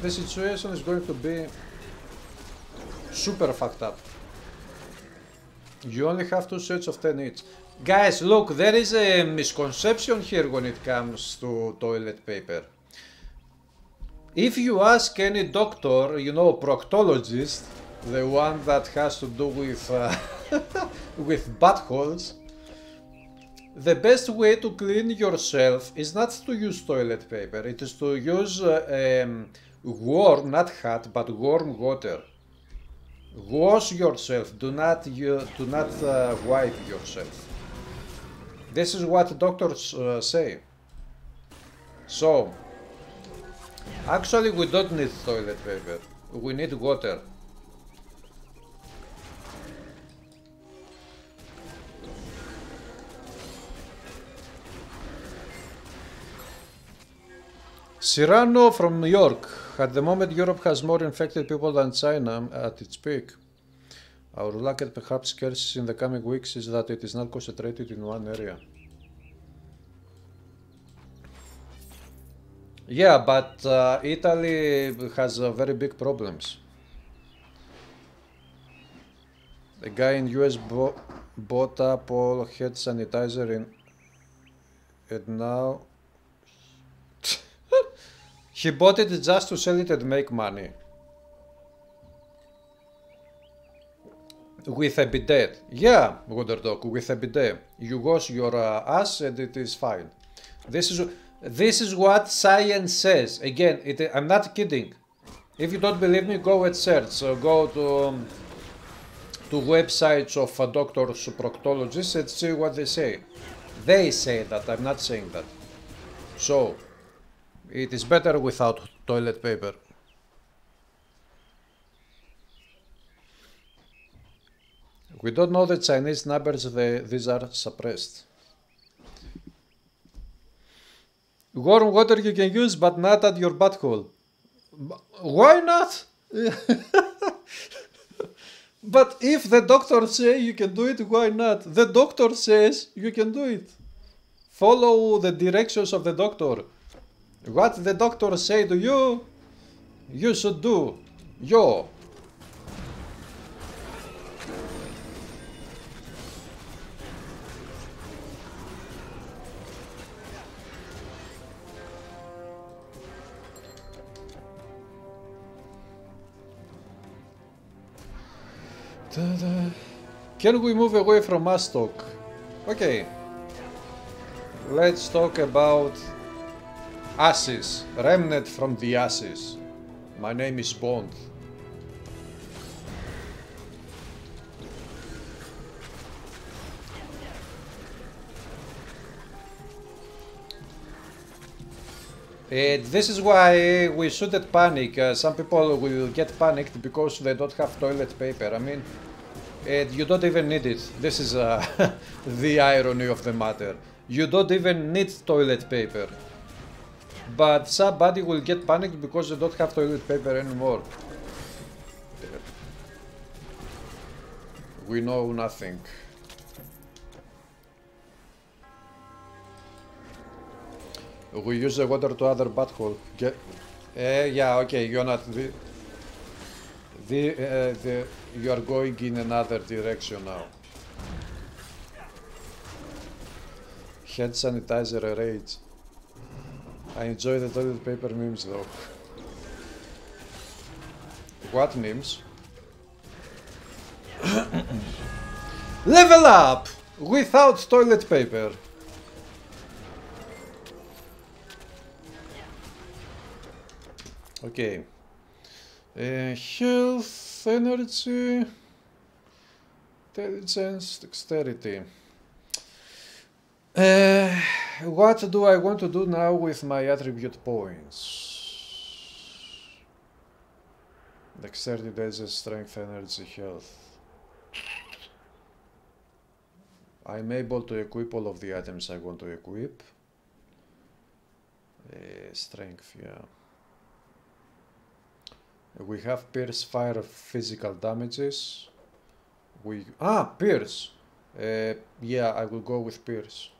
the situation is going to be super fucked up. You only have two sets of 10 each. Guys, look, there is a misconception here when it comes to toilet paper. If you ask any doctor, you know, proctologist, the one that has to do with uh, with buttholes, the best way to clean yourself is not to use toilet paper. It is to use uh, um, warm, not hot, but warm water. Wash yourself. Do not you do not uh, wipe yourself. This is what doctors uh, say. So, actually, we don't need toilet paper. We need water. Cyrano from York. At the moment, Europe has more infected people than China at its peak. Our luck and perhaps scarce in the coming weeks is that it is not concentrated in one area. Yeah, but uh, Italy has uh, very big problems. The guy in US bought up all hand sanitizer in, and now he bought it just to sell it and make money. With a bidet. Yeah, Water Dog, with a bidet. You wash your uh, ass and it is fine. This is this is what science says. Again, it, I'm not kidding. If you don't believe me, go and search. Go to um, to websites of uh, doctors, proctologists, and see what they say. They say that. I'm not saying that. So, it is better without toilet paper. We don't know the Chinese numbers, they, these are suppressed. Warm water you can use, but not at your butthole. Why not? but if the doctor say you can do it, why not? The doctor says you can do it. Follow the directions of the doctor. What the doctor say to you, you should do. Yo. Can we move away from Astok? Okay. Let's talk about Ashes. Remnant from the Ashes. My name is Bond. Uh, this is why we shouldn't panic. Uh, some people will get panicked because they don't have toilet paper. I mean, uh, you don't even need it. This is uh, the irony of the matter. You don't even need toilet paper. But somebody will get panicked because they don't have toilet paper anymore. We know nothing. We use the water to other butthole. Get, uh, yeah, okay, you're not the, the, uh, the you are going in another direction now. Hand sanitizer rage. I enjoy the toilet paper memes though. What memes? Level up! Without toilet paper. Okay. Uh, health, energy, intelligence, dexterity. Uh, what do I want to do now with my attribute points? Dexterity, intelligence, strength, energy, health. I'm able to equip all of the items I want to equip. Uh, strength, yeah. We have Pierce Fire physical damages. We ah Pierce. Uh, yeah, I will go with Pierce.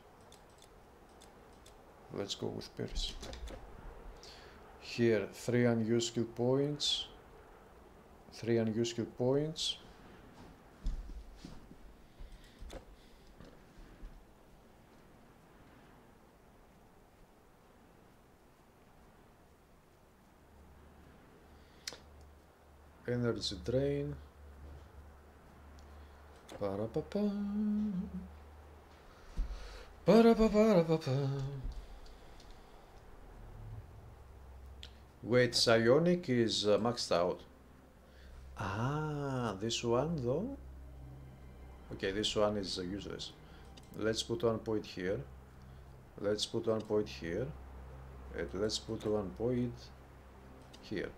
Let's go with Pierce. Here, three unused skill points. Three unused skill points. Energy drain. Para-pa-pa. Para-pa-para-pa-pa. Wait, Psionic is uh, maxed out. Ah, this one though? Okay, this one is uh, useless. Let's put one point here. Let's put one point here. And let's put one point here.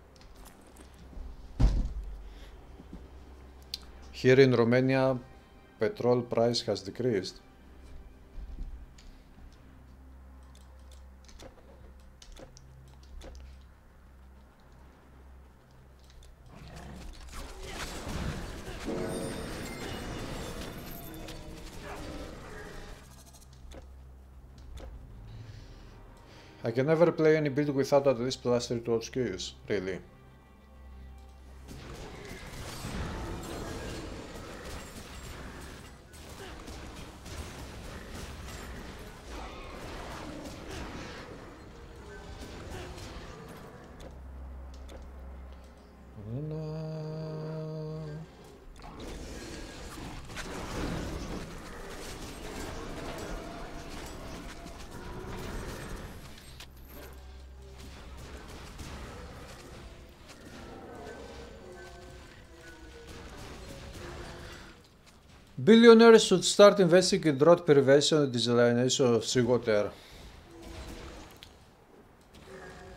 Here in Romania, petrol price has decreased. Can never play any build without at least plus 3 to skills, really. Billionaires should start investing in drought prevention and desalination of seawater.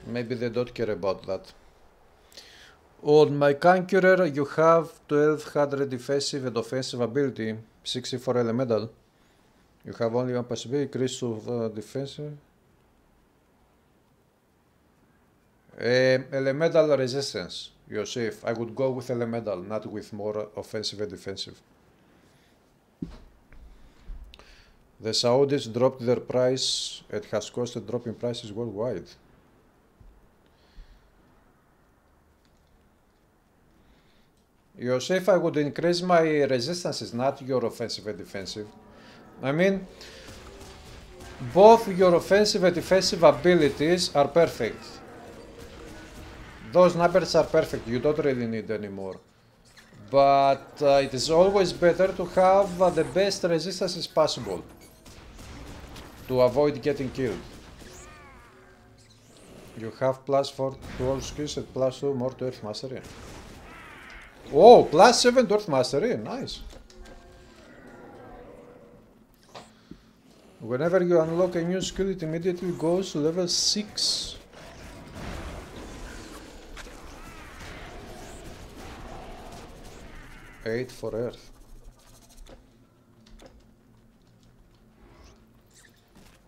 Maybe they don't care about that. On my Conqueror, you have 1200 defensive and offensive ability, 64 elemental. You have only one possibility, increase of uh, defensive. Uh, elemental resistance, Yosef. I would go with elemental, not with more offensive and defensive. The Saudis dropped their price. It has caused a drop in prices worldwide. Yosef, I would increase my resistances, not your offensive and defensive. I mean, both your offensive and defensive abilities are perfect. Those numbers are perfect, you don't really need any more. But uh, it is always better to have uh, the best resistances possible to avoid getting killed. You have plus 4 to all skills and plus 2 more to Earth Mastery. Oh, plus 7 to Earth Mastery, nice. Whenever you unlock a new skill, it immediately goes to level 6. Eight for Earth. Ta-ra-da-da. Ba-da-ba-ba-da-ba.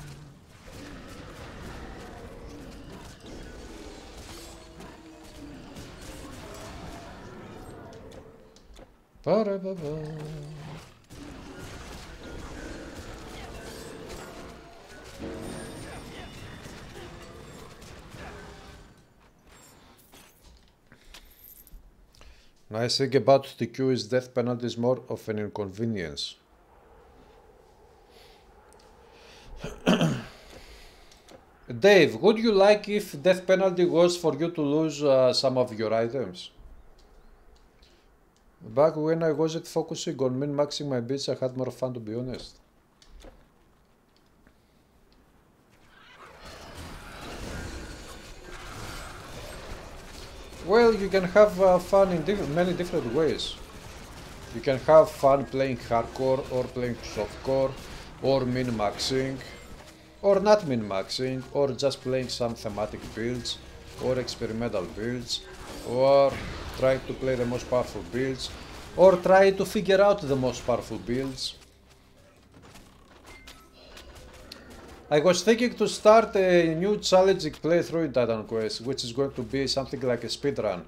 Ba-da-ba-ba. Nice thing about the queue is death penalty is more of an inconvenience. Dave, would you like if death penalty was for you to lose uh, some of your items? Back when I wasn't focusing on min-maxing my builds, I had more fun to be honest. Well, you can have uh, fun in diff many different ways. You can have fun playing hardcore or playing softcore or min-maxing or not min-maxing or just playing some thematic builds or experimental builds or try to play the most powerful builds or try to figure out the most powerful builds. I was thinking to start a new challenging playthrough in Titan Quest, which is going to be something like a speedrun.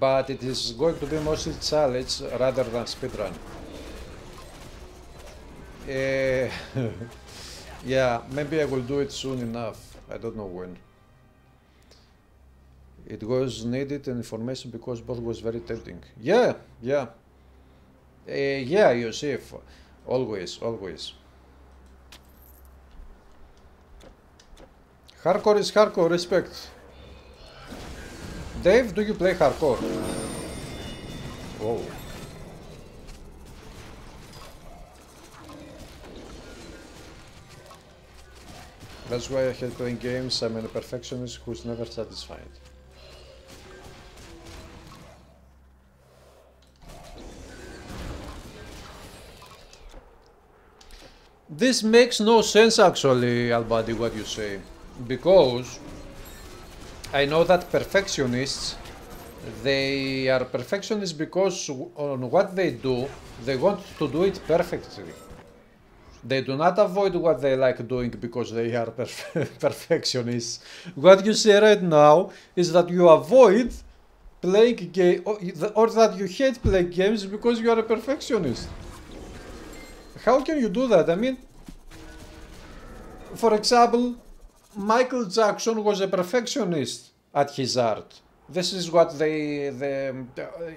But it is going to be mostly challenge rather than speedrun. Uh, yeah, maybe I will do it soon enough. I don't know when. It was needed information because both was very tempting. Yeah, yeah. Uh, yeah, Yosef. Always, always. Hardcore is hardcore, respect. Dave, do you play hardcore? Oh. That's why I hate playing games, I'm a perfectionist who's never satisfied. This makes no sense actually, Albadi, what you say. Because I know that perfectionists, they are perfectionists because on what they do, they want to do it perfectly. They do not avoid what they like doing because they are perf perfectionists. What you say right now is that you avoid playing game or, that you hate playing games because you are a perfectionist. How can you do that? I mean, for example, Michael Jackson was a perfectionist at his art. This is what they, the,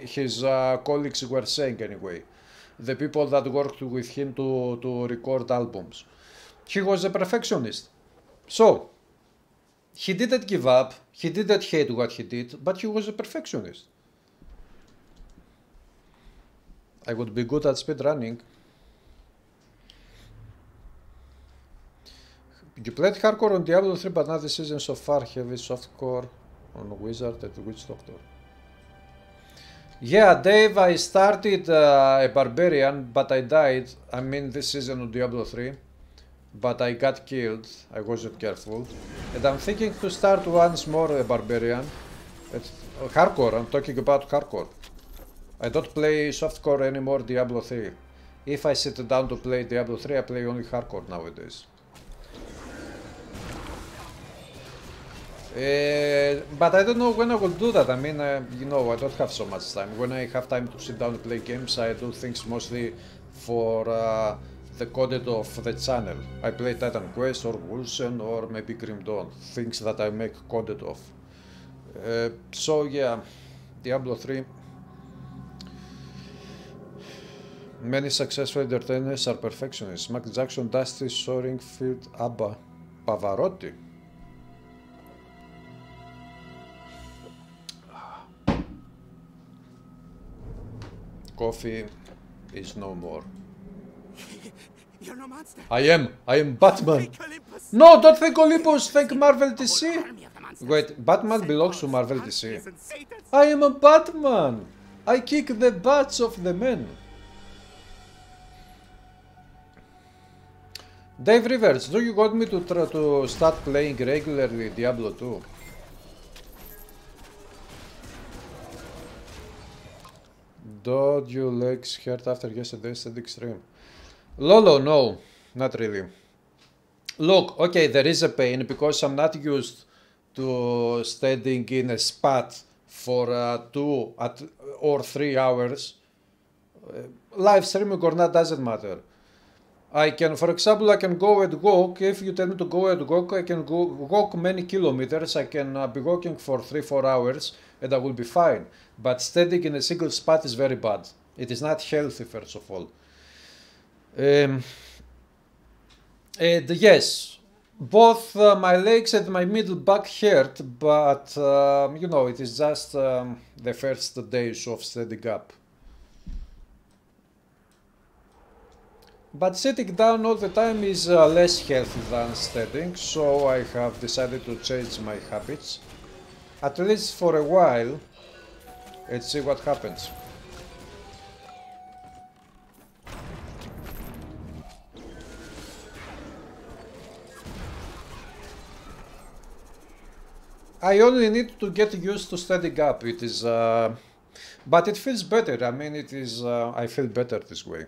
his uh, colleagues were saying anyway. The people that worked with him to, to record albums. He was a perfectionist. So, he didn't give up, he didn't hate what he did, but he was a perfectionist. I would be good at speedrunning. You played hardcore on Diablo 3, but not the season so far. Heavy softcore on Wizard and Witch Doctor. Yeah, Dave, I started uh, a Barbarian, but I died. I mean, this season of Diablo 3. But I got killed. I wasn't careful. And I'm thinking to start once more a Barbarian. It's uh, hardcore, I'm talking about hardcore. I don't play softcore anymore Diablo 3. If I sit down to play Diablo 3, I play only hardcore nowadays. But I don't know when I will do that. I mean, uh, you know, I don't have so much time. When I have time to sit down and play games, I do things mostly for uh, the content of the channel. I play Titan Quest or Wolcen or maybe Grim Dawn, things that I make content of. Uh, so yeah, Diablo 3. Many successful entertainers are perfectionists. Mac Jackson, Dusty, Soaring, Field, ABBA, Pavarotti. Coffee is no more. You're no monster. I am. I am Batman. No, don't think Olympus. Think Marvel DC. Army of the monsters. Wait, Batman belongs to Marvel DC. Monsters and Satans. I am a Batman. I kick the butts of the men. Dave Rivers, do you want me to try to start playing regularly Diablo 2? Did your legs hurt after yesterday's static stream? Lolo, no, not really. Look, okay, there is a pain because I'm not used to standing in a spot for uh, two at, or three hours. Uh, live streaming or not doesn't matter. I can, for example, I can go and walk. If you tell me to go and walk, I can go walk many kilometers. I can uh, be walking for three, four hours, and I will be fine. But standing in a single spot is very bad. It is not healthy, first of all. Um, and yes, both uh, my legs and my middle back hurt, but um, you know, it is just um, the first days of standing up. But sitting down all the time is uh, less healthy than standing, so I have decided to change my habits, at least for a while, Let's see what happens. I only need to get used to standing up. It is, uh, but it feels better. I mean, it is. Uh, I feel better this way.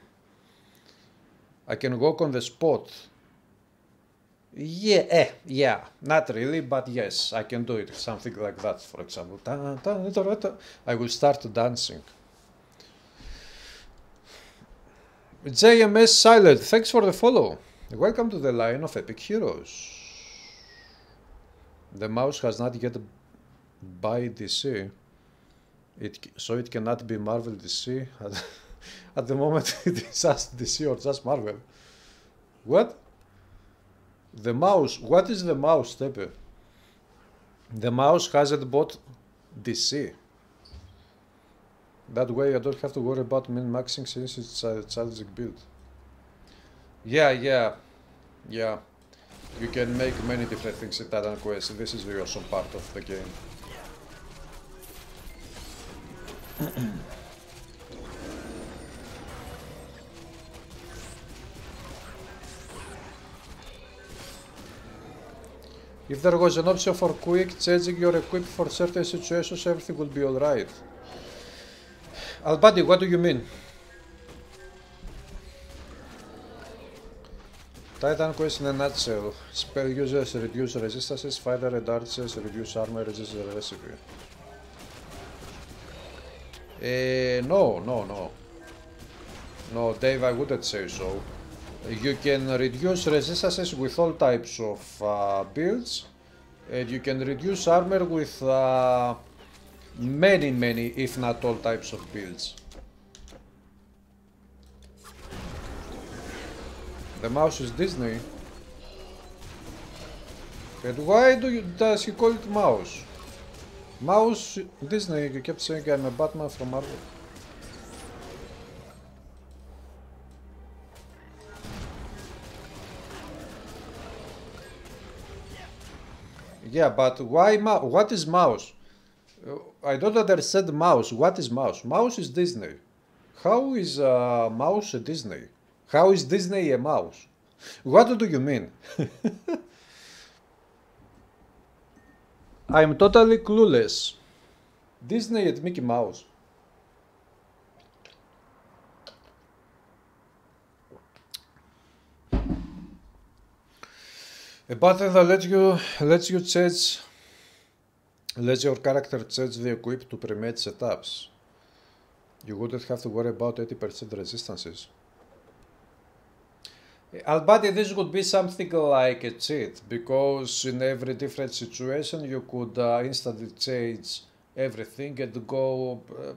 I can walk on the spot. Yeah, eh, yeah, not really, but yes, I can do it. Something like that, for example. I will start dancing. JMS Silent, thanks for the follow. Welcome to the line of epic heroes. The mouse has not yet by DC. It so it cannot be Marvel DC. At, at the moment, it is just DC or just Marvel. What? The mouse. What is the mouse, Tepe? The mouse hasn't bought DC. That way, I don't have to worry about min maxing since it's a challenging build. Yeah, yeah, yeah. You can make many different things in Titan Quest. This is the awesome part of the game. If there was an option for quick changing your equip for certain situations, everything would be alright. Albadi, what do you mean? Titan Quest in a nutshell. Spell users reduce resistances, fighter and archers reduce armor resistance recipe. Eh, no, no, no. No, Dave, I wouldn't say so. You can reduce resistances with all types of uh, builds, and you can reduce armor with uh, many, many, if not all types of builds. The mouse is Disney. And why do you, does he call it mouse? Mouse Disney, you kept saying I'm a Batman from Marvel. Yeah, but why mouse? What is mouse? I don't understand mouse. What is mouse? Mouse is Disney. How is a mouse a Disney? How is Disney a mouse? What do you mean? I'm totally clueless. Disney and Mickey Mouse. A button that lets you lets you change lets your character change the equip to pre-made setups. You wouldn't have to worry about 80% resistances. Albadi, this would be something like a cheat because in every different situation you could uh, instantly change everything and go. Uh,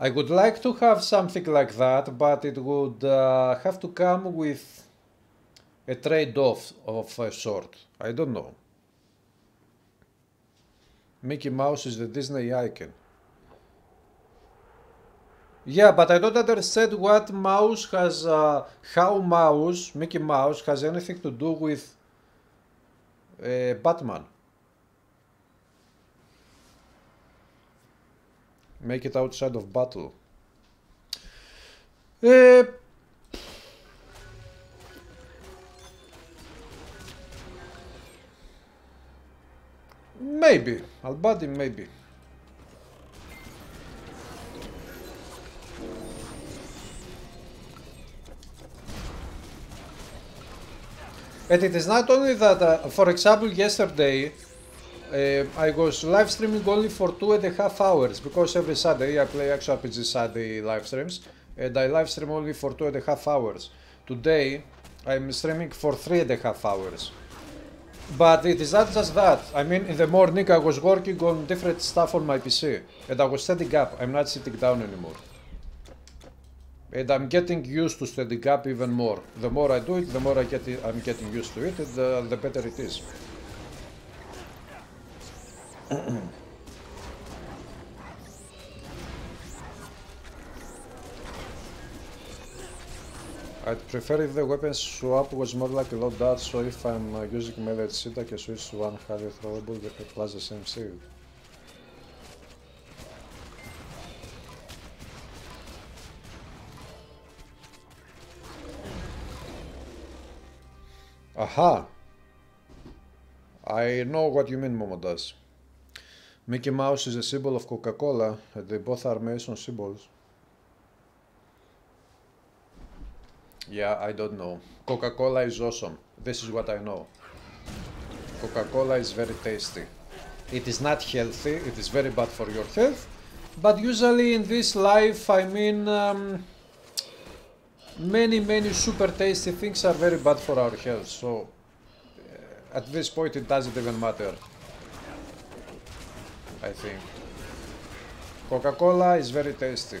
I would like to have something like that, but it would uh, have to come with a trade off of a sort. I don't know. Mickey Mouse is the Disney icon. Yeah, but I don't understand what Mouse has, uh, how Mouse, Mickey Mouse, has anything to do with uh, Batman. Make it outside of battle. Uh, maybe, Albadi, maybe. And it is not only that, uh, for example, yesterday uh, I was live streaming only for two and a half hours because every Saturday I play actual RPG Saturday live streams and I live stream only for two and a half hours. Today I'm streaming for three and a half hours. But it is not just that. I mean, in the morning I was working on different stuff on my PC and I was standing up. I'm not sitting down anymore. And I'm getting used to standing up even more. The more I do it, the more I get it, I'm getting used to it, and the, the better it is. I'd prefer if the weapon swap was more like a loadout, so if I'm uh, using melee shield I can switch to one highly throwable that plus the same shield. Aha! I know what you mean, Momodas. Mickey Mouse is a symbol of Coca-Cola, and they both are Mason symbols. Yeah, I don't know. Coca-Cola is awesome. This is what I know. Coca-Cola is very tasty. It is not healthy, it is very bad for your health, but usually in this life, I mean, um, many, many super tasty things are very bad for our health, so uh, at this point it doesn't even matter. I think. Coca-Cola is very tasty.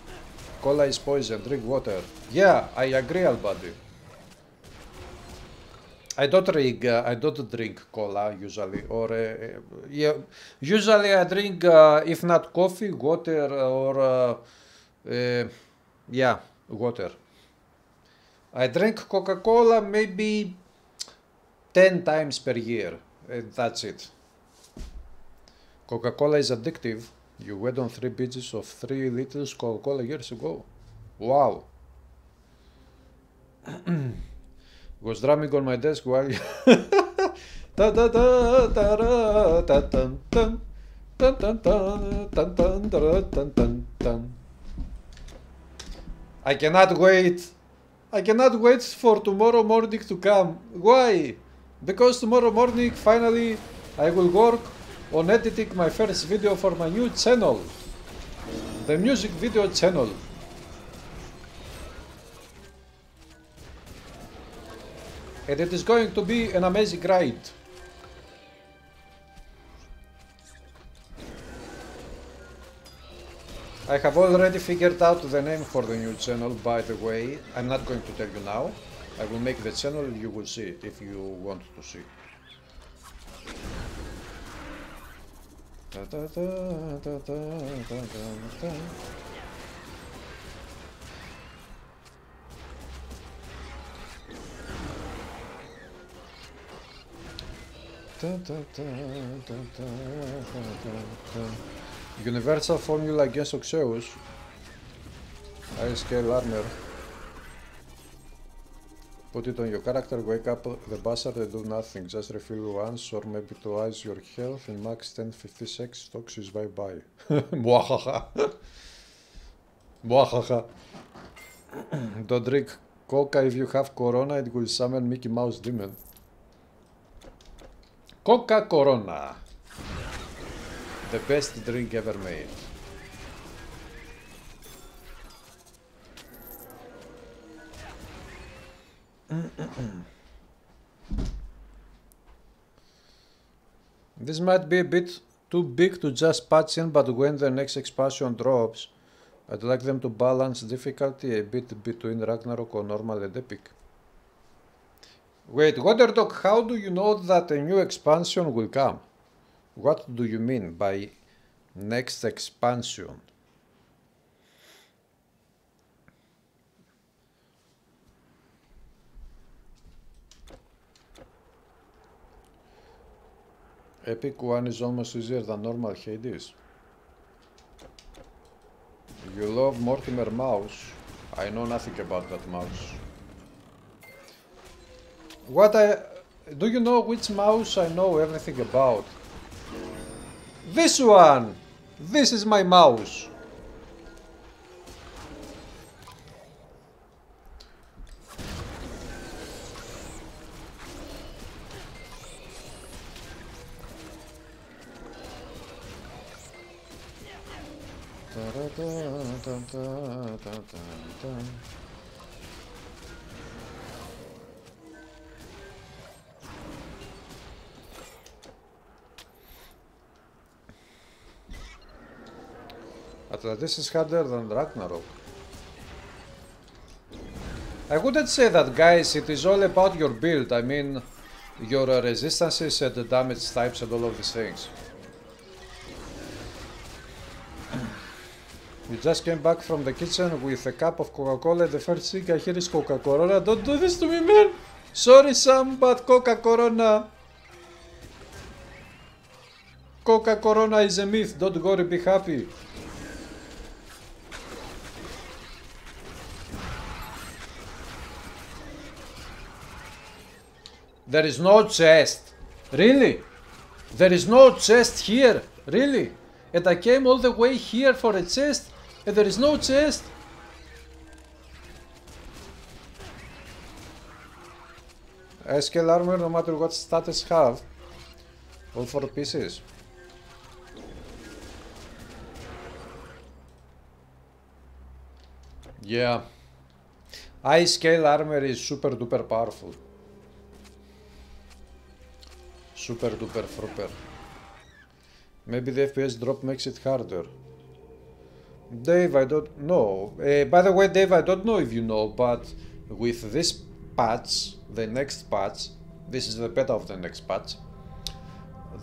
Cola is poison, drink water. Yeah, I agree, Albadi. I don't drink. Uh, I don't drink cola usually, or uh, yeah. Usually I drink, uh, if not coffee, water, or uh, uh, yeah, water. I drink Coca-Cola maybe ten times per year. That's it. Coca-Cola is addictive. You went on three pitches of three liters Coca Cola years ago. Wow. was drumming on my desk while. I cannot wait. I cannot wait for tomorrow morning to come. Why? Because tomorrow morning, finally, I will work on editing my first video for my new channel, the music video channel. And it is going to be an amazing ride. I have already figured out the name for the new channel, by the way. I'm not going to tell you now. I will make the channel, you will see it if you want to see. Universal formula Oxeus. High scale armor. Put it on your character, wake up the bastard and do nothing. Just refill once or maybe twice your health in max 10 56 stocks is bye bye. Mwahaha. Mwahaha. Don't drink coca if you have corona, it will summon Mickey Mouse demon. Coca Corona. The best drink ever made. This might be a bit too big to just patch in, but when the next expansion drops, I'd like them to balance difficulty a bit between Ragnarok or normal and epic. Wait, Waterdog, how do you know that a new expansion will come? What do you mean by next expansion? Epic 1 is almost easier than normal Hades. You love Mortimer Mouse. I know nothing about that mouse. What I... Do you know which mouse I know everything about? This one! This is my mouse. Da-da-da-da-da-da-da-da. But this is harder than Ragnarok. I wouldn't say that, guys. It is all about your build. I mean, your resistances and the damage types and all of these things. You just came back from the kitchen with a cup of Coca-Cola. The first thing I hear is Coca-Cola. Don't do this to me, man. Sorry, Sam, but Coca-Cola. Coca-Cola is a myth. Don't worry, be happy. There is no chest. Really? There is no chest here. Really? And I came all the way here for a chest and there is no chest. Scale armor no matter what status have. All four pieces. Yeah. High scale armor is super duper powerful. Super duper frooper. Maybe the FPS drop makes it harder. Dave, I don't know. Uh, by the way, Dave, I don't know if you know, but with this patch, the next patch, this is the beta of the next patch,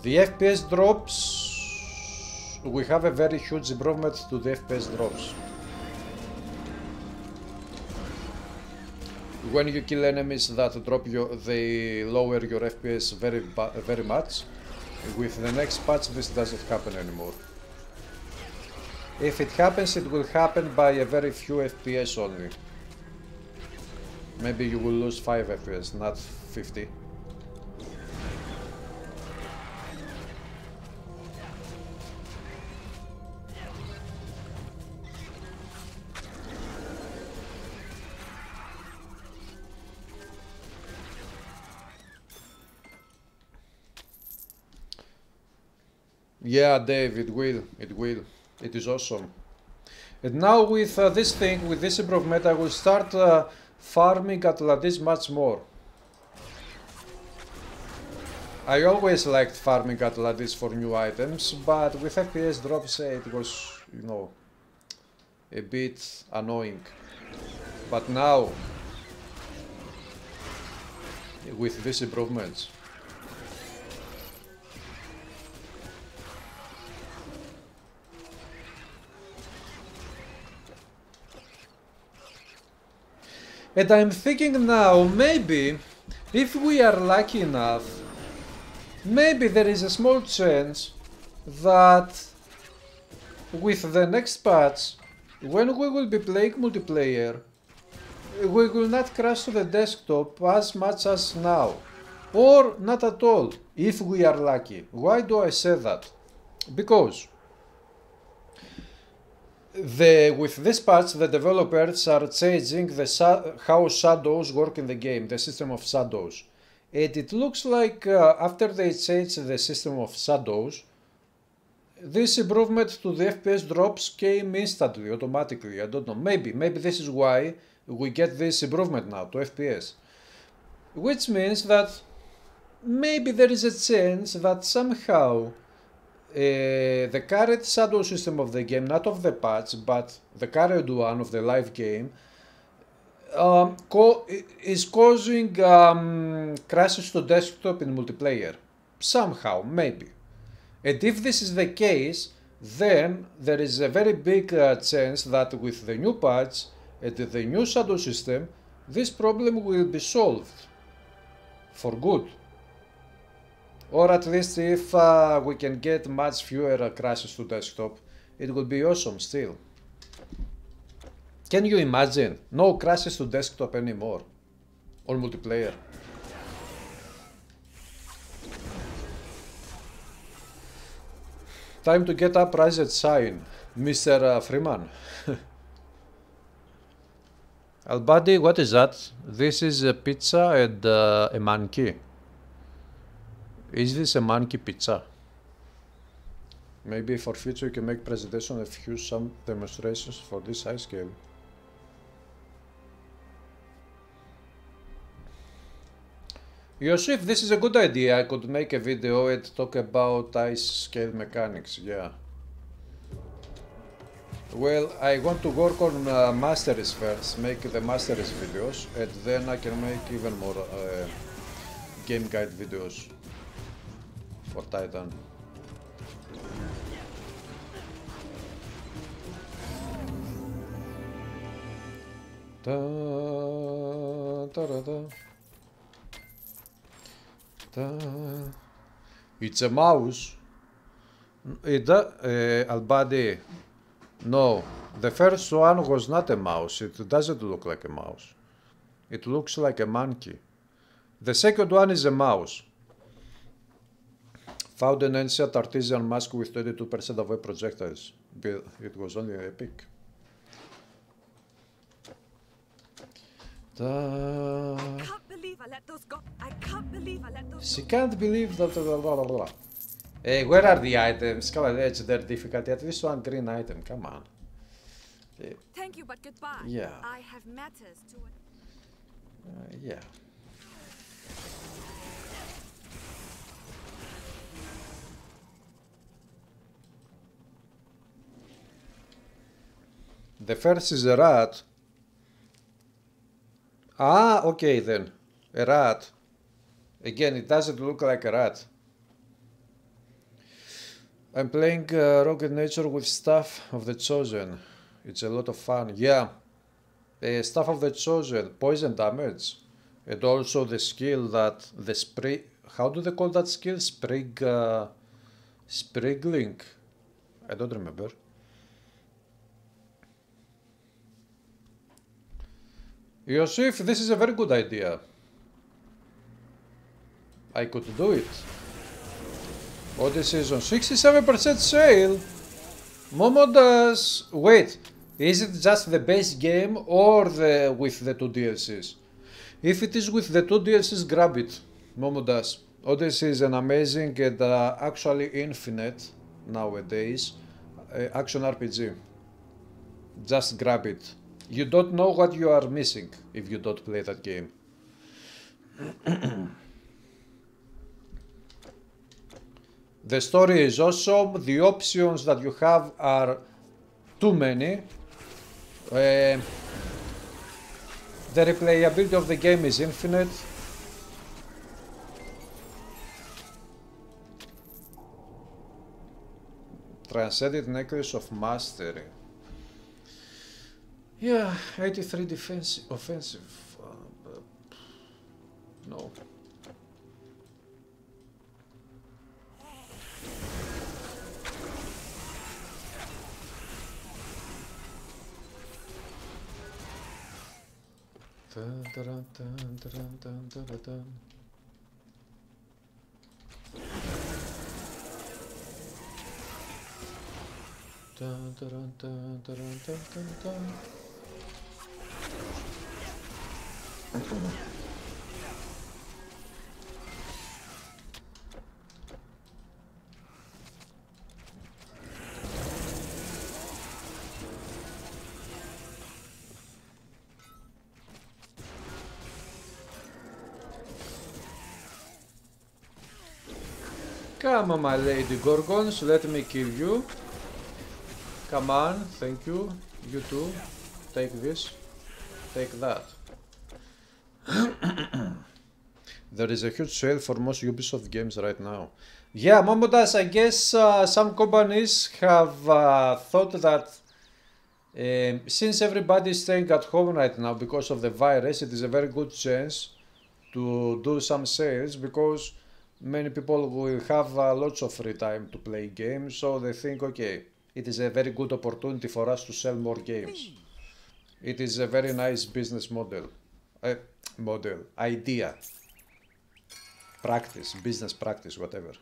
the FPS drops, we have a very huge improvement to the FPS drops. When you kill enemies that drop your, they lower your FPS very, very much. With the next patch, this doesn't happen anymore. If it happens, it will happen by a very few FPS only. Maybe you will lose 5 FPS, not 50. Yeah, Dave, it will, it will. It is awesome. And now with uh, this thing, with this improvement, I will start uh, farming Atlantis much more. I always liked farming Atlantis for new items, but with FPS drops, it was, you know, a bit annoying. But now, with these improvements, And I'm thinking now, maybe, if we are lucky enough, maybe there is a small chance that with the next patch, when we will be playing multiplayer, we will not crash to the desktop as much as now. Or not at all, if we are lucky. Why do I say that? Because the with this patch the developers are changing the how shadows work in the game, the system of shadows. And it looks like uh, after they change the system of shadows, this improvement to the FPS drops came instantly, automatically. I don't know. Maybe, maybe this is why we get this improvement now to FPS. Which means that maybe there is a chance that somehow the current shadow system of the game, not of the patch, but the current one of the live game, um, co is causing um, crashes to desktop in multiplayer. Somehow, maybe. And if this is the case, then there is a very big uh, chance that with the new patch and the new shadow system, this problem will be solved for good. Or at least if uh, we can get much fewer crashes to desktop, it would be awesome still. Can you imagine? No crashes to desktop anymore. Or multiplayer. Time to get up Rised Sign, Mr. Uh, Freeman. Albadi, what is that? This is a pizza and uh, a monkey. Is this a monkey pizza? Maybe for future you can make presentation of few some demonstrations for this high scale. Yosif, this is a good idea. I could make a video and talk about ice scale mechanics, yeah. Well, I want to work on uh, masteries first, make the masteries videos, and then I can make even more uh, game guide videos Da, da, da, da. Da. It's a mouse. It, uh, Albadi, no, the first one was not a mouse. It doesn't look like a mouse. It looks like a monkey. The second one is a mouse. Found an ancient artisan mask with 22% of projectiles. It was only epic. Da... can't believe I let those go. I can't believe I let those She can't believe that. Blah, blah, blah, blah. Hey, where are the items? Come on, let's their difficulty. At least one green item. Come on. Thank you, but goodbye. Yeah. I have matters to. Uh, yeah. The first is a rat. Ah, okay then. A rat. Again, it doesn't look like a rat. I'm playing uh, Rocket Nature with Staff of the Chosen. It's a lot of fun. Yeah. Uh, Staff of the Chosen, poison damage. And also the skill that the spray. How do they call that skill? Sprig. Uh, Sprigling. I don't remember. Yosif, this is a very good idea. I could do it. Odyssey is on 67% sale. Momodas... Wait, is it just the base game or the with the two DLCs? If it is with the two DLCs, grab it. Momodas. Odyssey is an amazing and uh, actually infinite nowadays uh, action RPG. Just grab it. You don't know what you are missing if you don't play that game. the story is awesome. The options that you have are too many. Uh, the replayability of the game is infinite. Transcended Necklace of Mastery. Yeah, 83 defensive, offensive. Uh, no. Dun, dun, dun, dun, dun, dun, dun, dun. Dun, dun, Come on, my lady Gorgons, let me kill you. Come on, thank you. You too. Take this. Take that. there is a huge sale for most Ubisoft games right now. Yeah, Momodas, I guess uh, some companies have uh, thought that um, since everybody is staying at home right now because of the virus, it is a very good chance to do some sales because many people will have uh, lots of free time to play games, so they think, okay, it is a very good opportunity for us to sell more games. It is a very nice business model, uh, model, idea, practice, business practice, whatever.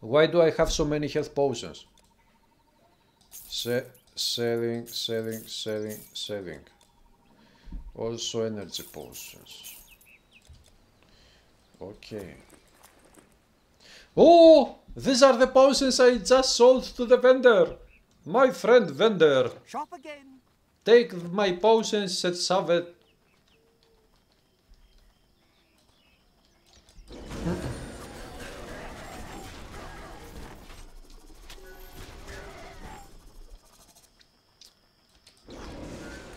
Why do I have so many health potions? Se selling, selling, selling, selling. Also energy potions. Okay. Oh, these are the potions I just sold to the vendor. My friend vendor. Shop again. Take my potions and save it.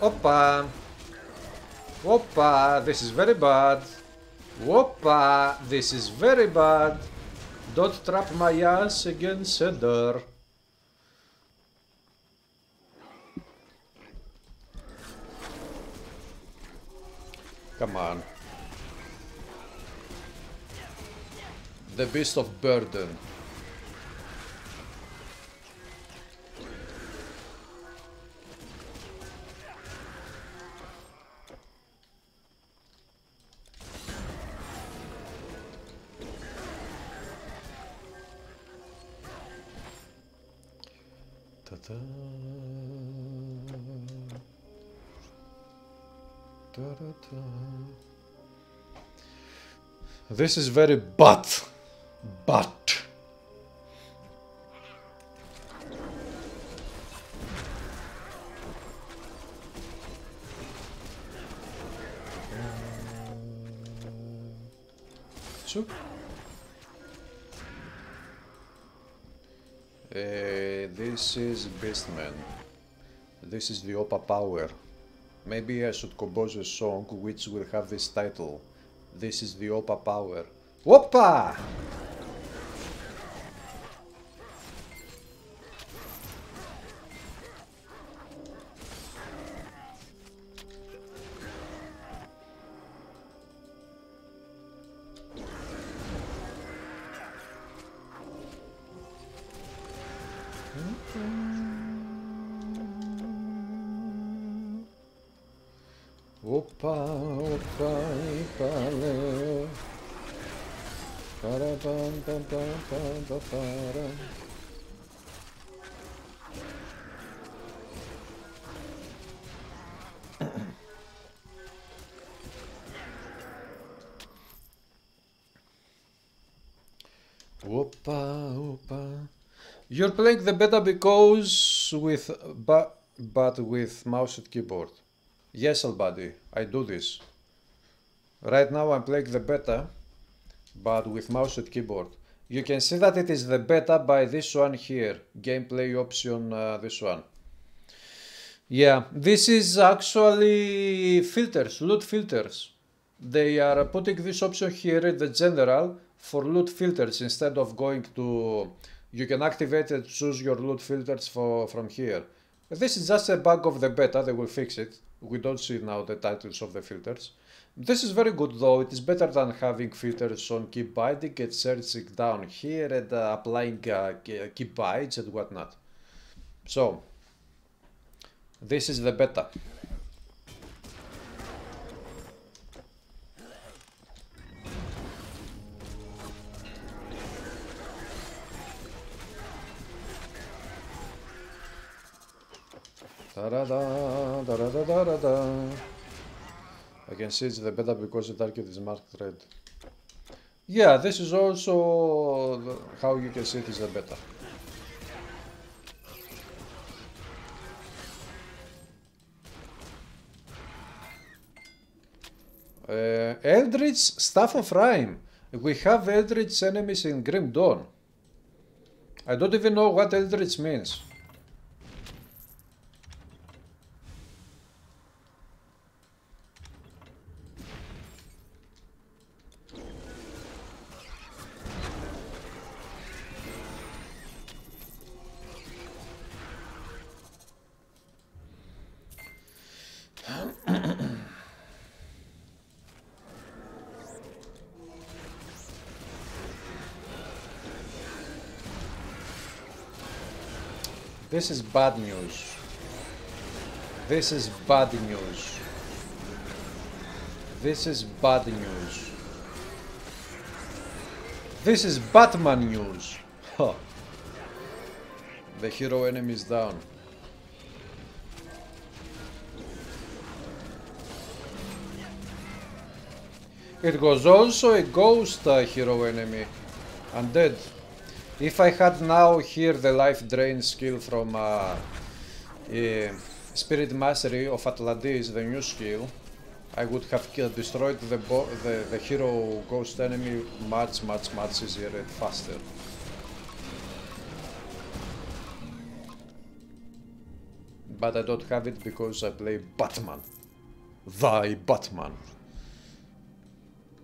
Oppa. Oppa, this is very bad. Whoppa, this is very bad. Don't trap my ass against a door. Come on. The Beast of Burden. Ta-da. This is very but. But. So. Uh, this is Beastman. This is the Opa Power. Maybe I should compose a song which will have this title. This is the Opa Power. Opa! Playing the beta because with but but with mouse and keyboard. Yes, buddy, I do this. Right now I'm playing the beta, but with mouse and keyboard. You can see that it is the beta by this one here, gameplay option uh, this one. Yeah, this is actually filters, loot filters. They are putting this option here in the general for loot filters instead of going to... You can activate and choose your loot filters for, from here. This is just a bug of the beta, they will fix it. We don't see now the titles of the filters. This is very good though, it is better than having filters on key binding and searching down here and uh, applying uh, bytes and whatnot. So, this is the beta. Da-da-da, da-da-da-da-da-da. I can see it's the beta because the target is marked red. Yeah, this is also how you can see it is the beta. Uh, Eldritch Staff of Rhyme. We have Eldritch enemies in Grim Dawn. I don't even know what Eldritch means. This is bad news. This is bad news. This is bad news. This is Batman news. Huh. The hero enemy is down. It was also a ghost uh, hero enemy. Undead. If I had now here the life drain skill from uh, eh, Spirit Mastery of Atlantis, the new skill, I would have ki- destroyed the, the the hero ghost enemy much much much easier and faster. But I don't have it because I play Batman. Thy Batman.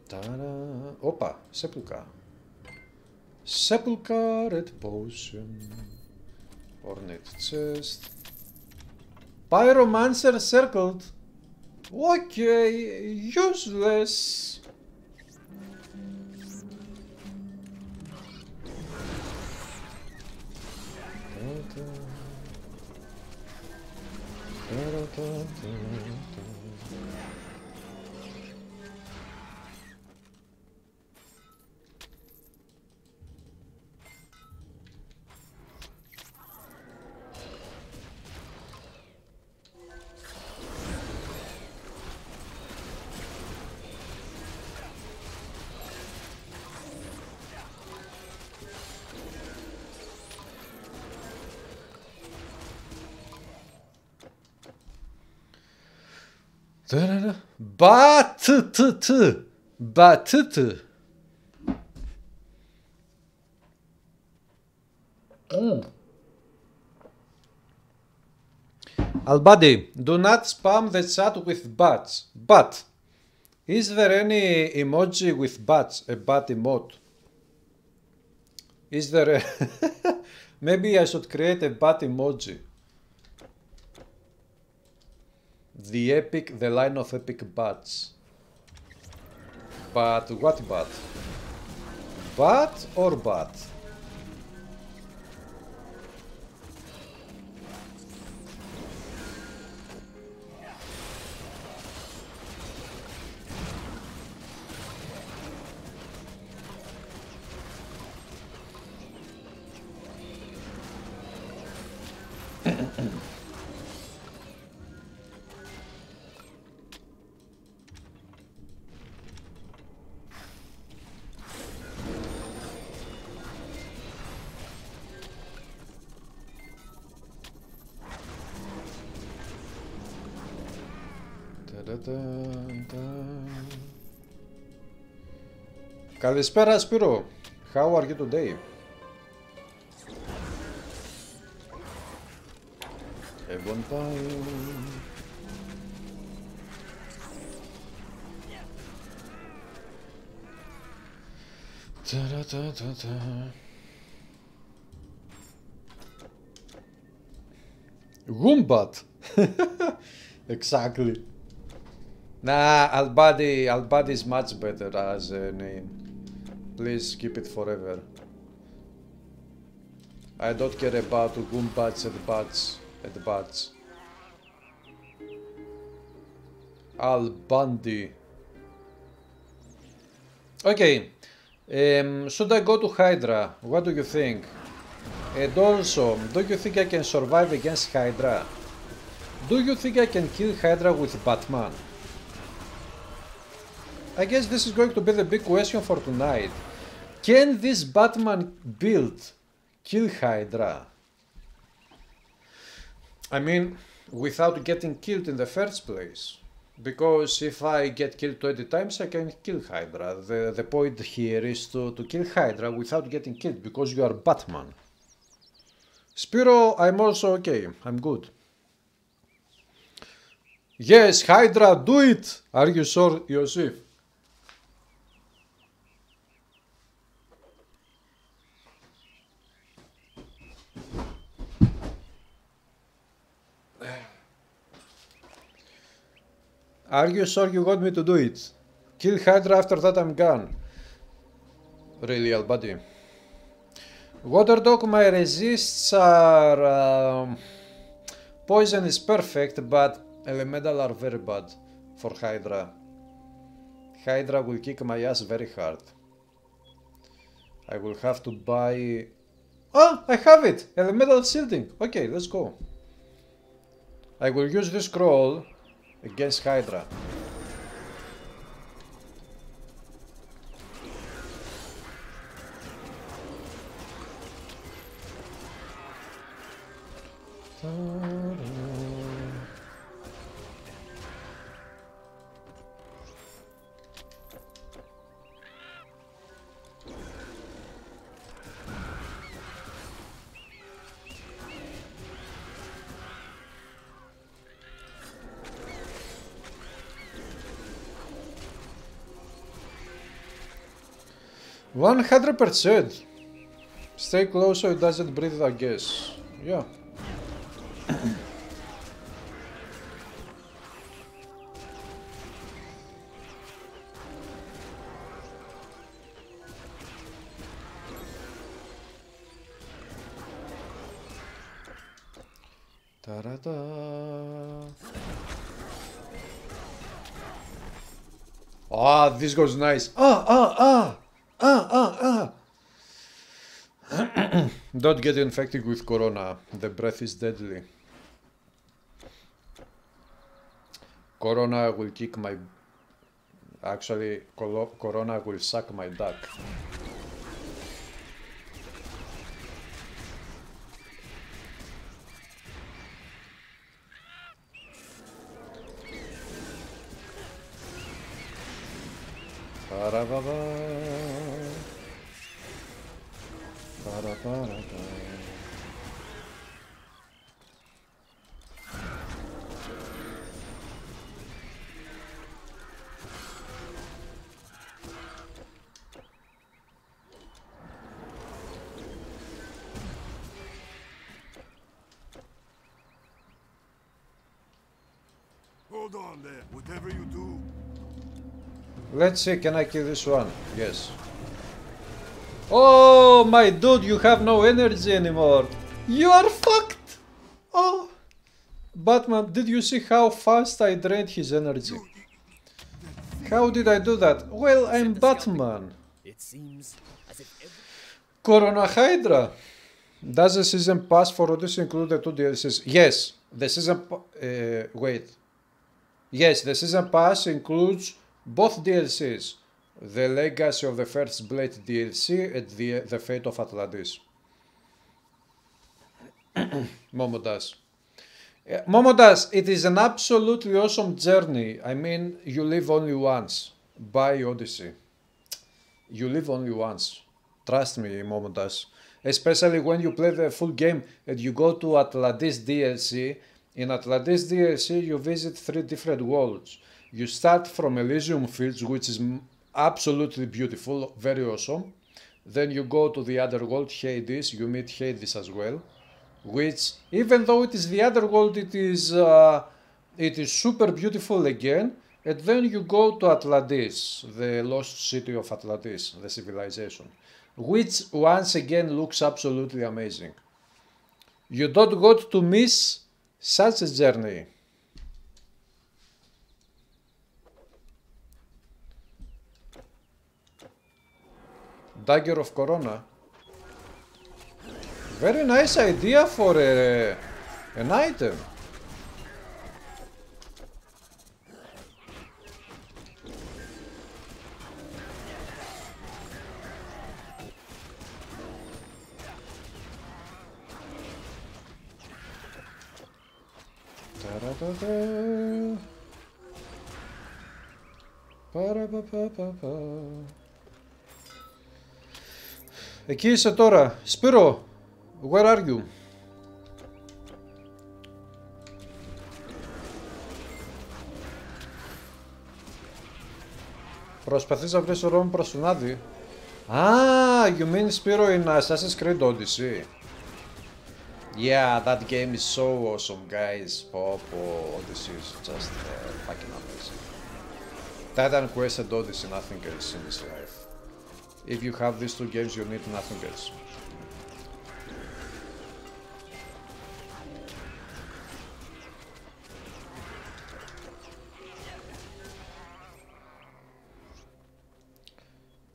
Ta-da. Opa, Sepulchre. Sepulchre red potion. Ornate chest. Pyromancer circled. Okay, useless. Da-da-da. Bat-t-t. Bat-t-t. Mm. Albadi, do not spam the chat with bats. But, is there any emoji with bats? A bat emote? Is there a... Maybe I should create a bat emoji. The epic, the line of epic bats. But what bat? Bat or bat? Καλησπέρα Σπύρο. How are you today? A bonfire. Ta-da-da-da-da. Goombat. exactly. Nah, Albadi, Albadi is much better as a name. Please keep it forever. I don't care about Goombats and bats and bats. Albandi. Okay. Um, should I go to Hydra? What do you think? And also, do you think I can survive against Hydra? Do you think I can kill Hydra with Batman? I guess this is going to be the big question for tonight. Can this Batman build kill Hydra? I mean, without getting killed in the first place. Because if I get killed 20 times, I can kill Hydra. The, the point here is to, to kill Hydra without getting killed, because you are Batman. Spiro, I'm also okay. I'm good. Yes, Hydra, do it! Are you sure, Yosef? Are you sure you want me to do it? Kill Hydra after that I'm gone. Really, Albadi. Water dog, my resists are... Um, poison is perfect, but elemental are very bad for Hydra. Hydra will kick my ass very hard. I will have to buy... Oh, I have it! Elemental shielding. Okay, let's go. I will use this scroll against Hydra. One hundred percent. Stay close so it doesn't breathe, I guess. Yeah. Ah, this goes nice. Ah, ah, ah. Ah, ah, ah. Don't get infected with corona. The breath is deadly. Corona will kick my... Actually, corona will suck my duck. Ba-da-ba-ba. Hold on there, whatever you do. Let's see, can I kill this one? Yes. Oh, my dude, you have no energy anymore. You are fucked. Oh. Batman, did you see how fast I drained his energy? How did I do that? Well, I'm Batman. It seems as if Corona Hydra. Does the season pass for Odyssey include the two DLCs? Yes, the season. Uh, wait. Yes, the season pass includes both DLCs: the Legacy of the First Blade DLC and the the Fate of Atlantis. Momo. Uh, Momo. It is an absolutely awesome journey. I mean, you live only once. Buy Odyssey. You live only once. Trust me, Momodas. Especially when you play the full game and you go to Atlantis DLC In Atlantis DLC, you visit three different worlds. You start from Elysium Fields, which is absolutely beautiful, very awesome. Then you go to the other world, Hades. You meet Hades as well, which, even though it is the other world, it is uh, it is super beautiful again. And then you go to Atlantis, the lost city of Atlantis, the civilization, which once again looks absolutely amazing. You don't got to miss such a journey. Dagger of Corona. Very nice idea for a, an item. Ta-ra-ta-ta. Παραπαπαπαπα. Εκεί είσαι τώρα. Σπύρο, where are you? Προσπαθείς να βρεις το ρόμο προς τον Άδη. Ah, you mean Spyro in Assassin's Creed Odyssey? Yeah, that game is so awesome, guys. Pop Odyssey is just uh, fucking amazing. Titan Quest and Odyssey, nothing else in this life. If you have these two games, you need nothing else.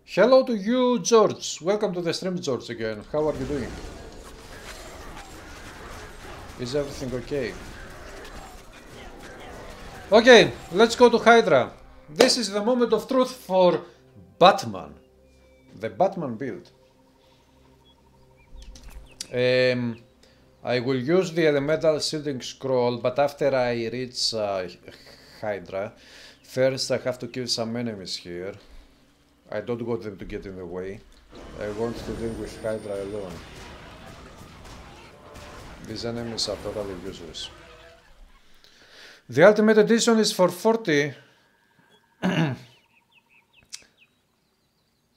Hello to you, George. Welcome to the stream, George, again. How are you doing? Is everything okay? Okay, let's go to Hydra. This is the moment of truth for Batman. The Batman build. Um, I will use the elemental shielding scroll, but after I reach uh, Hydra, first I have to kill some enemies here. I don't want them to get in the way. I want to deal with Hydra alone. These enemies are totally useless. The Ultimate Edition is for 40.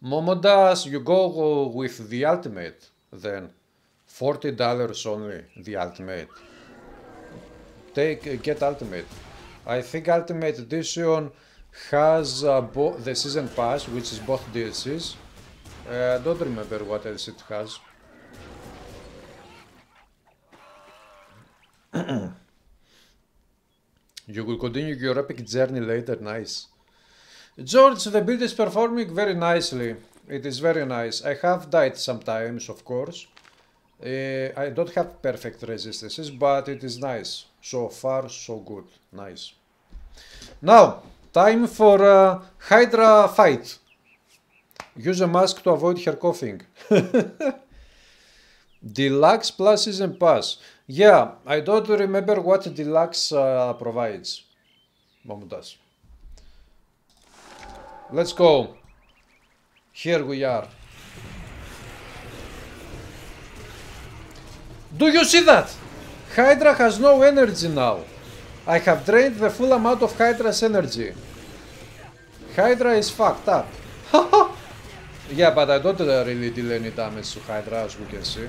Momodas, you go with the Ultimate, then $40 only, the Ultimate. Take, get Ultimate. I think Ultimate Edition has uh, the Season Pass, which is both DLCs. Uh, I don't remember what else it has. You will continue your epic journey later. Nice. George, the build is performing very nicely. It is very nice. I have died sometimes, of course. Uh, I don't have perfect resistances, but it is nice. So far, so good. Nice. Now, time for uh, Hydra fight. Use a mask to avoid her coughing. Deluxe plus season pass. Yeah, I don't remember what Deluxe uh, provides. Momodas. Let's go. Here we are. Do you see that? Hydra has no energy now. I have drained the full amount of Hydra's energy. Hydra is fucked up. yeah, but I don't really deal any damage to Hydra as we can see.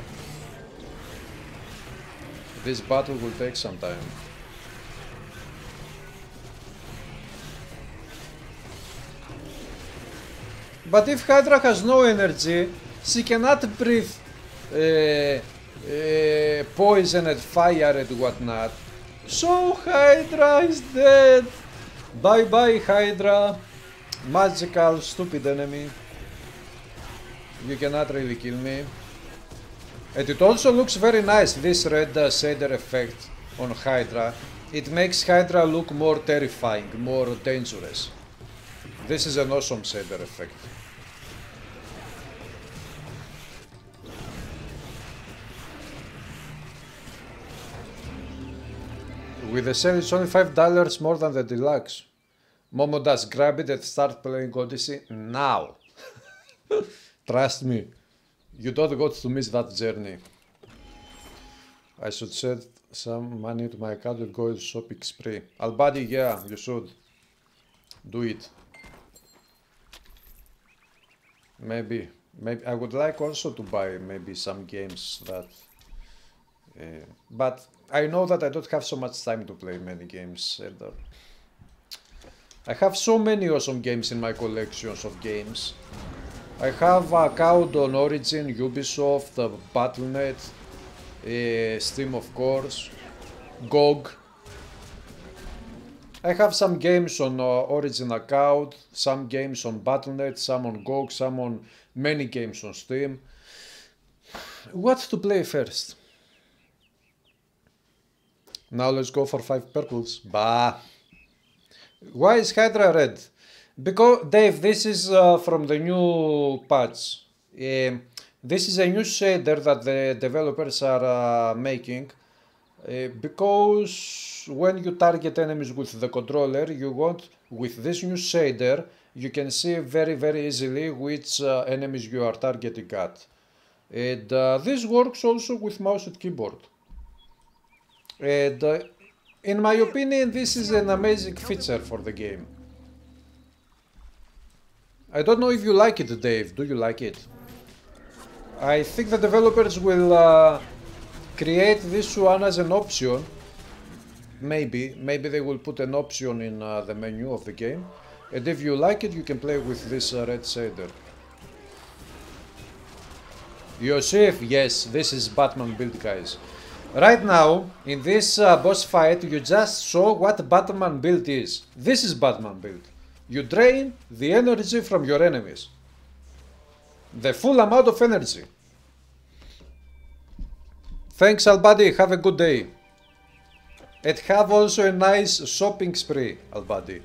This battle will take some time. But if Hydra has no energy, she cannot breathe uh, uh, poison and fire and whatnot. So Hydra is dead. Bye bye Hydra. Magical, stupid enemy. You cannot really kill me. And it also looks very nice, this red uh, shader effect on Hydra. It makes Hydra look more terrifying, more dangerous. This is an awesome shader effect. With the sale it's only $5 more than the deluxe. Momodas grab it and start playing Odyssey now. Trust me, you don't got to miss that journey. I should set some money to my account and go to shopping spree. Albadi, yeah, you should. Do it. Maybe. Maybe I would like also to buy maybe some games that. Uh, but I know that I don't have so much time to play many games. Uh, I have so many awesome games in my collections of games. I have account on Origin, Ubisoft, uh, Battle.net, uh, Steam of course, GOG. I have some games on uh, Origin account, some games on Battle.net, some on GOG, some on many games on Steam. What to play first? Now let's go for five purples. Bah. Why is Hydra red? Because Dave, this is uh, from the new patch. Um, this is a new shader that the developers are uh, making uh, because when you target enemies with the controller, you want with this new shader, you can see very very easily which uh, enemies you are targeting at. And uh, this works also with mouse and keyboard. And uh, in my opinion, this is an amazing feature for the game. I don't know if you like it, Dave. Do you like it? I think the developers will uh, create this one as an option. Maybe. Maybe they will put an option in uh, the menu of the game. And if you like it, you can play with this uh, red shader. Yosef, yes, this is Batman build, guys. Right now, in this uh, boss fight, you just saw what Batman build is. This is Batman build. You drain the energy from your enemies. The full amount of energy. Thanks, Albadi. Have a good day. And have also a nice shopping spree, Albadi.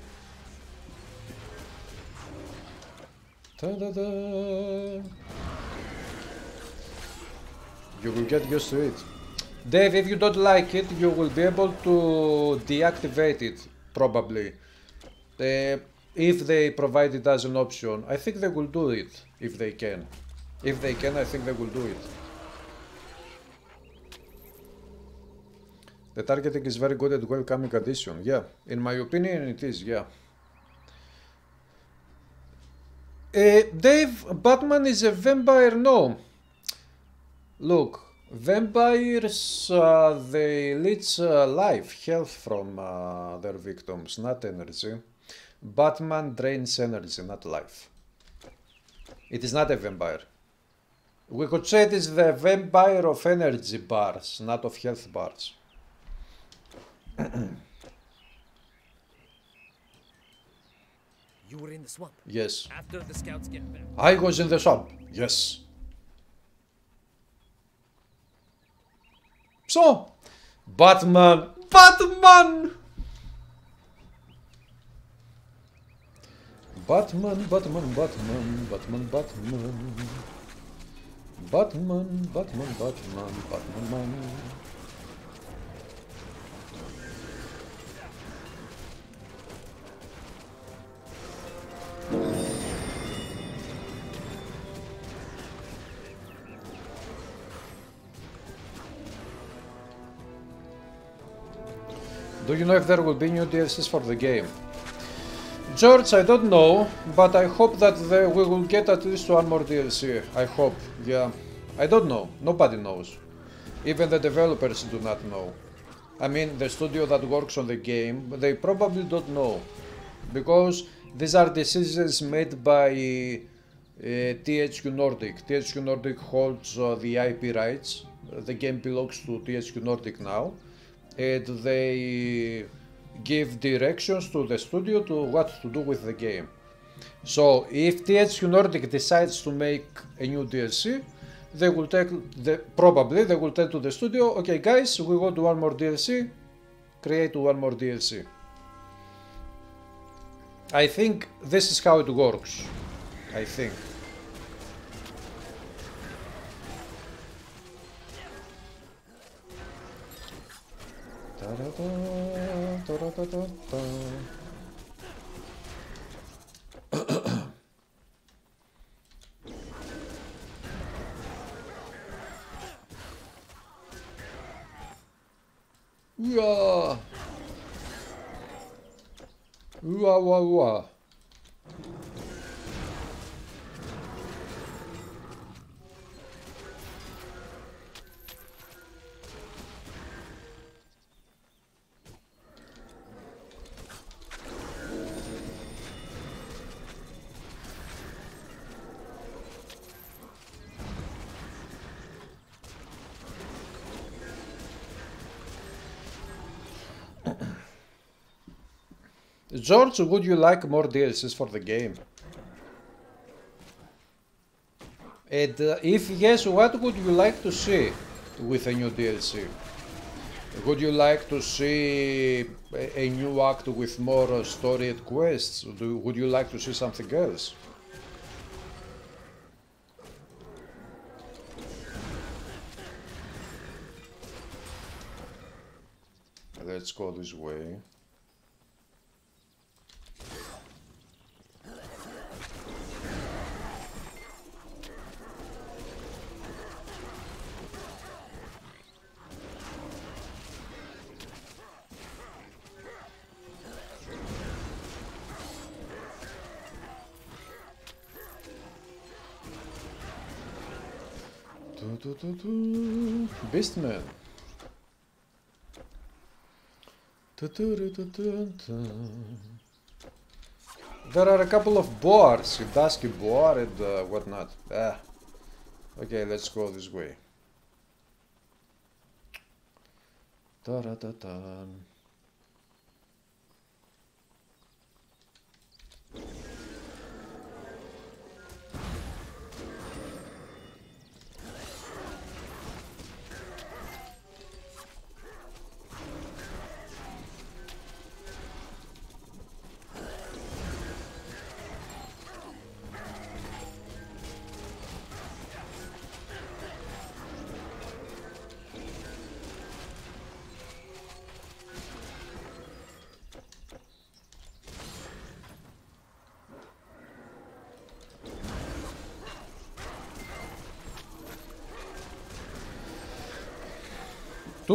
Ta-da-da. You will get used to it. Dave, if you don't like it, you will be able to deactivate it, probably. Uh, if they provide it as an option. I think they will do it, if they can. If they can, I think they will do it. The targeting is very good at welcoming addition. Yeah, in my opinion, it is, yeah. Uh, Dave, Batman is a vampire? No. Look, Vampires, uh, they leech uh, life, health from uh, their victims, not energy. Batman drains energy, not life. It is not a vampire. We could say it is the vampire of energy bars, not of health bars. You were in the swamp. Yes. After the scouts get back. I was in the swamp. Yes. So, Batman, Batman! Batman, Batman, Batman, Batman, Batman. Batman, Batman, Batman, Batman. Do you know if there will be new DLCs for the game? George, I don't know, but I hope that the, we will get at least one more DLC. I hope, yeah. I don't know. Nobody knows. Even the developers do not know. I mean, the studio that works on the game, they probably don't know. Because these are decisions made by uh, THQ Nordic. THQ Nordic holds uh, the IP rights. The game belongs to THQ Nordic now. And they give directions to the studio to what to do with the game. So if THQ Nordic decides to make a new DLC, they will take the probably they will tell to the studio, okay guys, we want one more DLC, create one more DLC. I think this is how it works. I think. タラタタラタタタうわうわうわうわ George, would you like more DLCs for the game? And uh, if yes, what would you like to see with a new DLC? Would you like to see a, new act with more uh, story and quests? Do, would you like to see something else? Let's go this way. Beastman. There are a couple of boars, dusky boar and uh, whatnot. Ah. Okay, let's go this way.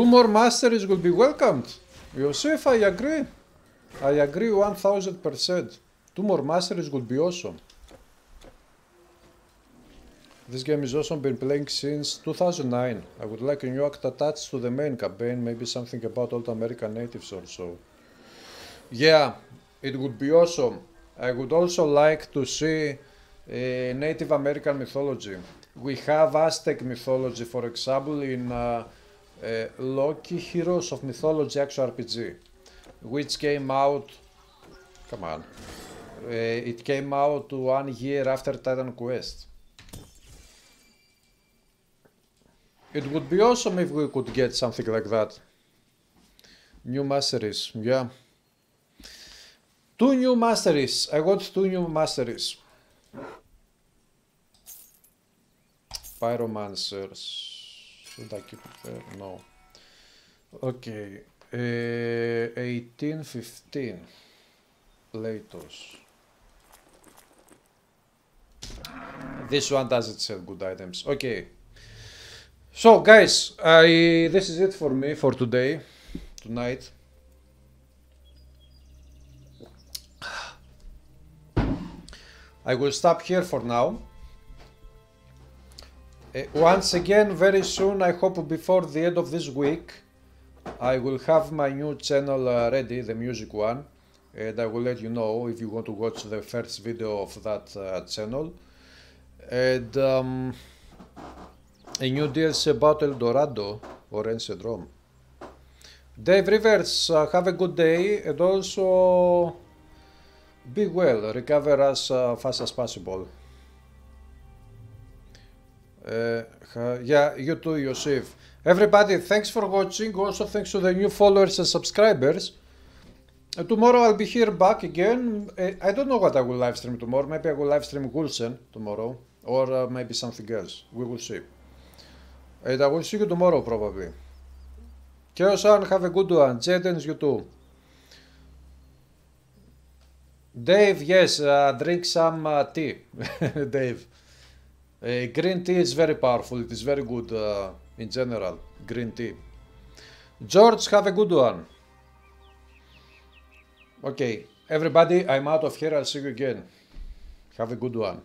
Two more masteries will be welcomed. Yosef, I agree. I agree 1000%. Two more masteries would be awesome. This game is awesome, been playing since 2009. I would like a new act attached to the main campaign, maybe something about old American natives or so. Yeah, it would be awesome. I would also like to see uh, Native American mythology. We have Aztec mythology, for example, in uh, uh, Loki Heroes of Mythology Action RPG, which came out. Come on. Uh, it came out one year after Titan Quest. It would be awesome if we could get something like that. New masteries, yeah. Two new masteries. I got two new masteries. Pyromancers. Should I keep it there? No. Okay. Uh, 18, 15. Platos. This one doesn't sell good items. Okay. So guys, I this is it for me for today, tonight. I will stop here for now. Uh, once again, very soon, I hope before the end of this week, I will have my new channel uh, ready, the music one, and I will let you know if you want to watch the first video of that uh, channel. And um, a new DLC about El Dorado or Rome. Dave Rivers, uh, have a good day and also be well, recover as uh, fast as possible. Uh, yeah, you too, Yosef. Everybody, thanks for watching. Also, thanks to the new followers and subscribers. Uh, tomorrow I'll be here back again. Uh, I don't know what I will live stream tomorrow. Maybe I will live stream Wolcen tomorrow, or uh, maybe something else. We will see. And I will see you tomorrow probably. Kyo-san, have a good one. Jadens, you too. Dave, yes, uh, drink some uh, tea. Dave. Uh, green tea is very powerful. It is very good uh, in general. Green tea. George, have a good one. Okay, everybody, I'm out of here. I'll see you again. Have a good one.